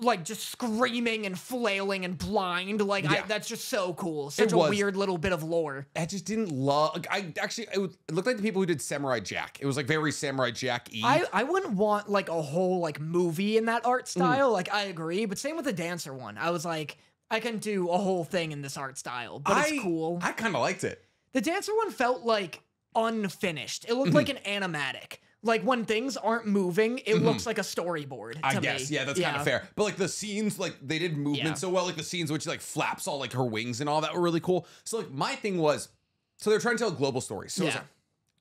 [SPEAKER 2] like just screaming and flailing and blind. Like I, that's just so cool. Such
[SPEAKER 1] It
[SPEAKER 2] a
[SPEAKER 1] was.
[SPEAKER 2] weird little bit of lore.
[SPEAKER 1] I just didn't love. Like, I actually, it, was- it looked like the people who did Samurai Jack. It was like very Samurai Jack.
[SPEAKER 2] I, I wouldn't want like a whole like movie in that art
[SPEAKER 1] Mm.
[SPEAKER 2] style. Like I agree, but same with the dancer one. I was like, I can do a whole thing in this art style, but it's cool.
[SPEAKER 1] I kind of liked it.
[SPEAKER 2] The dancer one felt like unfinished. It looked like an animatic. Like when things aren't moving, it looks like a storyboard. To
[SPEAKER 1] Mm-hmm. I guess,
[SPEAKER 2] me.
[SPEAKER 1] yeah, that's kind of fair. But like the scenes, like they did movement
[SPEAKER 2] Yeah.
[SPEAKER 1] so well. Like the scenes which like flaps all like her wings and all that were really cool. So like my thing was, so they're trying to tell a global stories. So
[SPEAKER 2] Yeah.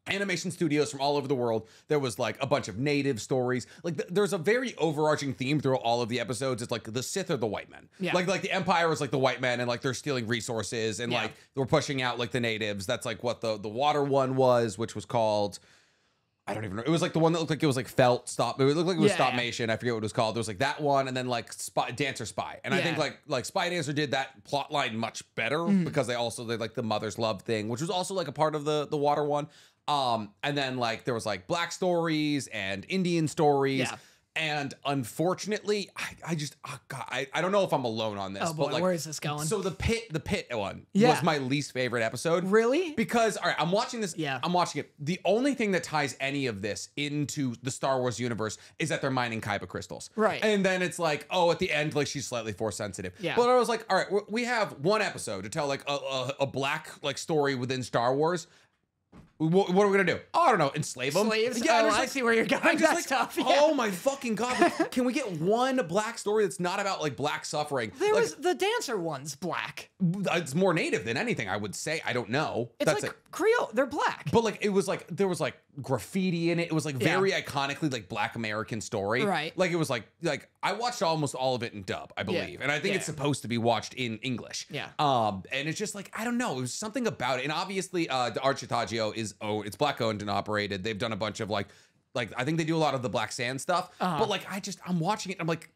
[SPEAKER 1] animation studios from all over the world. There was like a bunch of native stories. Like th- there's a very overarching theme through all of the episodes. It's like the Sith are the white men.
[SPEAKER 2] Yeah.
[SPEAKER 1] Like like the Empire is like the white men and like they're stealing resources and
[SPEAKER 2] Yeah.
[SPEAKER 1] like we're pushing out like the natives. That's like what the the water one was, which was called. I don't even know. It was like the one that looked like it was like felt stop. It looked like it was
[SPEAKER 2] Yeah,
[SPEAKER 1] stop
[SPEAKER 2] yeah.
[SPEAKER 1] I forget what it was called. There was like that one, and then like spy, dancer spy. And I think like like spy dancer did that plot line much better
[SPEAKER 2] Mm-hmm.
[SPEAKER 1] because they also did like the mother's love thing, which was also like a part of the the water one. Um, and then like there was like black stories and Indian stories.
[SPEAKER 2] Yeah.
[SPEAKER 1] And unfortunately, I, I just oh God, I, I don't know if I'm alone on this.
[SPEAKER 2] Oh boy,
[SPEAKER 1] but like,
[SPEAKER 2] where is this going?
[SPEAKER 1] So the pit the pit one
[SPEAKER 2] Yeah.
[SPEAKER 1] was my least favorite episode.
[SPEAKER 2] Really?
[SPEAKER 1] Because all right, I'm watching this.
[SPEAKER 2] Yeah.
[SPEAKER 1] I'm watching it. The only thing that ties any of this into the Star Wars universe is that they're mining Kyber crystals.
[SPEAKER 2] Right.
[SPEAKER 1] And then it's like, oh, at the end, like she's slightly force sensitive.
[SPEAKER 2] Yeah.
[SPEAKER 1] But I was like, all right, we- have one episode to tell like a, a, a black like story within Star Wars. What, what are we gonna do? Oh, I don't know. Enslave them.
[SPEAKER 2] Slaves?
[SPEAKER 1] and
[SPEAKER 2] Oh, I see where you're going.
[SPEAKER 1] I'm just
[SPEAKER 2] That's
[SPEAKER 1] like,
[SPEAKER 2] tough, oh yeah.
[SPEAKER 1] oh my fucking god! like, can we get one black story that's not about like black suffering?
[SPEAKER 2] There
[SPEAKER 1] like,
[SPEAKER 2] was the dancer one's black.
[SPEAKER 1] it's more native than anything. I would say. I don't know.
[SPEAKER 2] It's
[SPEAKER 1] That's
[SPEAKER 2] like
[SPEAKER 1] it.
[SPEAKER 2] Creole. They're black.
[SPEAKER 1] But like it was like there was like graffiti in it. It was like
[SPEAKER 2] Yeah.
[SPEAKER 1] very iconically like Black American story.
[SPEAKER 2] Right.
[SPEAKER 1] Like it was like like I watched almost all of it in dub, I believe, and I think it's supposed to be watched in English.
[SPEAKER 2] Yeah.
[SPEAKER 1] Um, and it's just like I don't know. It was something about it, and obviously, uh, the Art Shtajio is oh, it's black owned and operated. They've done a bunch of like like I think they do a lot of the Black Sand stuff.
[SPEAKER 2] Uh-huh.
[SPEAKER 1] But like I just I'm watching it. and I'm like.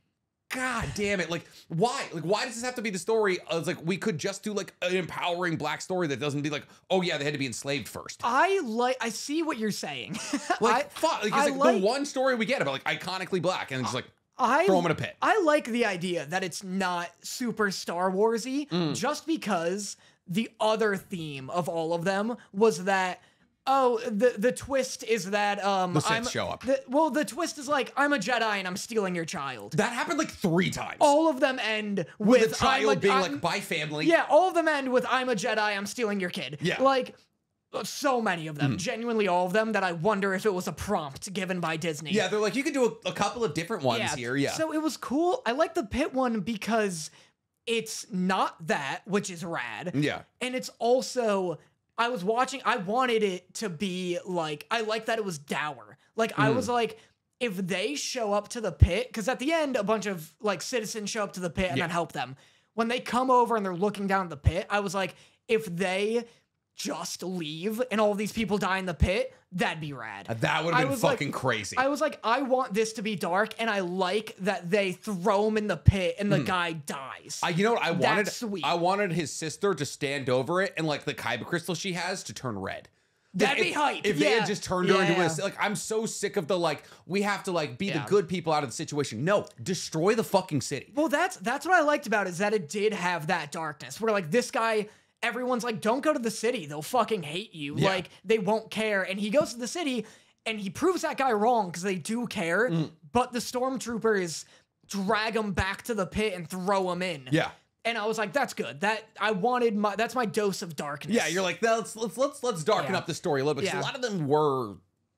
[SPEAKER 1] God damn it! Like, why? Like, why does this have to be the story? It's like we could just do like an empowering black story that doesn't be like, oh yeah, they had to be enslaved first.
[SPEAKER 2] I like. I see what you're saying.
[SPEAKER 1] Like,
[SPEAKER 2] I,
[SPEAKER 1] fuck. Like,
[SPEAKER 2] I
[SPEAKER 1] like,
[SPEAKER 2] like-
[SPEAKER 1] the one story we get about like iconically black, and it's like
[SPEAKER 2] I
[SPEAKER 1] throw in a pit.
[SPEAKER 2] I like the idea that it's not super Star Warsy,
[SPEAKER 1] Mm.
[SPEAKER 2] just because the other theme of all of them was that. Oh, the the twist is that um
[SPEAKER 1] The Sith
[SPEAKER 2] I'm
[SPEAKER 1] show up.
[SPEAKER 2] The, well, the twist is like I'm a Jedi and I'm stealing your child.
[SPEAKER 1] that happened like three times.
[SPEAKER 2] All of them end
[SPEAKER 1] with
[SPEAKER 2] with
[SPEAKER 1] the child
[SPEAKER 2] I'm a,
[SPEAKER 1] being
[SPEAKER 2] I'm-
[SPEAKER 1] like by family.
[SPEAKER 2] Yeah, all of them end with I'm a Jedi, I'm stealing your kid.
[SPEAKER 1] Yeah.
[SPEAKER 2] Like so many of them, genuinely all of them that I wonder if it was a prompt given by Disney.
[SPEAKER 1] Yeah, they're like you could do a, a couple of different ones here. Yeah.
[SPEAKER 2] So it was cool. I like the pit one because it's not that, which is rad.
[SPEAKER 1] yeah.
[SPEAKER 2] And it's also I was watching, I wanted it to be like I like that it was dour. Like I
[SPEAKER 1] Mm.
[SPEAKER 2] was like, if they show up to the pit, because at the end, a bunch of like citizens show up to the pit and
[SPEAKER 1] Yeah.
[SPEAKER 2] then help them. When they come over and they're looking down the pit, I was like, if they just leave and all these people die in the pit, that'd be rad.
[SPEAKER 1] Uh, that would have been
[SPEAKER 2] was like-
[SPEAKER 1] fucking crazy.
[SPEAKER 2] I was like, I want this to be dark, and I like that they throw him in the pit and the hmm. guy dies.
[SPEAKER 1] I, you know what I wanted?
[SPEAKER 2] sweet.
[SPEAKER 1] I wanted his sister to stand over it and like the kyber crystal she has to turn red.
[SPEAKER 2] That'd
[SPEAKER 1] Like,
[SPEAKER 2] be
[SPEAKER 1] if,
[SPEAKER 2] hype.
[SPEAKER 1] If they had just turned her into a like, I'm so sick of the like we have to like be
[SPEAKER 2] Yeah.
[SPEAKER 1] the good people out of the situation. No, destroy the fucking city.
[SPEAKER 2] well, that's that's what I liked about it, is that it did have that darkness where like this guy. Everyone's like, don't go to the city. They'll fucking hate you.
[SPEAKER 1] Yeah.
[SPEAKER 2] Like, they won't care. And he goes to the city and he proves that guy wrong because they do care.
[SPEAKER 1] Mm.
[SPEAKER 2] But the stormtroopers drag him back to the pit and throw him in.
[SPEAKER 1] Yeah.
[SPEAKER 2] And I was like, that's good. That I wanted my that's my dose of darkness.
[SPEAKER 1] Yeah, you're like let's let's let's let's darken
[SPEAKER 2] Yeah.
[SPEAKER 1] up the story a little bit.
[SPEAKER 2] Yeah.
[SPEAKER 1] A lot of them were,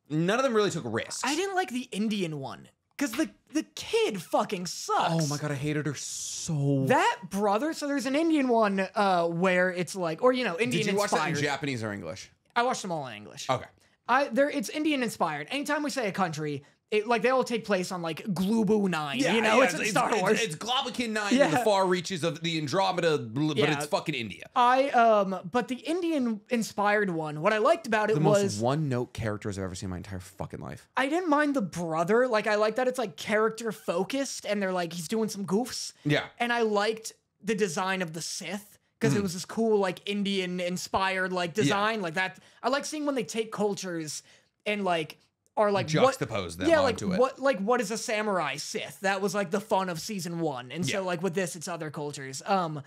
[SPEAKER 1] none of them really took risks.
[SPEAKER 2] I didn't like the Indian one. Because the the kid fucking sucks.
[SPEAKER 1] Oh my god, I hated her so.
[SPEAKER 2] That brother, so there's an Indian one uh, where it's like, or you know, Indian
[SPEAKER 1] Did you watch that
[SPEAKER 2] inspired.
[SPEAKER 1] in Japanese or English?
[SPEAKER 2] I watched them all in English.
[SPEAKER 1] Okay.
[SPEAKER 2] I there it's Indian inspired. Anytime we say a country, it like they all take place on like Glubu Nine. you know, it's, in Star Wars.
[SPEAKER 1] It's, Globokin 9 in the far reaches of the Andromeda, but
[SPEAKER 2] Yeah.
[SPEAKER 1] it's fucking India.
[SPEAKER 2] I um, but the Indian inspired one, what I liked about it
[SPEAKER 1] The
[SPEAKER 2] was
[SPEAKER 1] most one note characters I've ever seen in my entire fucking life.
[SPEAKER 2] I didn't mind the brother. Like I like that it's like character focused and they're like he's doing some goofs.
[SPEAKER 1] Yeah.
[SPEAKER 2] And I liked the design of the Sith because it
[SPEAKER 1] Mm-hmm.
[SPEAKER 2] was this cool like Indian inspired like design like that. I like seeing when they take cultures and like are like what
[SPEAKER 1] Juxtapose them
[SPEAKER 2] yeah, like
[SPEAKER 1] it.
[SPEAKER 2] what like what is a samurai Sith? That was like the fun of season one. And
[SPEAKER 1] Yeah.
[SPEAKER 2] so like with this, it's other cultures. Um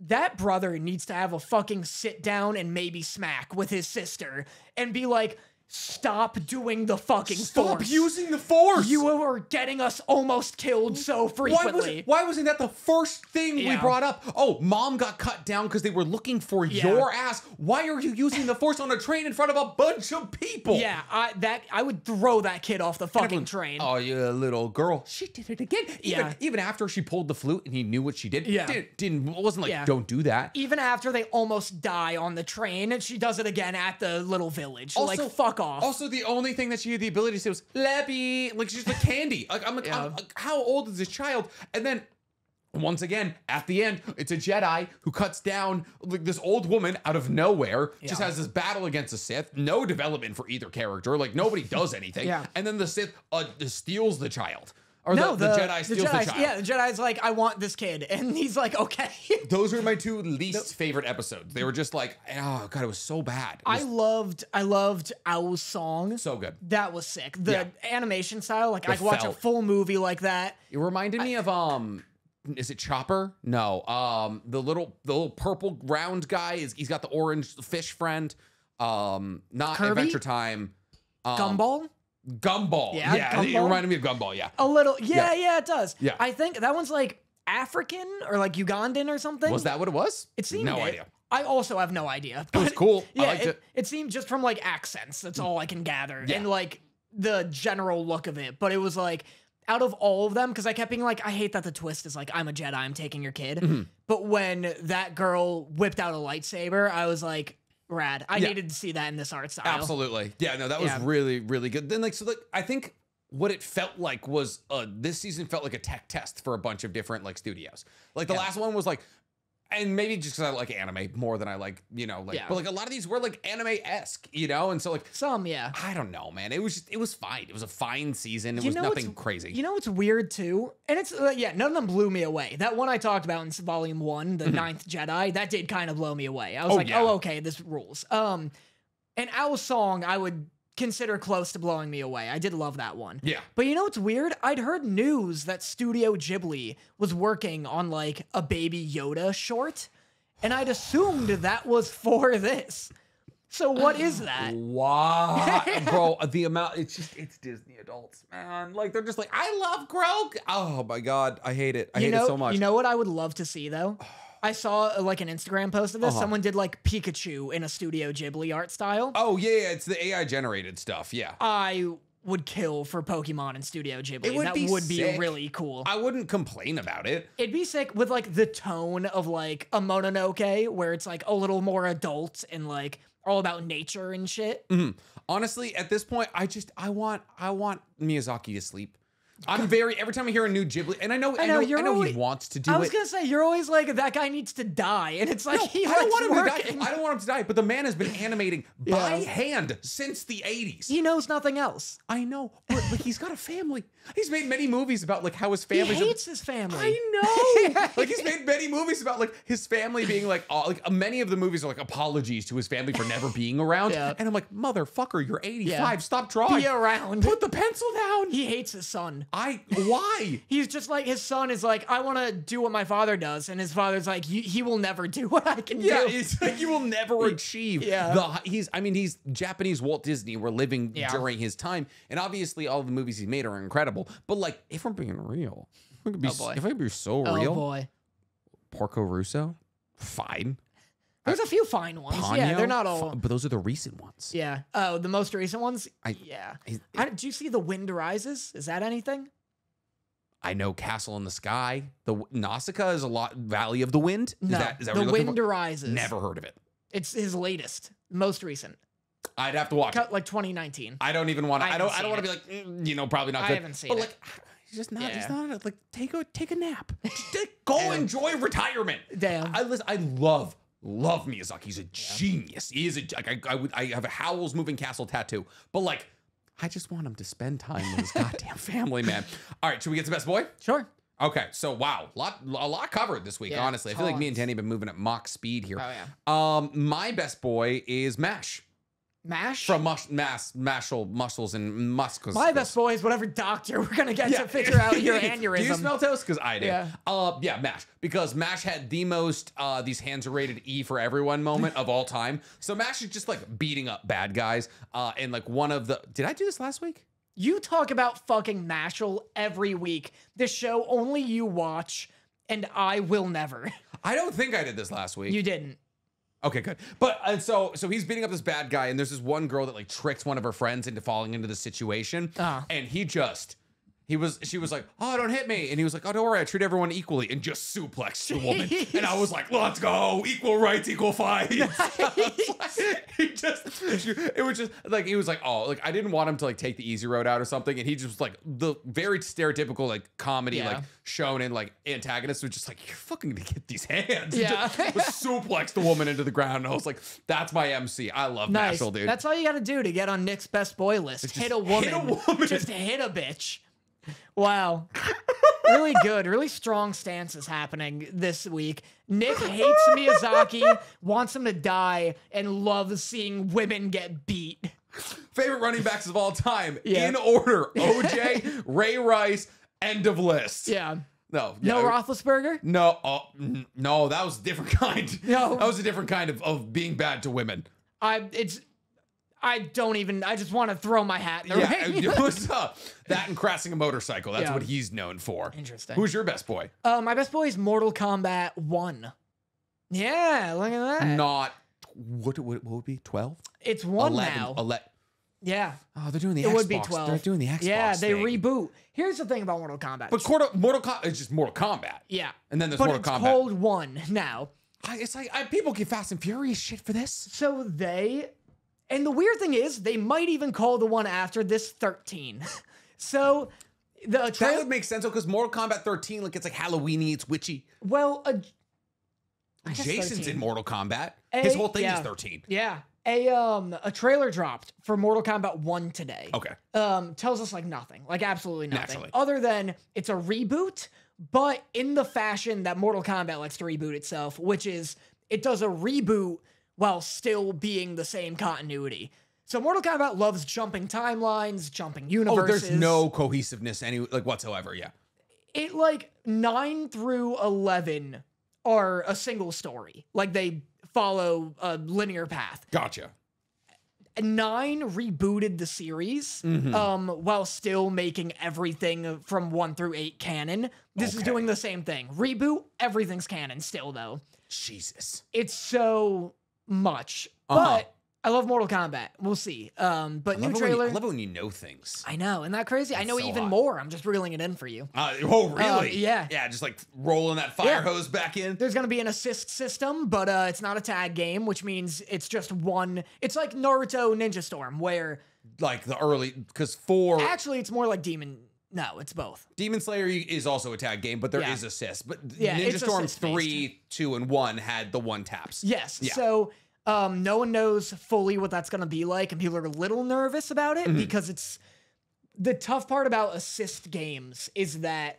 [SPEAKER 2] that brother needs to have a fucking sit down and maybe smack with his sister and be like, stop doing the fucking
[SPEAKER 1] Stop
[SPEAKER 2] force.
[SPEAKER 1] using the force.
[SPEAKER 2] You are getting us almost killed so
[SPEAKER 1] why, was,
[SPEAKER 2] frequently.
[SPEAKER 1] why wasn't that the first thing we brought up? Oh, mom got cut down because they were looking for
[SPEAKER 2] Yeah.
[SPEAKER 1] your ass. Why are you using the force on a train in front of a bunch of people?
[SPEAKER 2] yeah, I that I would throw that kid off the fucking train.
[SPEAKER 1] Oh, you little girl. She did it again. Even,
[SPEAKER 2] Yeah.
[SPEAKER 1] even after she pulled the flute and he knew what she did.
[SPEAKER 2] Yeah.
[SPEAKER 1] Didn't, didn't wasn't like,
[SPEAKER 2] Yeah.
[SPEAKER 1] don't do that.
[SPEAKER 2] Even after they almost die on the train, and she does it again at the little village. like fuck off.
[SPEAKER 1] Also, the only thing that she had the ability to say was "Leppy," like she's like candy. Like I'm like,
[SPEAKER 2] Yeah.
[SPEAKER 1] I'm like, how old is this child? And then. Once again, at the end, it's a Jedi who cuts down like this old woman out of nowhere. Just has this battle against a Sith. No development for either character. Like nobody does anything.
[SPEAKER 2] Yeah.
[SPEAKER 1] And then the Sith uh, steals the child, or
[SPEAKER 2] no,
[SPEAKER 1] the, the, Jedi steals the,
[SPEAKER 2] Jedi's-
[SPEAKER 1] child.
[SPEAKER 2] Yeah, the Jedi's like, I want this kid, and he's like, okay.
[SPEAKER 1] Those are my two least favorite episodes. They were just like, oh god, it was so bad. It
[SPEAKER 2] I
[SPEAKER 1] was
[SPEAKER 2] loved, I loved Aau's song.
[SPEAKER 1] so good.
[SPEAKER 2] That was sick. The
[SPEAKER 1] Yeah.
[SPEAKER 2] animation style, like I
[SPEAKER 1] The
[SPEAKER 2] could watch a full movie like that.
[SPEAKER 1] It reminded me of um is it Chopper? No. Um the little the little purple round guy is he's got the orange fish friend. Um not
[SPEAKER 2] Kirby?
[SPEAKER 1] Adventure Time. Um,
[SPEAKER 2] Gumball,
[SPEAKER 1] Gumball.
[SPEAKER 2] Yeah,
[SPEAKER 1] Yeah, it reminded me of Gumball, yeah.
[SPEAKER 2] a little, yeah, yeah, it does.
[SPEAKER 1] Yeah.
[SPEAKER 2] I think that one's like African or like Ugandan or something.
[SPEAKER 1] Was that what it was?
[SPEAKER 2] It seemed
[SPEAKER 1] no
[SPEAKER 2] it.
[SPEAKER 1] idea.
[SPEAKER 2] I also have no idea.
[SPEAKER 1] It was cool.
[SPEAKER 2] Yeah,
[SPEAKER 1] I liked
[SPEAKER 2] it,
[SPEAKER 1] it.
[SPEAKER 2] it seemed just from like accents. That's all I can gather,
[SPEAKER 1] Yeah.
[SPEAKER 2] and like the general look of it. But it was like out of all of them, because I kept being like, I hate that the twist is like, I'm a Jedi, I'm taking your kid.
[SPEAKER 1] Mm-hmm.
[SPEAKER 2] But when that girl whipped out a lightsaber, I was like, rad. I
[SPEAKER 1] Yeah.
[SPEAKER 2] needed to see that in this art style.
[SPEAKER 1] Absolutely. Yeah, no, that was
[SPEAKER 2] Yeah.
[SPEAKER 1] really, really good. Then like so like I think what it felt like was uh this season felt like a tech test for a bunch of different like studios. Like the
[SPEAKER 2] Yeah.
[SPEAKER 1] last one was like and maybe just because I like anime more than I like, you know, like
[SPEAKER 2] Yeah.
[SPEAKER 1] but like a lot of these were like anime-esque, you know? And so like
[SPEAKER 2] Some, yeah.
[SPEAKER 1] I don't know, man. It was just, it was fine. It was a fine season. It
[SPEAKER 2] You
[SPEAKER 1] was nothing crazy.
[SPEAKER 2] You know what's weird too? And it's uh, yeah, none of them blew me away. That one I talked about in volume one, the ninth Jedi, that did kind of blow me away. I was
[SPEAKER 1] Mm-hmm. Oh,
[SPEAKER 2] like,
[SPEAKER 1] yeah.
[SPEAKER 2] oh okay, this rules. Um, and Aau's song I would consider close to blowing me away. I did love that one.
[SPEAKER 1] yeah.
[SPEAKER 2] But you know what's weird? I'd heard news that Studio Ghibli was working on like a Baby Yoda short, and I'd assumed that was for this. So what is that?
[SPEAKER 1] Wow, bro? The amount it's just it's Disney adults, man. Like they're just like, I love Grogu. Oh my god, I hate it. I
[SPEAKER 2] you
[SPEAKER 1] hate
[SPEAKER 2] know,
[SPEAKER 1] it so much.
[SPEAKER 2] You know what I would love to see though? I saw uh, like an Instagram post of this.
[SPEAKER 1] Uh-huh.
[SPEAKER 2] Someone did like Pikachu in a Studio Ghibli art style.
[SPEAKER 1] oh yeah, yeah, it's the AI generated stuff. Yeah,
[SPEAKER 2] I would kill for Pokemon in Studio Ghibli.
[SPEAKER 1] It would
[SPEAKER 2] that
[SPEAKER 1] be
[SPEAKER 2] would be really cool.
[SPEAKER 1] I wouldn't complain about it.
[SPEAKER 2] It'd be sick with like the tone of like a Mononoke, where it's like a little more adult and like all about nature and shit.
[SPEAKER 1] Mhm. Honestly, at this point, I just I want I want Miyazaki to sleep. I'm very every time I hear a new Ghibli, and I know I
[SPEAKER 2] know,
[SPEAKER 1] know,
[SPEAKER 2] you're
[SPEAKER 1] I know
[SPEAKER 2] always-
[SPEAKER 1] he wants to do it.
[SPEAKER 2] I was
[SPEAKER 1] it.
[SPEAKER 2] gonna say you're always like that guy needs to die, and it's like
[SPEAKER 1] No,
[SPEAKER 2] he
[SPEAKER 1] I don't want him
[SPEAKER 2] working.
[SPEAKER 1] to die. I don't want him to die. But the man has been animating by
[SPEAKER 2] Yeah.
[SPEAKER 1] hand since the 80s.
[SPEAKER 2] He knows nothing else.
[SPEAKER 1] I know, but like he's got a family. He's made many movies about like how his
[SPEAKER 2] He
[SPEAKER 1] family.
[SPEAKER 2] hates his family.
[SPEAKER 1] I know. like he's made many movies about like his family being like, like many of the movies are like apologies to his family for never being around.
[SPEAKER 2] Yeah.
[SPEAKER 1] And I'm like, motherfucker, you're 85.
[SPEAKER 2] Yeah.
[SPEAKER 1] Stop drawing.
[SPEAKER 2] Be around.
[SPEAKER 1] Put the pencil down.
[SPEAKER 2] He hates his son.
[SPEAKER 1] I why?
[SPEAKER 2] He's just like his son is like, I want to do what my father does, and his father's like, he will never do what I can
[SPEAKER 1] Yeah,
[SPEAKER 2] do.
[SPEAKER 1] it's like you will never achieve.
[SPEAKER 2] Yeah.
[SPEAKER 1] the he's. I mean, he's Japanese Walt Disney. We're living
[SPEAKER 2] Yeah.
[SPEAKER 1] during his time, and obviously all the movies he's made are incredible. But like, if we're being real, if I could be,
[SPEAKER 2] Oh, boy.
[SPEAKER 1] if I could be so
[SPEAKER 2] oh
[SPEAKER 1] real,
[SPEAKER 2] boy,
[SPEAKER 1] Porco Rosso, fine.
[SPEAKER 2] There's a few fine ones.
[SPEAKER 1] Ponyo?
[SPEAKER 2] Yeah, they're not all.
[SPEAKER 1] But those are the recent ones.
[SPEAKER 2] Yeah. Oh, the most recent ones.
[SPEAKER 1] I-
[SPEAKER 2] yeah.
[SPEAKER 1] I,
[SPEAKER 2] I, did you see the Wind Rises? Is that anything?
[SPEAKER 1] I know Castle in the Sky. The Nausicaa is a lot. Valley of the Wind. Is
[SPEAKER 2] No.
[SPEAKER 1] that, is that
[SPEAKER 2] the Wind? Rises.
[SPEAKER 1] Never heard of it.
[SPEAKER 2] It's his latest, most recent,
[SPEAKER 1] I'd have to watch it.
[SPEAKER 2] like 2019.
[SPEAKER 1] I don't even want to.
[SPEAKER 2] I
[SPEAKER 1] I, don't. I don't want to be like, mm, you know, probably not
[SPEAKER 2] I
[SPEAKER 1] good.
[SPEAKER 2] haven't seen
[SPEAKER 1] but
[SPEAKER 2] it.
[SPEAKER 1] like, he's just not. He's
[SPEAKER 2] Yeah.
[SPEAKER 1] not like take a take a nap. Go
[SPEAKER 2] Yeah.
[SPEAKER 1] enjoy retirement.
[SPEAKER 2] Damn.
[SPEAKER 1] I listen. I love love Miyazaki. He's a genius. He is a like. I, I would. I have a Howl's Moving Castle tattoo, but like. I just want him to spend time with his goddamn family, man. All right, should we get to best boy?
[SPEAKER 2] Sure.
[SPEAKER 1] Okay, so wow, lot a lot covered this week.
[SPEAKER 2] Yeah,
[SPEAKER 1] honestly, I feel like me and. Danny have been moving at Mach speed here.
[SPEAKER 2] Oh yeah.
[SPEAKER 1] Um, my best boy is Mash
[SPEAKER 2] Mash.
[SPEAKER 1] from Mush, Mass, Mashle, Muscles, and Muscles.
[SPEAKER 2] My best boy is whatever doctor we're gonna get
[SPEAKER 1] Yeah.
[SPEAKER 2] to figure out your aneurysm.
[SPEAKER 1] do you smell toast? Because I do.
[SPEAKER 2] Yeah.
[SPEAKER 1] Uh, yeah, Mash. Because Mash had the most uh these hands are rated E for everyone moment of all time. So Mash is just like beating up bad guys. Uh, and like one of the did I do this last week?
[SPEAKER 2] You talk about fucking Mashle every week. This show only you watch, and I will never.
[SPEAKER 1] I don't think I did this last week.
[SPEAKER 2] You didn't.
[SPEAKER 1] Okay, good. But and so so he's beating up this bad guy, and there's this one girl that like tricks one of her friends into falling into the situation,
[SPEAKER 2] Ah.
[SPEAKER 1] and he just. He was, she was like, "Oh, don't hit me," and he was like, "Oh, don't worry, I treat everyone equally," and just suplexed the woman. And I was like, "Let's go, equal rights, equal fights." he just, it was just like he was like, "Oh, like I didn't want him to like take the easy road out or something," and he just was like the very stereotypical like comedy
[SPEAKER 2] Yeah.
[SPEAKER 1] like in like antagonist was just like, "You're fucking gonna get these hands."
[SPEAKER 2] Yeah.
[SPEAKER 1] just was suplex the woman into the ground. And I was like, that's my MC. I love
[SPEAKER 2] Nice.
[SPEAKER 1] Mashle, dude.
[SPEAKER 2] That's all you gotta do to get on Nick's best boy list. hit a woman.
[SPEAKER 1] hit a woman.
[SPEAKER 2] Just hit a bitch. Wow. really good. Really strong stances happening this week. Nick hates Miyazaki, wants him to die, and loves seeing women get beat.
[SPEAKER 1] Favorite running backs of all time.
[SPEAKER 2] Yeah.
[SPEAKER 1] In order. OJ, Ray Rice, end of list.
[SPEAKER 2] Yeah.
[SPEAKER 1] No.
[SPEAKER 2] No. Roethlisberger?
[SPEAKER 1] No, mm, no, that was a different kind.
[SPEAKER 2] No.
[SPEAKER 1] That was a different kind of, of being bad to women.
[SPEAKER 2] I it's I don't even I just want to throw my hat in the
[SPEAKER 1] Yeah,
[SPEAKER 2] ring.
[SPEAKER 1] it was, uh, that and crashing a motorcycle. That's
[SPEAKER 2] Yeah.
[SPEAKER 1] what he's known for.
[SPEAKER 2] Interesting.
[SPEAKER 1] Who's your best boy?
[SPEAKER 2] Uh, my best boy is Mortal Kombat 1. Yeah, look at that.
[SPEAKER 1] Not, what, what, what would be? 12?
[SPEAKER 2] It's 1
[SPEAKER 1] 11.
[SPEAKER 2] now. Yeah.
[SPEAKER 1] oh, they're doing the
[SPEAKER 2] It
[SPEAKER 1] Xbox.
[SPEAKER 2] would be 12.
[SPEAKER 1] They're doing the Xbox.
[SPEAKER 2] Yeah, they
[SPEAKER 1] thing.
[SPEAKER 2] reboot. Here's the thing about Mortal Kombat.
[SPEAKER 1] But Mortal, Mortal Kombat is just Mortal Kombat.
[SPEAKER 2] yeah.
[SPEAKER 1] And then there's
[SPEAKER 2] But
[SPEAKER 1] Mortal
[SPEAKER 2] it's
[SPEAKER 1] Kombat.
[SPEAKER 2] called 1 now.
[SPEAKER 1] I, it's like I, people get Fast and Furious shit for this.
[SPEAKER 2] So they and the weird thing is they might even call the one after this 13. so the
[SPEAKER 1] That would make sense because Mortal Kombat 13, like it's like Halloweeny, it's witchy.
[SPEAKER 2] well
[SPEAKER 1] Jason's
[SPEAKER 2] 13.
[SPEAKER 1] in Mortal Kombat.
[SPEAKER 2] A-
[SPEAKER 1] His whole thing
[SPEAKER 2] yeah.
[SPEAKER 1] is 13.
[SPEAKER 2] Yeah. A um a trailer dropped for Mortal Kombat 1 today.
[SPEAKER 1] Okay.
[SPEAKER 2] Um tells us like nothing. Like absolutely nothing.
[SPEAKER 1] Naturally.
[SPEAKER 2] Other than it's a reboot, but in the fashion that Mortal Kombat likes to reboot itself, which is it does a reboot while still being the same continuity. So Mortal Kombat loves jumping timelines, jumping universes.
[SPEAKER 1] Oh, there's no cohesiveness any like whatsoever. Yeah.
[SPEAKER 2] it like 9 through 11 are a single story. Like they follow a linear path.
[SPEAKER 1] Gotcha.
[SPEAKER 2] nine rebooted the series
[SPEAKER 1] Mm-hmm.
[SPEAKER 2] um while still making everything from one through eight canon this is doing the same thing reboot everything's canon still though
[SPEAKER 1] Jesus.
[SPEAKER 2] it's so much
[SPEAKER 1] Uh-huh.
[SPEAKER 2] but i love mortal kombat we'll see um but
[SPEAKER 1] I
[SPEAKER 2] new
[SPEAKER 1] when you,
[SPEAKER 2] trailer
[SPEAKER 1] I love it when you know things.
[SPEAKER 2] I know isn't that crazy i know
[SPEAKER 1] so
[SPEAKER 2] even
[SPEAKER 1] hot.
[SPEAKER 2] more i'm just reeling it in for you
[SPEAKER 1] Uh, oh, really?
[SPEAKER 2] yeah.
[SPEAKER 1] Yeah, just like rolling that fire
[SPEAKER 2] Yeah.
[SPEAKER 1] hose back in.
[SPEAKER 2] there's going to be an assist system but uh it's not a tag game which means it's just one it's like naruto ninja storm where
[SPEAKER 1] Like the early, because four
[SPEAKER 2] actually it's more like demon no it's both
[SPEAKER 1] Demon Slayer is also a tag game, but there is
[SPEAKER 2] Yeah.
[SPEAKER 1] assist. But
[SPEAKER 2] Yeah,
[SPEAKER 1] Ninja Storm 3, 2, and 1 had the one taps.
[SPEAKER 2] Yes.
[SPEAKER 1] Yeah.
[SPEAKER 2] So um, no one knows fully what that's going to be like, and people are a little nervous about it because it's the tough part about assist games is that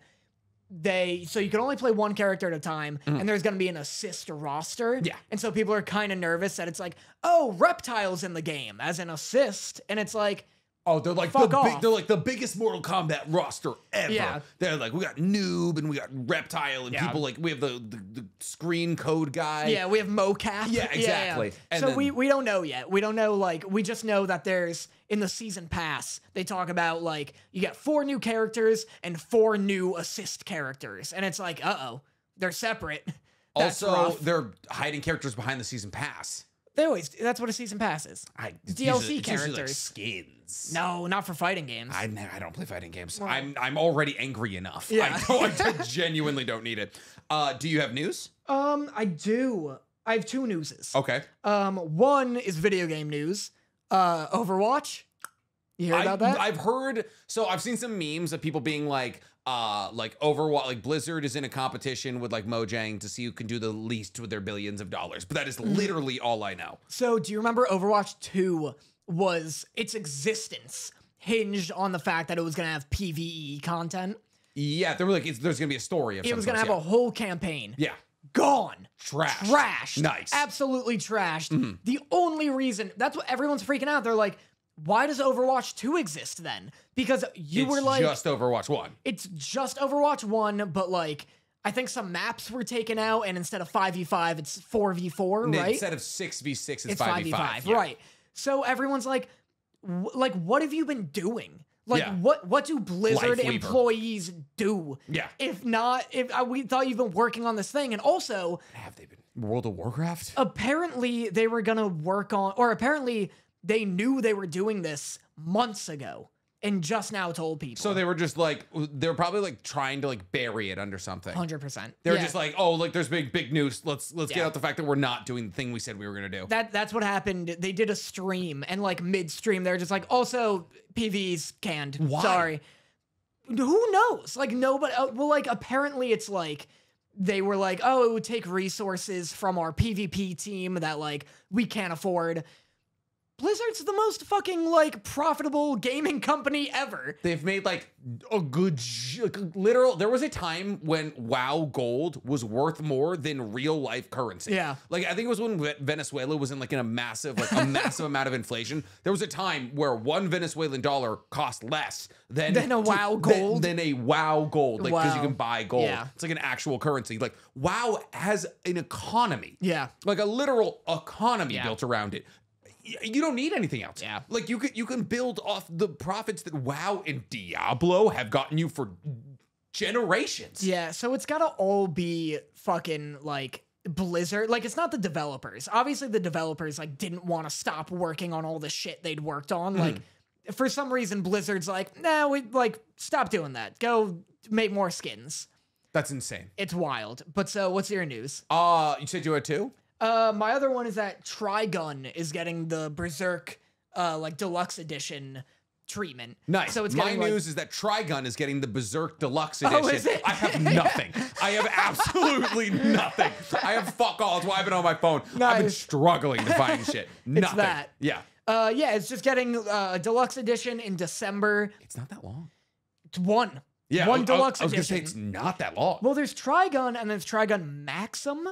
[SPEAKER 2] they so you can only play one character at a time and there's going to be an assist roster.
[SPEAKER 1] Yeah.
[SPEAKER 2] and so people are kind of nervous that it's like oh reptiles in the game as an assist and it's like
[SPEAKER 1] Oh, they're like
[SPEAKER 2] Fuck
[SPEAKER 1] the big,
[SPEAKER 2] off.
[SPEAKER 1] they're like the biggest Mortal Kombat roster ever.
[SPEAKER 2] Yeah.
[SPEAKER 1] They're like we got Noob and we got Reptile and
[SPEAKER 2] Yeah.
[SPEAKER 1] people like we have the, the the screen code guy.
[SPEAKER 2] yeah we have mocap
[SPEAKER 1] Yeah, exactly. And
[SPEAKER 2] so
[SPEAKER 1] then-
[SPEAKER 2] we we don't know yet we don't know like we just know that there's in the season pass they talk about like you get four new characters and four new assist characters and it's like uh-oh they're separate That's
[SPEAKER 1] also,
[SPEAKER 2] rough.
[SPEAKER 1] they're hiding characters behind the season pass.
[SPEAKER 2] They always that's what a season pass is.
[SPEAKER 1] I,
[SPEAKER 2] DLC
[SPEAKER 1] usually- it's like,
[SPEAKER 2] characters.
[SPEAKER 1] skins.
[SPEAKER 2] No, not for fighting games.
[SPEAKER 1] I, I don't play fighting games. I'm I'm already angry enough.
[SPEAKER 2] Yeah.
[SPEAKER 1] I, I genuinely don't need it. Uh, do you have news?
[SPEAKER 2] um, I do. I have two newses.
[SPEAKER 1] Okay.
[SPEAKER 2] Um, one is video game news. Uh, Overwatch. You hear
[SPEAKER 1] I,
[SPEAKER 2] about that?
[SPEAKER 1] I've heard. So I've seen some memes of people being like, uh, like Overwatch, like Blizzard is in a competition with like Mojang to see who can do the least with their billions of dollars. But that is
[SPEAKER 2] Mm-hmm.
[SPEAKER 1] literally all I know.
[SPEAKER 2] So, do you remember Overwatch 2 was its existence hinged on the fact that it was going to have PvE content?
[SPEAKER 1] Yeah, they were like, it's, there's gonna be a story of.
[SPEAKER 2] It was going to
[SPEAKER 1] sort,
[SPEAKER 2] have a whole campaign.
[SPEAKER 1] yeah.
[SPEAKER 2] Gone.
[SPEAKER 1] Trash.
[SPEAKER 2] Trashed.
[SPEAKER 1] Nice.
[SPEAKER 2] Absolutely trashed. The only reason, that's what everyone's freaking out. They're like, why does Overwatch 2 exist then? Because you
[SPEAKER 1] it's
[SPEAKER 2] were like,
[SPEAKER 1] just Overwatch One.
[SPEAKER 2] it's just Overwatch 1, but like, I think some maps were taken out, and instead of 5v5, it's 4v4, right?
[SPEAKER 1] Instead of six v six, it's
[SPEAKER 2] it's
[SPEAKER 1] five
[SPEAKER 2] 5v5,
[SPEAKER 1] v five. Yeah.
[SPEAKER 2] right so everyone's like like what have you been doing like
[SPEAKER 1] Yeah.
[SPEAKER 2] what what do blizzard employees do
[SPEAKER 1] Yeah.
[SPEAKER 2] if not if uh, we thought you've been working on this thing and also
[SPEAKER 1] Have they been World of Warcraft?
[SPEAKER 2] apparently they were gonna work on or apparently they knew they were doing this months ago and just now told people
[SPEAKER 1] So they were just like they were probably like trying to like bury it under something.
[SPEAKER 2] 100%
[SPEAKER 1] They were
[SPEAKER 2] Yeah.
[SPEAKER 1] just like, oh, like there's big big news. Let's let's get out the fact that we're not doing the thing we said we were gonna do.
[SPEAKER 2] that that's what happened. They did a stream and like midstream, they're just like, also PV's canned.
[SPEAKER 1] Why?
[SPEAKER 2] Sorry. Who knows? Like nobody. Uh, well, like apparently it's like they were like, oh, it would take resources from our PvP team that like we can't afford. Blizzard's the most fucking like profitable gaming company ever.
[SPEAKER 1] They've made like a good like, literal. There was a time when WoW Gold was worth more than real life currency.
[SPEAKER 2] Yeah.
[SPEAKER 1] like I think it was when Venezuela was in like in a massive like a massive amount of inflation. There was a time where one Venezuelan dollar cost less than
[SPEAKER 2] Than a WoW
[SPEAKER 1] than-
[SPEAKER 2] Gold?
[SPEAKER 1] than, a WoW Gold, like because you can buy gold.
[SPEAKER 2] Yeah.
[SPEAKER 1] It's like an actual currency. Like WoW has an economy.
[SPEAKER 2] Yeah.
[SPEAKER 1] like a literal economy
[SPEAKER 2] Yeah.
[SPEAKER 1] built around it. You don't need anything else.
[SPEAKER 2] Yeah.
[SPEAKER 1] Like you can you can build off the profits that WoW and Diablo have gotten you for generations.
[SPEAKER 2] Yeah, so it's gotta all be fucking like Blizzard. Like it's not the developers. Obviously the developers like didn't want to stop working on all the shit they'd worked on.
[SPEAKER 1] Mm-hmm.
[SPEAKER 2] Like for some reason Blizzard's like, nah, we like stop doing that. Go make more skins.
[SPEAKER 1] That's insane.
[SPEAKER 2] It's wild. But so what's your news?
[SPEAKER 1] Uh you said you had two?
[SPEAKER 2] Uh my other one is that Trigun is getting the Berserk uh like deluxe edition treatment.
[SPEAKER 1] Nice.
[SPEAKER 2] So it's
[SPEAKER 1] My
[SPEAKER 2] like,
[SPEAKER 1] news is that Trigun is getting the Berserk Deluxe
[SPEAKER 2] Oh,
[SPEAKER 1] edition.
[SPEAKER 2] is it?
[SPEAKER 1] I have nothing. I have absolutely nothing. I have fuck all. That's why I've been on my phone. I've been struggling to find shit. Nothing.
[SPEAKER 2] that.
[SPEAKER 1] Yeah.
[SPEAKER 2] uh yeah, it's just getting uh, a deluxe edition in December.
[SPEAKER 1] It's not that long.
[SPEAKER 2] It's one.
[SPEAKER 1] Yeah.
[SPEAKER 2] One
[SPEAKER 1] I, I-
[SPEAKER 2] deluxe
[SPEAKER 1] I was gonna
[SPEAKER 2] edition.
[SPEAKER 1] say it's not that long.
[SPEAKER 2] Well, there's Trigun and then there's Trigun Maxim,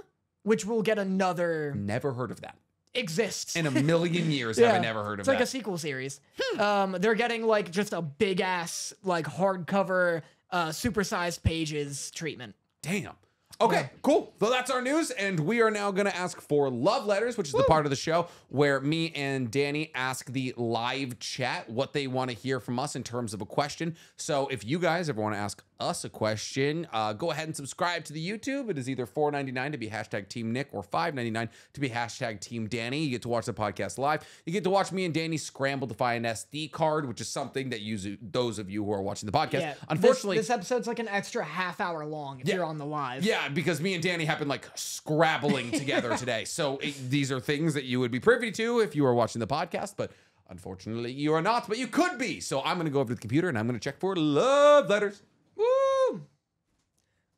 [SPEAKER 2] which will get another
[SPEAKER 1] Never heard of that.
[SPEAKER 2] exists.
[SPEAKER 1] In a million years, have I never heard of it?
[SPEAKER 2] it's
[SPEAKER 1] that.
[SPEAKER 2] like a sequel series. Um, they're getting like just a big ass like hardcover, uh, supersized pages treatment.
[SPEAKER 1] Damn. Okay, cool. So that's our news, and we are now going to ask for love letters, which is the part of the show where me and Danny ask the live chat what they want to hear from us in terms of a question. So if you guys ever want to ask us a question, uh, go ahead and subscribe to the YouTube. It is either $4.99 to be hashtag Team Nick or $5.99 to be hashtag Team Danny. You get to watch the podcast live. You get to watch me and Danny scramble to find an SD card, which is something that you those of you who are watching the podcast.
[SPEAKER 2] Yeah.
[SPEAKER 1] Unfortunately,
[SPEAKER 2] this, this episode's like an extra half hour long if
[SPEAKER 1] Yeah.
[SPEAKER 2] you're on the live.
[SPEAKER 1] yeah, because me and Danny have been like scrabbling together today. So it, these are things that you would be privy to if you were watching the podcast, but unfortunately you are not, but you could be. So I'm going to go over to the computer and I'm going to check for love letters.
[SPEAKER 2] Woo!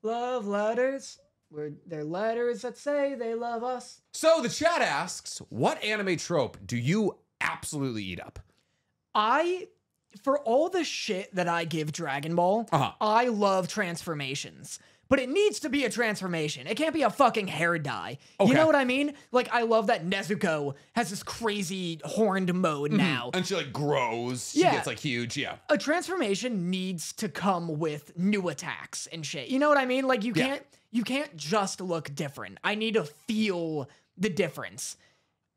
[SPEAKER 2] Love letters. We're, they're letters that say they love us.
[SPEAKER 1] So the chat asks, what anime trope do you absolutely eat up?
[SPEAKER 2] I, for all the shit that I give Dragon Ball,
[SPEAKER 1] Uh-huh.
[SPEAKER 2] I love transformations. But it needs to be a transformation. It can't be a fucking hair dye. You know what I mean? Like, I love that Nezuko has this crazy horned mode mm-hmm. now.
[SPEAKER 1] And she like grows. She
[SPEAKER 2] Yeah.
[SPEAKER 1] gets like huge. Yeah.
[SPEAKER 2] A transformation needs to come with new attacks and shit. You know what I mean? Like, you can't you can't just look different. I need to feel the difference.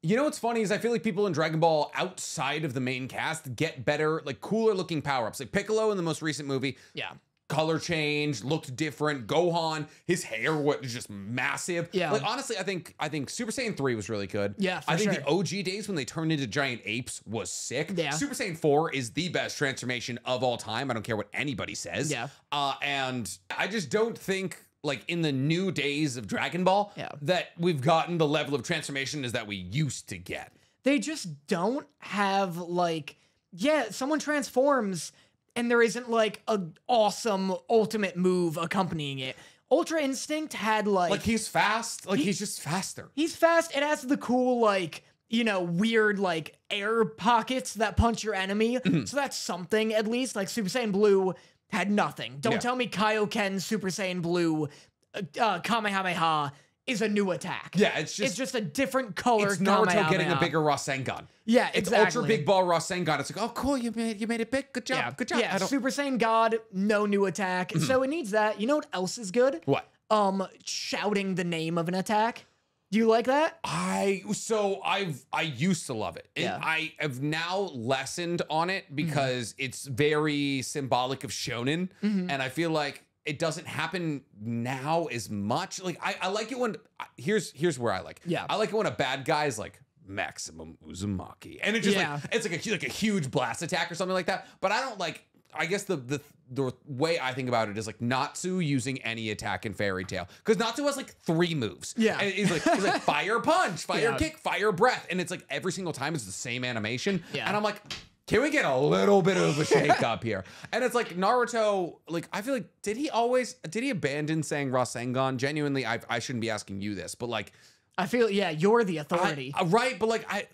[SPEAKER 1] You know what's funny is I feel like people in Dragon Ball outside of the main cast get better, like cooler looking power ups. Like Piccolo in the most recent movie
[SPEAKER 2] Yeah.
[SPEAKER 1] Color change, looked different. Gohan, his hair was just massive.
[SPEAKER 2] Yeah.
[SPEAKER 1] Like honestly, I think I think Super Saiyan 3 was really good.
[SPEAKER 2] Yeah,
[SPEAKER 1] I think
[SPEAKER 2] sure.
[SPEAKER 1] the OG days when they turned into giant apes was sick.
[SPEAKER 2] Yeah.
[SPEAKER 1] Super Saiyan 4 is the best transformation of all time. I don't care what anybody says.
[SPEAKER 2] Yeah.
[SPEAKER 1] Uh, and I just don't think like in the new days of Dragon Ball
[SPEAKER 2] Yeah.
[SPEAKER 1] that we've gotten the level of transformation as that we used to get.
[SPEAKER 2] they just don't have like yeah someone transforms and there isn't like a awesome ultimate move accompanying it ultra instinct had like,
[SPEAKER 1] Like he's fast, like he's just faster.
[SPEAKER 2] he's fast it has the cool like you know weird like air pockets that punch your enemy
[SPEAKER 1] Mm-hmm.
[SPEAKER 2] so that's something at least like super saiyan blue had nothing don't
[SPEAKER 1] Yeah.
[SPEAKER 2] tell me kaioken super saiyan blue uh, uh, kamehameha is a new attack
[SPEAKER 1] Yeah, it's just
[SPEAKER 2] it's just a different color
[SPEAKER 1] it's Naruto getting a bigger Rasengan.
[SPEAKER 2] yeah
[SPEAKER 1] It's
[SPEAKER 2] exactly.
[SPEAKER 1] ultra big ball Rasengan. It's like, oh cool, you made you made it big. Good job.
[SPEAKER 2] Yeah,
[SPEAKER 1] Good job.
[SPEAKER 2] Yeah,
[SPEAKER 1] Mm-hmm.
[SPEAKER 2] Super Saiyan God, no new attack. So it needs that. You know what else is good?
[SPEAKER 1] what?
[SPEAKER 2] Um, shouting the name of an attack. Do you like that?
[SPEAKER 1] I so I've I used to love it. And
[SPEAKER 2] Yeah. Mm-hmm.
[SPEAKER 1] I have now lessened on it because it's very symbolic of shonen, and I feel like it doesn't happen now as much. Like I, I like it when here's here's where I like.
[SPEAKER 2] Yeah.
[SPEAKER 1] I like it when a bad guy's like Maximum Uzumaki, and it just
[SPEAKER 2] Yeah.
[SPEAKER 1] like it's like a like a huge blast attack or something like that. But I don't like. I guess the the the way I think about it is like Natsu using any attack in Fairy Tail because Natsu has like three moves.
[SPEAKER 2] Yeah.
[SPEAKER 1] and he's like he's like fire punch, fire
[SPEAKER 2] Yeah.
[SPEAKER 1] kick, fire breath, and it's like every single time it's the same animation.
[SPEAKER 2] Yeah.
[SPEAKER 1] and I'm like. Can we get a little bit of a shake up here? And it's like Naruto, like I feel like did he always did he abandon saying Rasengan? Genuinely, I I shouldn't be asking you this, but like
[SPEAKER 2] I feel yeah, you're the authority.
[SPEAKER 1] uh, right, but like I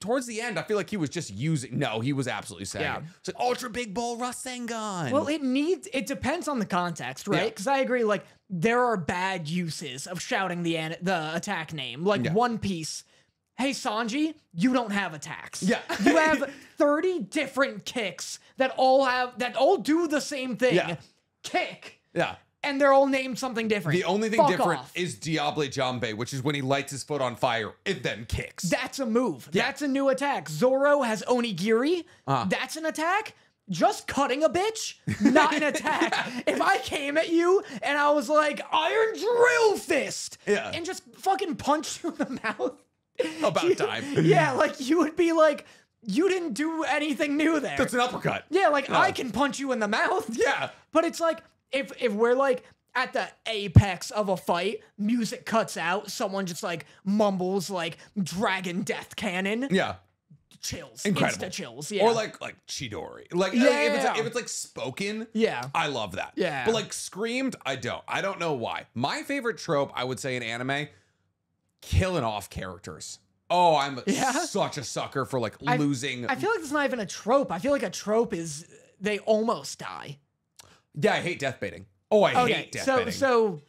[SPEAKER 1] towards the end, I feel like he was just using. No, he was absolutely saying
[SPEAKER 2] Yeah.
[SPEAKER 1] it. It's like ultra big ball Rasengan.
[SPEAKER 2] well, it needs it depends on the context, right?
[SPEAKER 1] Yeah.
[SPEAKER 2] Because I agree. Like there are bad uses of shouting the an- the attack name, like
[SPEAKER 1] Yeah.
[SPEAKER 2] One Piece. Hey Sanji, you don't have attacks.
[SPEAKER 1] Yeah.
[SPEAKER 2] you have thirty different kicks that all have that all do the same thing.
[SPEAKER 1] Yeah.
[SPEAKER 2] Kick.
[SPEAKER 1] yeah.
[SPEAKER 2] and they're all named something different.
[SPEAKER 1] The only thing
[SPEAKER 2] Fuck
[SPEAKER 1] different
[SPEAKER 2] off.
[SPEAKER 1] is Diable Jambe, which is when he lights his foot on fire, it then kicks.
[SPEAKER 2] that's a move.
[SPEAKER 1] Yeah.
[SPEAKER 2] That's a new attack. Zoro has onigiri.
[SPEAKER 1] Uh-huh.
[SPEAKER 2] That's an attack. Just cutting a bitch, not an attack. if I came at you and I was like Iron Drill Fist,
[SPEAKER 1] Yeah.
[SPEAKER 2] and just fucking punch you in the mouth,
[SPEAKER 1] About time.
[SPEAKER 2] yeah, like you would be like, you didn't do anything new there.
[SPEAKER 1] That's an uppercut.
[SPEAKER 2] yeah, like I can punch you in the mouth.
[SPEAKER 1] Yeah.
[SPEAKER 2] But it's like if if we're like at the apex of a fight, music cuts out, someone just like mumbles like dragon death cannon,
[SPEAKER 1] Yeah.
[SPEAKER 2] chills,
[SPEAKER 1] Incredible.
[SPEAKER 2] insta chills, yeah.
[SPEAKER 1] Or like like Chidori. Like
[SPEAKER 2] Yeah,
[SPEAKER 1] if it's
[SPEAKER 2] yeah.
[SPEAKER 1] if it's like spoken,
[SPEAKER 2] yeah,
[SPEAKER 1] I love that.
[SPEAKER 2] Yeah.
[SPEAKER 1] But like screamed, I don't. I don't know why. My favorite trope, I would say in anime, killing off characters. Oh, I'm
[SPEAKER 2] Yeah?
[SPEAKER 1] such a sucker for like
[SPEAKER 2] I-
[SPEAKER 1] losing.
[SPEAKER 2] I feel like it's not even a trope. I feel like a trope is they almost die.
[SPEAKER 1] yeah, I hate death baiting. Oh, I
[SPEAKER 2] Okay,
[SPEAKER 1] hate death
[SPEAKER 2] so
[SPEAKER 1] baiting.
[SPEAKER 2] so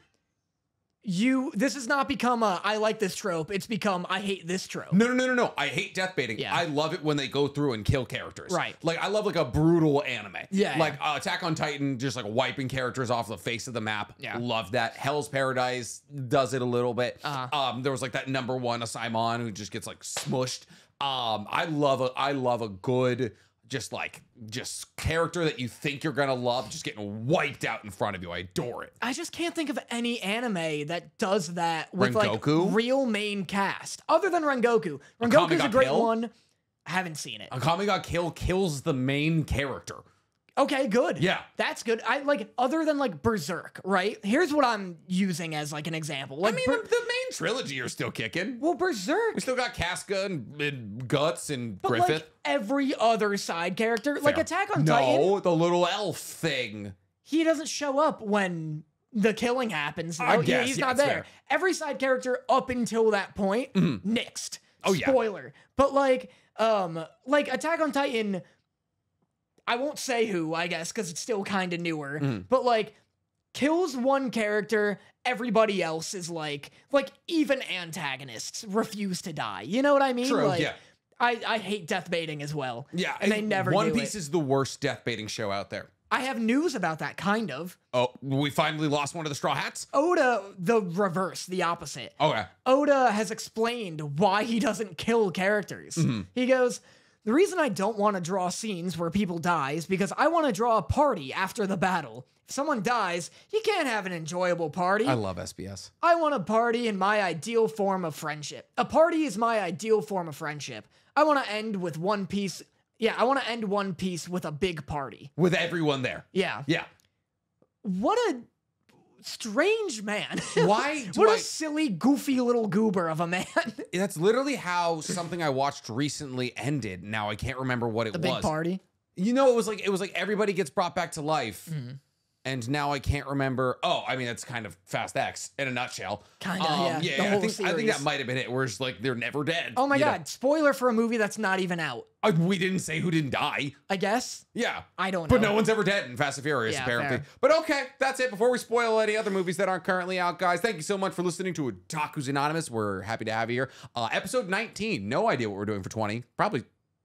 [SPEAKER 2] you this has not become a I like this trope. It's become I hate this trope.
[SPEAKER 1] No, no, no, no, no. I hate death baiting.
[SPEAKER 2] Yeah.
[SPEAKER 1] I love it when they go through and kill characters.
[SPEAKER 2] Right.
[SPEAKER 1] Like I love like a brutal anime.
[SPEAKER 2] Yeah,
[SPEAKER 1] Like uh, Attack on Titan, just like wiping characters off the face of the map.
[SPEAKER 2] Yeah.
[SPEAKER 1] Love that. Hell's Paradise does it a little bit.
[SPEAKER 2] Uh-huh.
[SPEAKER 1] Um, there was like that number one Asaemon who just gets like smushed. Um, I love a I love a good just like just character that you think you're gonna love just getting wiped out in front of you. I adore it.
[SPEAKER 2] I just can't think of any anime that does that with
[SPEAKER 1] Rengoku?
[SPEAKER 2] like real main cast other than Rengoku. Rengoku's a
[SPEAKER 1] Akame ga
[SPEAKER 2] great one. I haven't seen it.
[SPEAKER 1] Akame ga Kill kills the main character.
[SPEAKER 2] Okay, good.
[SPEAKER 1] Yeah.
[SPEAKER 2] That's good. I like other than like Berserk, right? Here's what I'm using as like an example. Like
[SPEAKER 1] I mean,
[SPEAKER 2] Ber-
[SPEAKER 1] the, main trilogy are still kicking.
[SPEAKER 2] well, Berserk
[SPEAKER 1] We still got Casca and, and Guts and
[SPEAKER 2] but
[SPEAKER 1] Griffith.
[SPEAKER 2] like every other side character, like Attack on
[SPEAKER 1] no,
[SPEAKER 2] Titan,
[SPEAKER 1] the little elf thing.
[SPEAKER 2] he doesn't show up when the killing happens.
[SPEAKER 1] I
[SPEAKER 2] No, he-
[SPEAKER 1] guess,
[SPEAKER 2] he's
[SPEAKER 1] yeah,
[SPEAKER 2] not there.
[SPEAKER 1] fair.
[SPEAKER 2] Every side character up until that point, nixed.
[SPEAKER 1] Oh, yeah.
[SPEAKER 2] Spoiler. But like, um, like Attack on Titan, I won't say who, I guess, because it's still kind of newer.
[SPEAKER 1] Mhm.
[SPEAKER 2] But like, kills one character, everybody else is like, like even antagonists refuse to die. You know what I mean?
[SPEAKER 1] True,
[SPEAKER 2] Like,
[SPEAKER 1] yeah.
[SPEAKER 2] I, I hate death baiting as well.
[SPEAKER 1] Yeah,
[SPEAKER 2] And they never
[SPEAKER 1] One Piece
[SPEAKER 2] it.
[SPEAKER 1] is the worst death baiting show out there.
[SPEAKER 2] I have news about that, kind of.
[SPEAKER 1] Oh, we finally lost one of the Straw Hats.
[SPEAKER 2] Oda, the reverse, the opposite.
[SPEAKER 1] Okay.
[SPEAKER 2] Oda has explained why he doesn't kill characters.
[SPEAKER 1] Mm-hmm.
[SPEAKER 2] He goes, The reason I don't want to draw scenes where people die is because I want to draw a party after the battle. If someone dies, you can't have an enjoyable party.
[SPEAKER 1] I love SBS.
[SPEAKER 2] I want a party in my ideal form of friendship. A party is my ideal form of friendship. I want to end with one piece. Yeah, I want to end one piece with a big party.
[SPEAKER 1] With everyone there.
[SPEAKER 2] Yeah.
[SPEAKER 1] Yeah.
[SPEAKER 2] What a strange man.
[SPEAKER 1] Why do
[SPEAKER 2] what a
[SPEAKER 1] I-
[SPEAKER 2] silly, goofy little goober of a man.
[SPEAKER 1] That's literally how something I watched recently ended. Now I can't remember what it
[SPEAKER 2] the big
[SPEAKER 1] was.
[SPEAKER 2] party.
[SPEAKER 1] You know, it was like it was like everybody gets brought back to life.
[SPEAKER 2] Mm-hmm.
[SPEAKER 1] And now I can't remember. Oh, I mean that's kind of Fast X in a nutshell.
[SPEAKER 2] Kinda,
[SPEAKER 1] Um,
[SPEAKER 2] yeah, the
[SPEAKER 1] I think I think that might have been it. Where it's like they're never dead.
[SPEAKER 2] Oh my
[SPEAKER 1] you know?
[SPEAKER 2] god, spoiler for a movie that's not even out.
[SPEAKER 1] Uh, we didn't say who didn't die.
[SPEAKER 2] I guess.
[SPEAKER 1] Yeah.
[SPEAKER 2] I don't Know.
[SPEAKER 1] But no one's ever dead in Fast and Furious,
[SPEAKER 2] Yeah,
[SPEAKER 1] apparently.
[SPEAKER 2] fair.
[SPEAKER 1] But okay, that's it. Before we spoil any other movies that aren't currently out, guys, thank you so much for listening to Otaku's Anonymous. We're happy to have you here. Uh, episode 19. No idea what we're doing for 20. Probably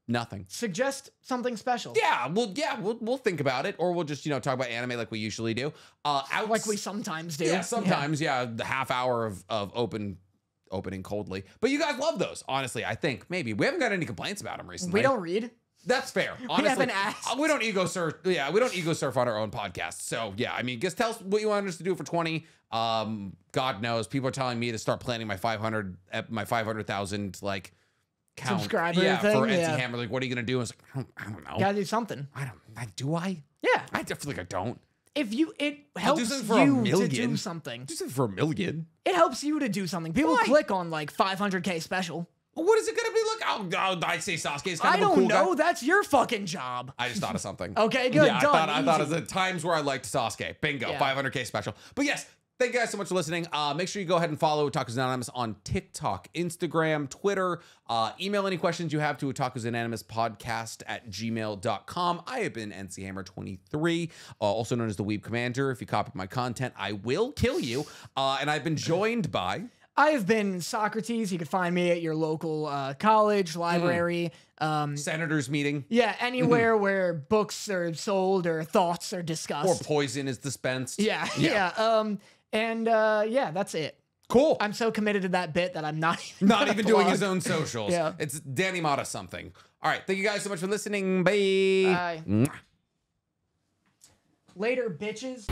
[SPEAKER 1] nothing.
[SPEAKER 2] Suggest something special.
[SPEAKER 1] Yeah, well, yeah, we'll, we'll think about it, or we'll just you know talk about anime like we usually do. Uh,
[SPEAKER 2] Like we sometimes do.
[SPEAKER 1] yeah, sometimes, yeah, the half hour of of open opening coldly. But you guys love those, honestly. I think maybe we haven't got any complaints about them recently.
[SPEAKER 2] We don't read.
[SPEAKER 1] That's fair. Honestly, we
[SPEAKER 2] haven't asked.
[SPEAKER 1] uh, we don't ego surf. Yeah, we don't ego surf on our own podcast. So yeah, I mean, just tell us what you want us to do for twenty. Um, God knows, people are telling me to start planning my five hundred, my five hundred thousand like count.
[SPEAKER 2] Subscriber
[SPEAKER 1] yeah,
[SPEAKER 2] thing,
[SPEAKER 1] for NC
[SPEAKER 2] yeah.
[SPEAKER 1] Hammer. Like, what are you gonna do? I was like, I don't, I don't know.
[SPEAKER 2] Gotta do something.
[SPEAKER 1] I don't. I, do I?
[SPEAKER 2] Yeah.
[SPEAKER 1] I feel like I don't.
[SPEAKER 2] If you, it
[SPEAKER 1] I'll do
[SPEAKER 2] helps
[SPEAKER 1] something for a
[SPEAKER 2] you to
[SPEAKER 1] million.
[SPEAKER 2] do something.
[SPEAKER 1] Do something for a million.
[SPEAKER 2] It helps you to do something. People
[SPEAKER 1] Why?
[SPEAKER 2] click on like 500k special.
[SPEAKER 1] What is it gonna be? like? oh, oh, I'd say Sasuke is kind
[SPEAKER 2] I
[SPEAKER 1] of a
[SPEAKER 2] don't
[SPEAKER 1] cool
[SPEAKER 2] know.
[SPEAKER 1] guy.
[SPEAKER 2] That's your fucking job.
[SPEAKER 1] I just thought of something.
[SPEAKER 2] Okay, good,
[SPEAKER 1] Yeah, I
[SPEAKER 2] done,
[SPEAKER 1] thought, I thought of
[SPEAKER 2] easy.
[SPEAKER 1] the times where I liked Sasuke. Bingo,
[SPEAKER 2] Yeah.
[SPEAKER 1] 500k special. But yes, thank you guys so much for listening. Uh, make sure you go ahead and follow Otaku's Anonymous on TikTok, Instagram, Twitter. Uh, email any questions you have to Otaku's Anonymous podcast at gmail.com. I have been NC Hammer 23, uh, also known as the Weeb Commander. If you copy my content, I will kill you. Uh, and I've been joined by.
[SPEAKER 2] I have been Socrates. You can find me at your local uh, college, library. Um,
[SPEAKER 1] Senators meeting
[SPEAKER 2] yeah, anywhere where books are sold or thoughts are discussed or
[SPEAKER 1] poison is dispensed.
[SPEAKER 2] yeah, yeah. Um, and uh, yeah, that's it.
[SPEAKER 1] Cool.
[SPEAKER 2] I'm so committed to that bit that I'm not even
[SPEAKER 1] not even doing his own socials.
[SPEAKER 2] Yeah.
[SPEAKER 1] It's Danny Motta something. All right. Thank you guys so much for listening. Bye.
[SPEAKER 2] Bye. Later, bitches.